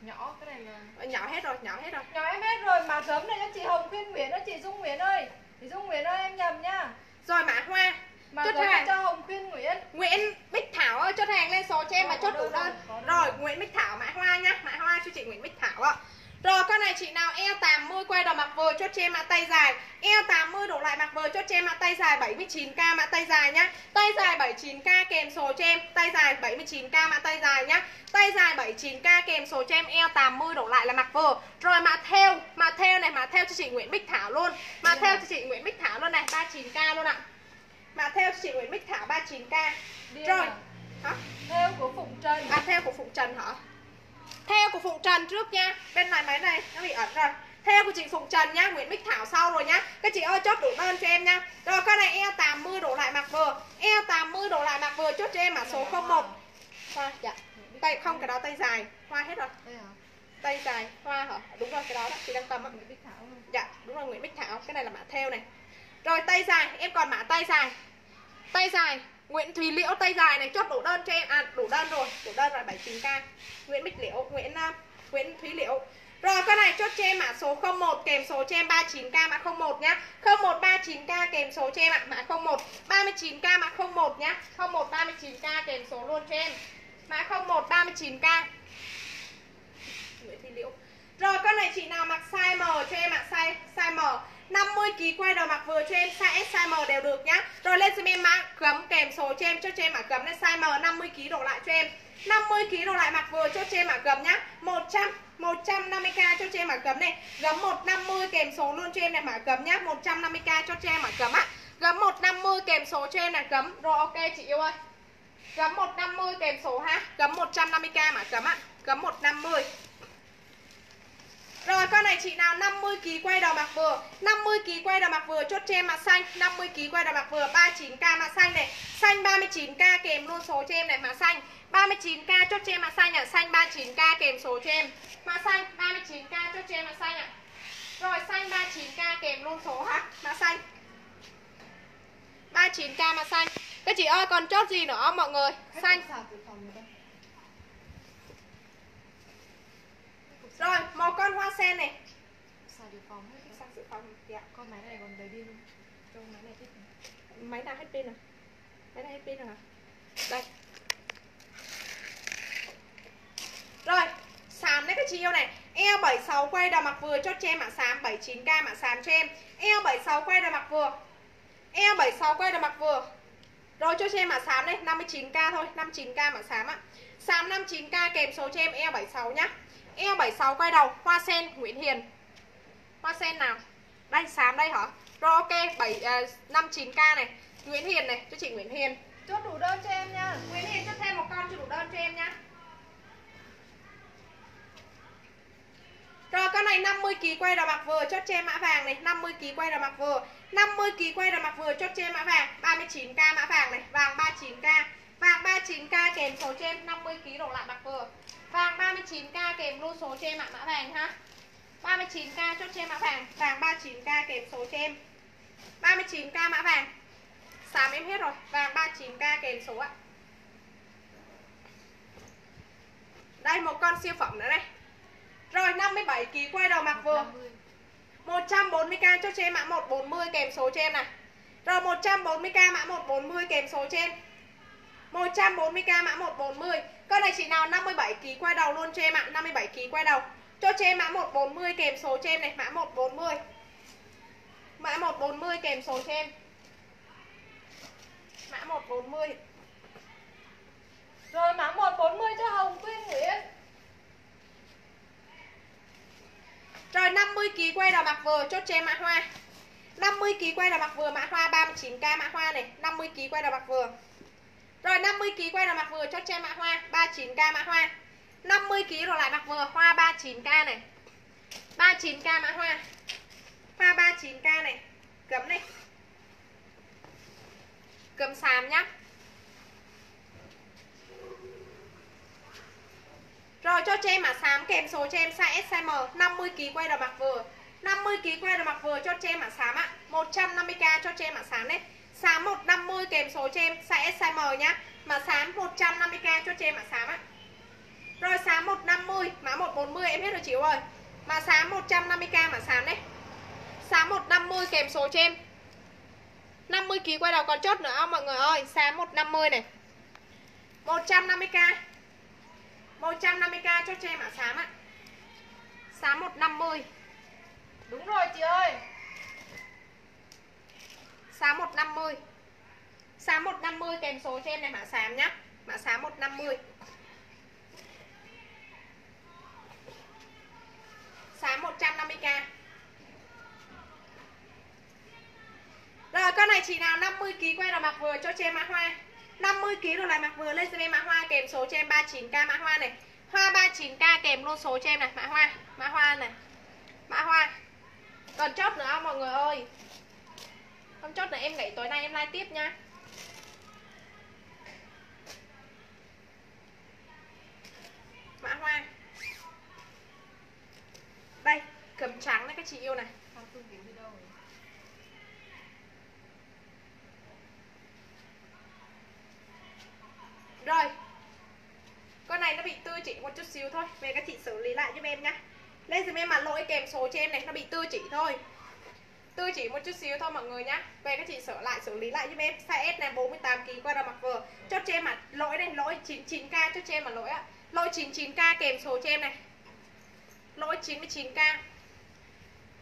Nhỏ cái này là Nhỏ hết rồi, nhỏ hết rồi Nhỏ em hết rồi mà gấm này cho chị Hồng Khuyên Nguyễn đó chị Dung Nguyễn ơi Chị Dung Nguyễn ơi em nhầm nhá Rồi mã hoa Mà Chốt hàng. cho Hồng Khuyên Nguyễn Nguyễn Bích Thảo ơi, chốt hàng lên số cho em Rồi, mà chốt đủ đơn rồi. Nguyễn Bích Thảo mã hoa nhá, mã hoa cho chị Nguyễn Bích Thảo ạ. Rồi con này chị nào eo 80 quay đầu mặc vừa chốt cho em mã tay dài. Eo 80 đổ lại mặc vừa chốt cho em mã tay dài 79k mã tay dài nhá. Tay dài 79k kèm số cho em, tay dài 79k mã tay dài nhá. Tay dài 79k kèm số cho em eo 80 đổ lại là mặc vừa. Rồi mã theo, mã theo này mã theo cho chị Nguyễn Bích Thảo luôn. Mã Dạ. theo cho chị Nguyễn Bích Thảo luôn này, 39k luôn ạ. Mã theo cho chị Nguyễn Bích Thảo 39k. Điên Rồi. à. Hả? Theo của Phụng Trần À theo của Phụng Trần hả? Theo của Phụng Trần trước nha. Bên này máy này nó bị ẩn rồi. Theo của chị Phụng Trần nhá Nguyễn Bích Thảo sau rồi nhá. Các chị ơi chốt đủ đơn cho em nha. Rồi con này eo 80 đổ lại mặc vừa. Eo 80 đổ lại mặc vừa chốt cho em mã số 01 Hoa dạ. Tay Không cái đó tay dài. Hoa hết rồi? Tay dài Hoa hả? Đúng rồi cái đó đó. Chị đang cầm á? Dạ đúng rồi Nguyễn Bích Thảo. Cái này là mã theo này. Rồi tay dài. Em còn mã tay dài. Tay dài Nguyễn Thùy Liễu tay dài này chốt đủ đơn cho em. À đủ đơn rồi Đủ đơn là 79k Nguyễn Bích Liễu Nguyễn uh, Nguyễn Thúy Liễu. Rồi con này chốt cho em mã số 01 Kèm số cho em 39k mã 01 nhá. 01 39k kèm số cho em ạ Mã 01 39k mã 01 nhá. 01 39k kèm số luôn cho em. Mã 01 39k Nguyễn Thúy Liễu. Rồi con này chị nào mặc size M cho em ạ, size size M? 50 kg quay đầu mặc vừa cho em size S, size M đều được nhá. Rồi lên xem em mã cấm kèm số cho em, cho cho em mã cấm lên size M 50 kg đổ lại cho em. 50 kg đổ lại mặc vừa cho cho em mã cấm nhá. 100 150k cho cho em mã cấm này. Gấm 150 kèm số luôn cho em này, mã cấm nhá. 150k cho cho em mã cấm á. Gấm 150 kèm số cho em là cấm. Rồi ok, chị yêu ơi. Gấm 150 kèm số ha. Gấm 150k mã cấm ạ. Gấm 150. Rồi, con này chị nào 50 kg quay đầu mặc vừa. 50 kg quay đầu mặc vừa, chốt cho em mặt xanh. 50 kg quay đầu mặc vừa 39k mặt xanh này. Xanh 39k kèm luôn số cho em này, mặt xanh. 39k chốt cho em mặt xanh ạ. À. Xanh 39k kèm số cho em. Mặt xanh 39k chốt cho em mặt xanh ạ. À. Rồi, xanh 39k kèm luôn số ha Mặt xanh. 39k mặt xanh. Các chị ơi, còn chốt gì nữa không, mọi người? Xanh Xào từ phòng người ta. Rồi một con hoa sen này. Xào từ phòng hết Sang dự phòng? Dạ. Con máy này còn đầy pin không? Cho máy này thích Máy nào hết pin rồi? Máy nào hết pin rồi Đây. Rồi Sám đấy các chị yêu này. Eo 76 quay đầu mặc vừa chốt cho em mã xám 79k mã xám cho em. Eo 76 quay đầu mặc vừa. Eo 76 quay đầu mặc vừa. Rồi cho cho em mã xám đây 59k thôi 59k mã xám ạ Xám 59k kèm số cho em eo 76 nhá Eo 76 quay đầu Hoa sen Nguyễn Hiền. Hoa sen nào? Đây xám đây hả? Rồi ok 7, à, 59k này. Nguyễn Hiền này cho chị Nguyễn Hiền. Chốt đủ đơn cho em nha. Nguyễn Hiền cho thêm một con cho đủ đơn cho em nhá Rồi con này 50kg quay đầu mặc vừa chốt cho em mã vàng này. 50kg quay đầu mặc vừa. 50kg quay đầu mặc vừa chốt cho em mã vàng. 39k mã vàng này. Vàng 39k Vàng 39k kèm số cho em 50kg đổ lại mặc vừa Vàng 39k kèm lô số cho em ạ mã vàng ha. 39k chốt cho em mã vàng Vàng 39k kèm số cho em 39k mã vàng. Xám em hết rồi, Vàng 39k kèm số ạ. Đây, một con siêu phẩm nữa này Rồi 57kg quay đầu mặc vừa 140k cho cho em mã 140 kèm số cho em này. Rồi 140k mã 140 kèm số trên. 140k mã 140 con này chị nào 57kg quay đầu luôn cho em ạ 57kg quay đầu. Cho cho em mã 140 kèm số cho em này Mã 140 Mã 140 kèm số cho em. Mã 140 Rồi mã 140 cho Hồng Quyên Nguyễn. Rồi 50kg quay đầu mặc vừa chốt cho em mã hoa. 50kg quay đầu mặc vừa mã hoa 39k mã hoa này. 50kg quay đầu mặc vừa rồi 50kg quay là mặc vừa cho che mã hoa 39k mã hoa. 50kg rồi lại mặc vừa, hoa 39k này. 39k mã hoa. Hoa 39k này. Cấm này. Cấm xám nhá. Rồi, cho cho em mã xám, kèm số cho em size S size M 50kg quay đầu mặc vừa. 50kg quay đầu mặc vừa cho cho em mã xám ạ. 150k cho cho em mã xám đấy. Sám 150 kèm số cho em size S size M nhá. Mà sám 150k cho cho em mã sám ạ. Rồi sám 150 Má 140 em hết rồi chị ơi. Mà sám 150k mà sám đấy. Sám 150 kèm số cho em. 50kg quay đầu còn chốt nữa không mọi người ơi? Sám 150 này. 150k 150k cho cho em mã sám ạ. Sám 150 Đúng rồi chị ơi. Xám 150 Xám 150 kèm số cho em này mã xám nhá. Mã xám 150 Xám 150k Rồi, con này chỉ nào 50kg quay là mặc vừa cho cho em mã hoa. 50kg rồi lại mặc vừa lên cho em mã hoa kèm số cho em 39k mã hoa này. Hoa 39k kèm luôn số cho em này, mã hoa Mã hoa này, Mã hoa. Còn chốt nữa không mọi người ơi. Không chốt này em nghỉ tối nay em like tiếp nha. Mã hoa. Đây, Cầm trắng này, các chị yêu này. Rồi? Rồi Con này nó bị tư chỉ một chút xíu thôi. Về các chị xử lý lại giúp em nhá. Lên dùm em mặt lỗi kèm số cho em này, Nó bị tư chỉ thôi. Tư chỉ một chút xíu thôi mọi người nhá. Về các chị sửa lại, xử lý lại giúp em. Size S này 48kg qua đầu mặc vừa. Chốt cho em mặt lỗi đây lỗi 99k Chốt cho em mà lỗi ạ. Lỗi 99k kèm số cho em này. Lỗi 99k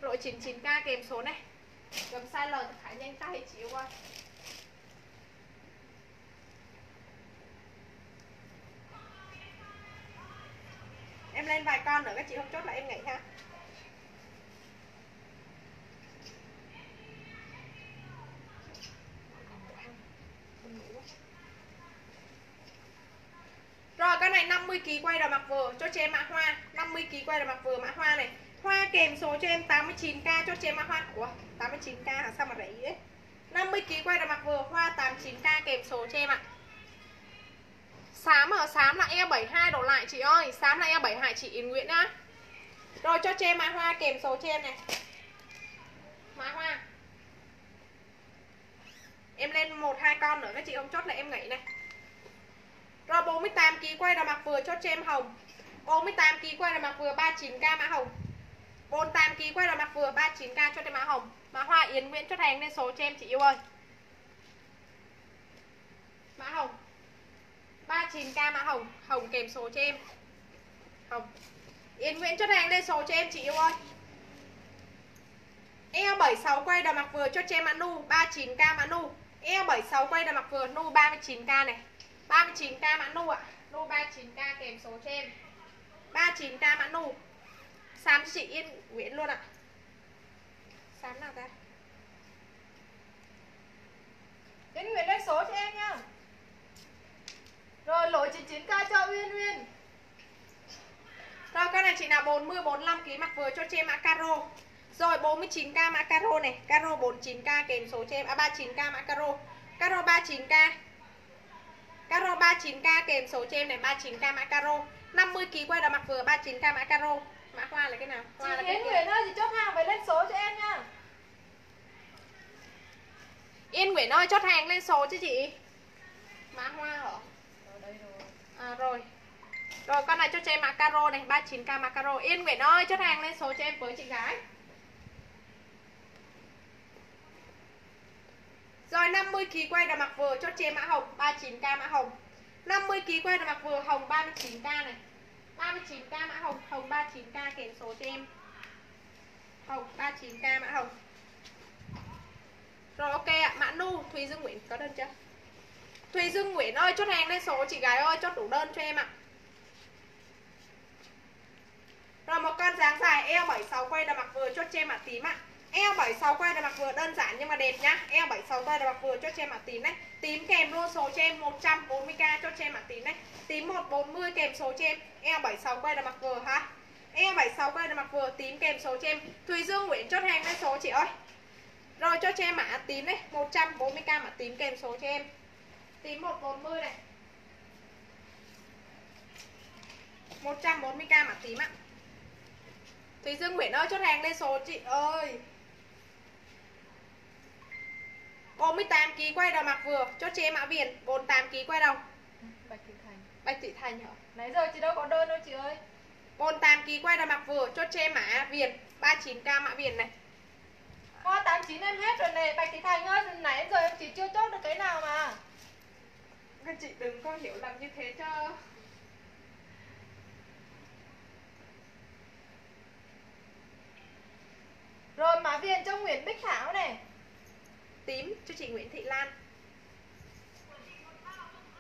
Lỗi 99k kèm số này. Gầm sai lần khá nhanh tay chị yêu ơi. Em lên vài con nữa, các chị không chốt là em nghỉ ha. Rồi con này 50kg quay đầu mặc vừa cho chị em mã hoa. 50kg quay đầu mặc vừa mã hoa này. Hoa kèm số cho em 89k cho chị em mã hoa. Ủa 89k hả? Sao mà rẻ ấy 50kg quay đầu mặc vừa hoa 89k kèm số cho em ạ. Xám ở xám là E72 đổ lại, chị ơi. Xám là E72 chị Yến Nguyễn á Rồi, cho chị em mã hoa kèm số cho em này. Mã hoa. Em lên một hai con nữa các chị không chốt là em nghỉ này. Rồi 48kg quay đầu mặc vừa chốt cho em hồng. 48kg quay đầu mặc vừa 39k mã hồng. 48kg quay đầu mặc vừa 39k cho em mã hồng. Mã hoa Yến Nguyễn chốt hàng lên số cho em, chị yêu ơi. Mã hồng. 39k mã hồng. Hồng kèm số cho em. Hồng. Yến Nguyễn chốt hàng lên số cho em, chị yêu ơi. E76 quay đầu mặc vừa cho em mã nu. 39k mã nu. E76 quay đầu mặc vừa nu 39k này. 39k mã nu ạ. Nu 39k kèm số cho em 39k mã nu. Xám chị Yên Nguyễn luôn ạ. Xám nào ta? Yên Nguyễn lên số cho em nha Rồi, lỗi 99k cho Uyên Uyên. Rồi, con này chị nào? 40 45 kg mặc vừa cho chị em mã caro. Rồi 49k mã caro này, caro 49k kèm số cho em à 39k mã caro. Caro 39k. Caro 39k kèm số cho em này 39k mã caro. 50 kg quay đầu mặc vừa 39k mã caro. Mã hoa là cái nào? Hoa là Chị cái Yến. Nguyễn ơi, chị chốt hàng phải lên số cho em nha Yên Nguyễn ơi chốt hàng lên số chứ chị. Mã hoa hả? Ở đây rồi À rồi. Rồi con này cho cho em mã caro này, 39k mã caro. Yên Nguyễn ơi chốt hàng lên số cho em với chị gái. Rồi 50 kg quay đầu mặc vừa chốt cho em mã hồng 39k mã hồng. 50 kg quay đầu mặc vừa hồng 39k này. 39k mã hồng, hồng 39k kèm số cho em. Hồng 39k mã hồng. Rồi ok ạ, mã nu Thùy Dương Nguyễn có đơn chưa? Thùy Dương Nguyễn ơi chốt hàng lên số chị gái ơi chốt đủ đơn cho em ạ. Rồi một con dáng dài eo 76 quay đầu mặc vừa chốt cho em ạ tím ạ. Eo 76 quay đầu mặc vừa đơn giản nhưng mà đẹp nhá. Eo 76 quay đầu mặc vừa cho cho em mặc tím đấy. Tím kèm luôn số cho em 140k cho cho em mặc tím đấy. Tím 140 kèm số cho em. Eo 76 quay đầu mặc vừa ha. Eo 76 quay là mặc vừa, tím kèm số cho em Thùy Dương Nguyễn chốt hàng lên số chị ơi Rồi cho cho em mã tím đấy 140k mã tím kèm số cho em Tím 140 này 140k mã tím ạ Thùy Dương Nguyễn ơi, chốt hàng lên số chị ơi 48kg quay đầu mặc vừa. Chốt cho em mã viền 48kg quay đầu. Bạch Thị Thành. Bạch Thị Thành hả? Nãy giờ chị đâu có đơn đâu chị ơi. 48kg quay đầu mặc vừa. Chốt cho em mã viền 39k mã viền này. Hoa 89 em hết rồi này Bạch Thị Thành ơi. Nãy đến giờ em chỉ chưa chốt được cái nào mà. Các chị đừng có hiểu lầm như thế cho. Rồi mã viền cho Nguyễn Bích Thảo này tím. Cho chị Nguyễn Thị Lan.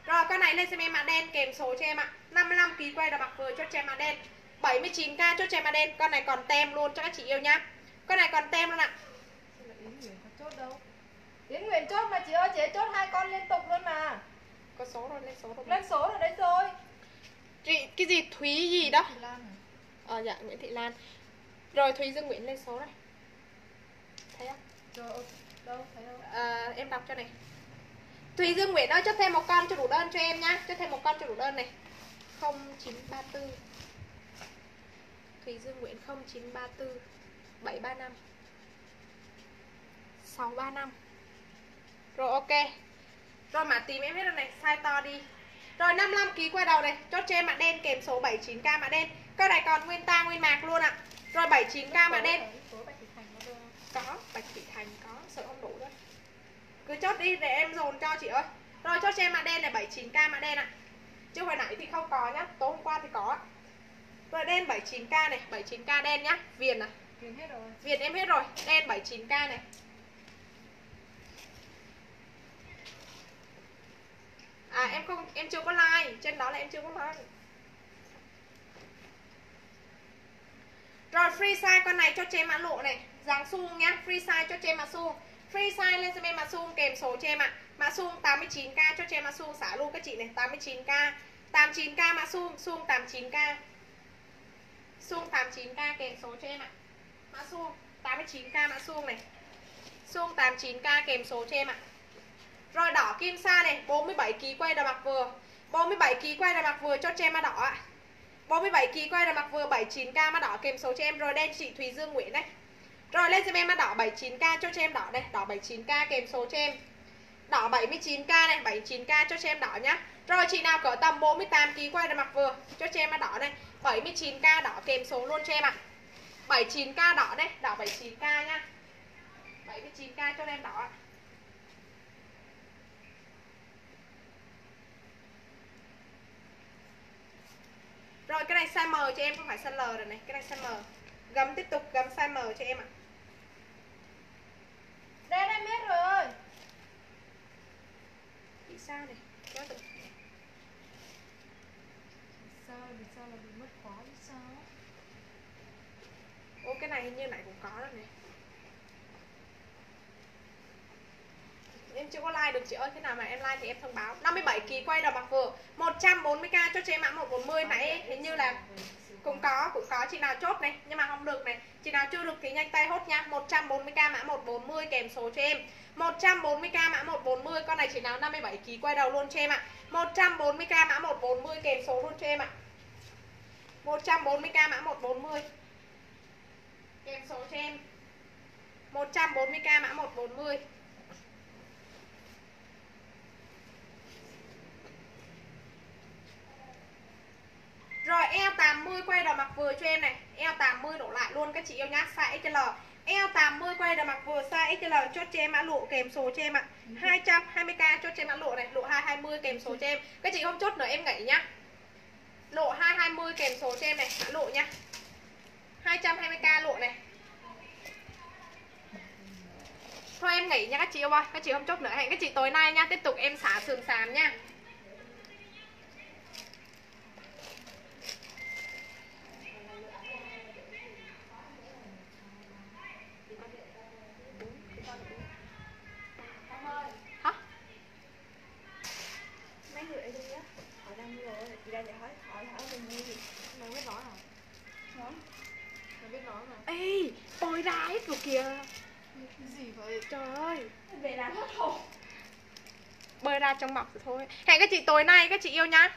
Rồi con này lên xem em mã đen kèm số cho em ạ. 55kg quay đầu mặc vừa cho cho em mã đen. 79k cho cho em mã đen. Con này còn tem luôn cho các chị yêu nhá. Con này còn tem luôn ạ. Yến Nguyễn chốt mà chị ơi chị chốt hai con liên tục luôn mà. Có số rồi lên số rồi. Lên số rồi đấy rồi. Chị cái gì Thúy gì đó? À? Ờ dạ Nguyễn Thị Lan. Rồi Thúy Dương Nguyễn lên số này Thấy không? Rồi ok. Đâu thấy à, em đọc cho này. Thùy Dương Nguyễn ơi cho thêm một con cho đủ đơn cho em nhá. Cho thêm một con cho đủ đơn này. 0934 Thùy Dương Nguyễn 0934 735 635 Rồi ok. Rồi mã tím em hết rồi này. Size to đi. Rồi 55kg qua đầu này. Chốt cho em mã đen kèm số 79k mã đen. Cái này còn nguyên ta nguyên mạc luôn ạ. Rồi 79k mã đen. Có bạch thị thành có sợ không đủ đó cứ chốt đi để em dồn cho chị ơi. Rồi chốt cho em mã đen này 79k mã đen ạ. Chứ hồi nãy thì không có nhá tối hôm qua thì có rồi đen 79k này 79k đen nhá viền à? Viền hết rồi. Viền em hết rồi đen 79k này. À em không em chưa có like trên đó là em chưa có like. Rồi free size con này cho em mã lộ này Dáng suông nhá Free size cho em mã suông Free size lên cho em mã suông kèm số cho em ạ. Mã suông 89k cho cho em mã suông xả luôn các chị này. 89k 89k mã suông Suông 89k Suông 89k kèm số cho em ạ. Mã suông 89k mã suông này. Suông 89k kèm số cho em ạ. Rồi đỏ kim sa này 47kg quay đầu mặc vừa. 47kg quay đầu mặc vừa cho cho em mã đỏ ạ. 47kg quay là mặc vừa 79k mã đỏ, kèm số cho em. Rồi đen chị Thùy Dương Nguyễn này. Rồi, lên cho em đỏ 79k cho cho em đỏ đây. Đỏ 79k kèm số cho em. Đỏ 79k này 79k cho cho em đỏ nhá. Rồi, chị nào cỡ tầm 48kg quay ra mặc vừa, Cho cho em đỏ này 79k đỏ, kèm số luôn cho em ạ. à. 79k đỏ đây. Đỏ 79k nhá. 79k cho em đỏ ạ. Rồi, cái này size M cho em, không phải size L rồi này. Cái này size M. Gấm tiếp tục, gấm size M cho em ạ. à. Đen em biết rồi. Bị sao này? Kéo từ Sao vì sao là bị mất khóa vì sao? Ô, cái này hình như nãy cũng có rồi này. Em chưa có like được, chị ơi. Thế nào mà em like thì em thông báo. 57 kỳ quay đầu bằng vừa 140k cho chế em mã 140 Nãy. Hình như là cũng có cũng có. Chị nào chốt này, nhưng mà không được này. Chị nào chưa được thì nhanh tay hốt nha 140k mã 140 kèm số cho em. 140k mã 140 con này chị nào 57 kg quay đầu luôn cho em ạ. 140k mã 140 kèm số luôn cho em ạ. 140k mã 140 kèm số cho em. 140k mã 140 Rồi eo 80 quay đầu mặc vừa cho em này. Eo 80 đổ lại luôn, các chị yêu nhá. Size XL Eo 80 quay đầu mặc vừa, size XL Chốt cho em mã lộ kèm số cho em ạ. 220k chốt cho em mã lộ này. Lộ 220 kèm số cho em. Các chị không chốt nữa, em ngảy nhá. Lộ 220 kèm số cho em này. Mã lộ nhá. 220k lộ này. Thôi, em nghỉ nha các chị yêu ơi. Các chị không chốt nữa. Hẹn các chị tối nay nha Tiếp tục em xả sườn xám nha Hả? mấy người ở đây á họ đang mua rồi chị ra để hỏi hỏi hỏi bên mua gì Mày biết nói à Nó Nó biết nói mà ê bôi ra hết rồi kìa. Cái gì vậy? Trời ơi. Về làm hết hồn. Bơi ra trong bọc rồi thôi. Hẹn các chị tối nay các chị yêu nhá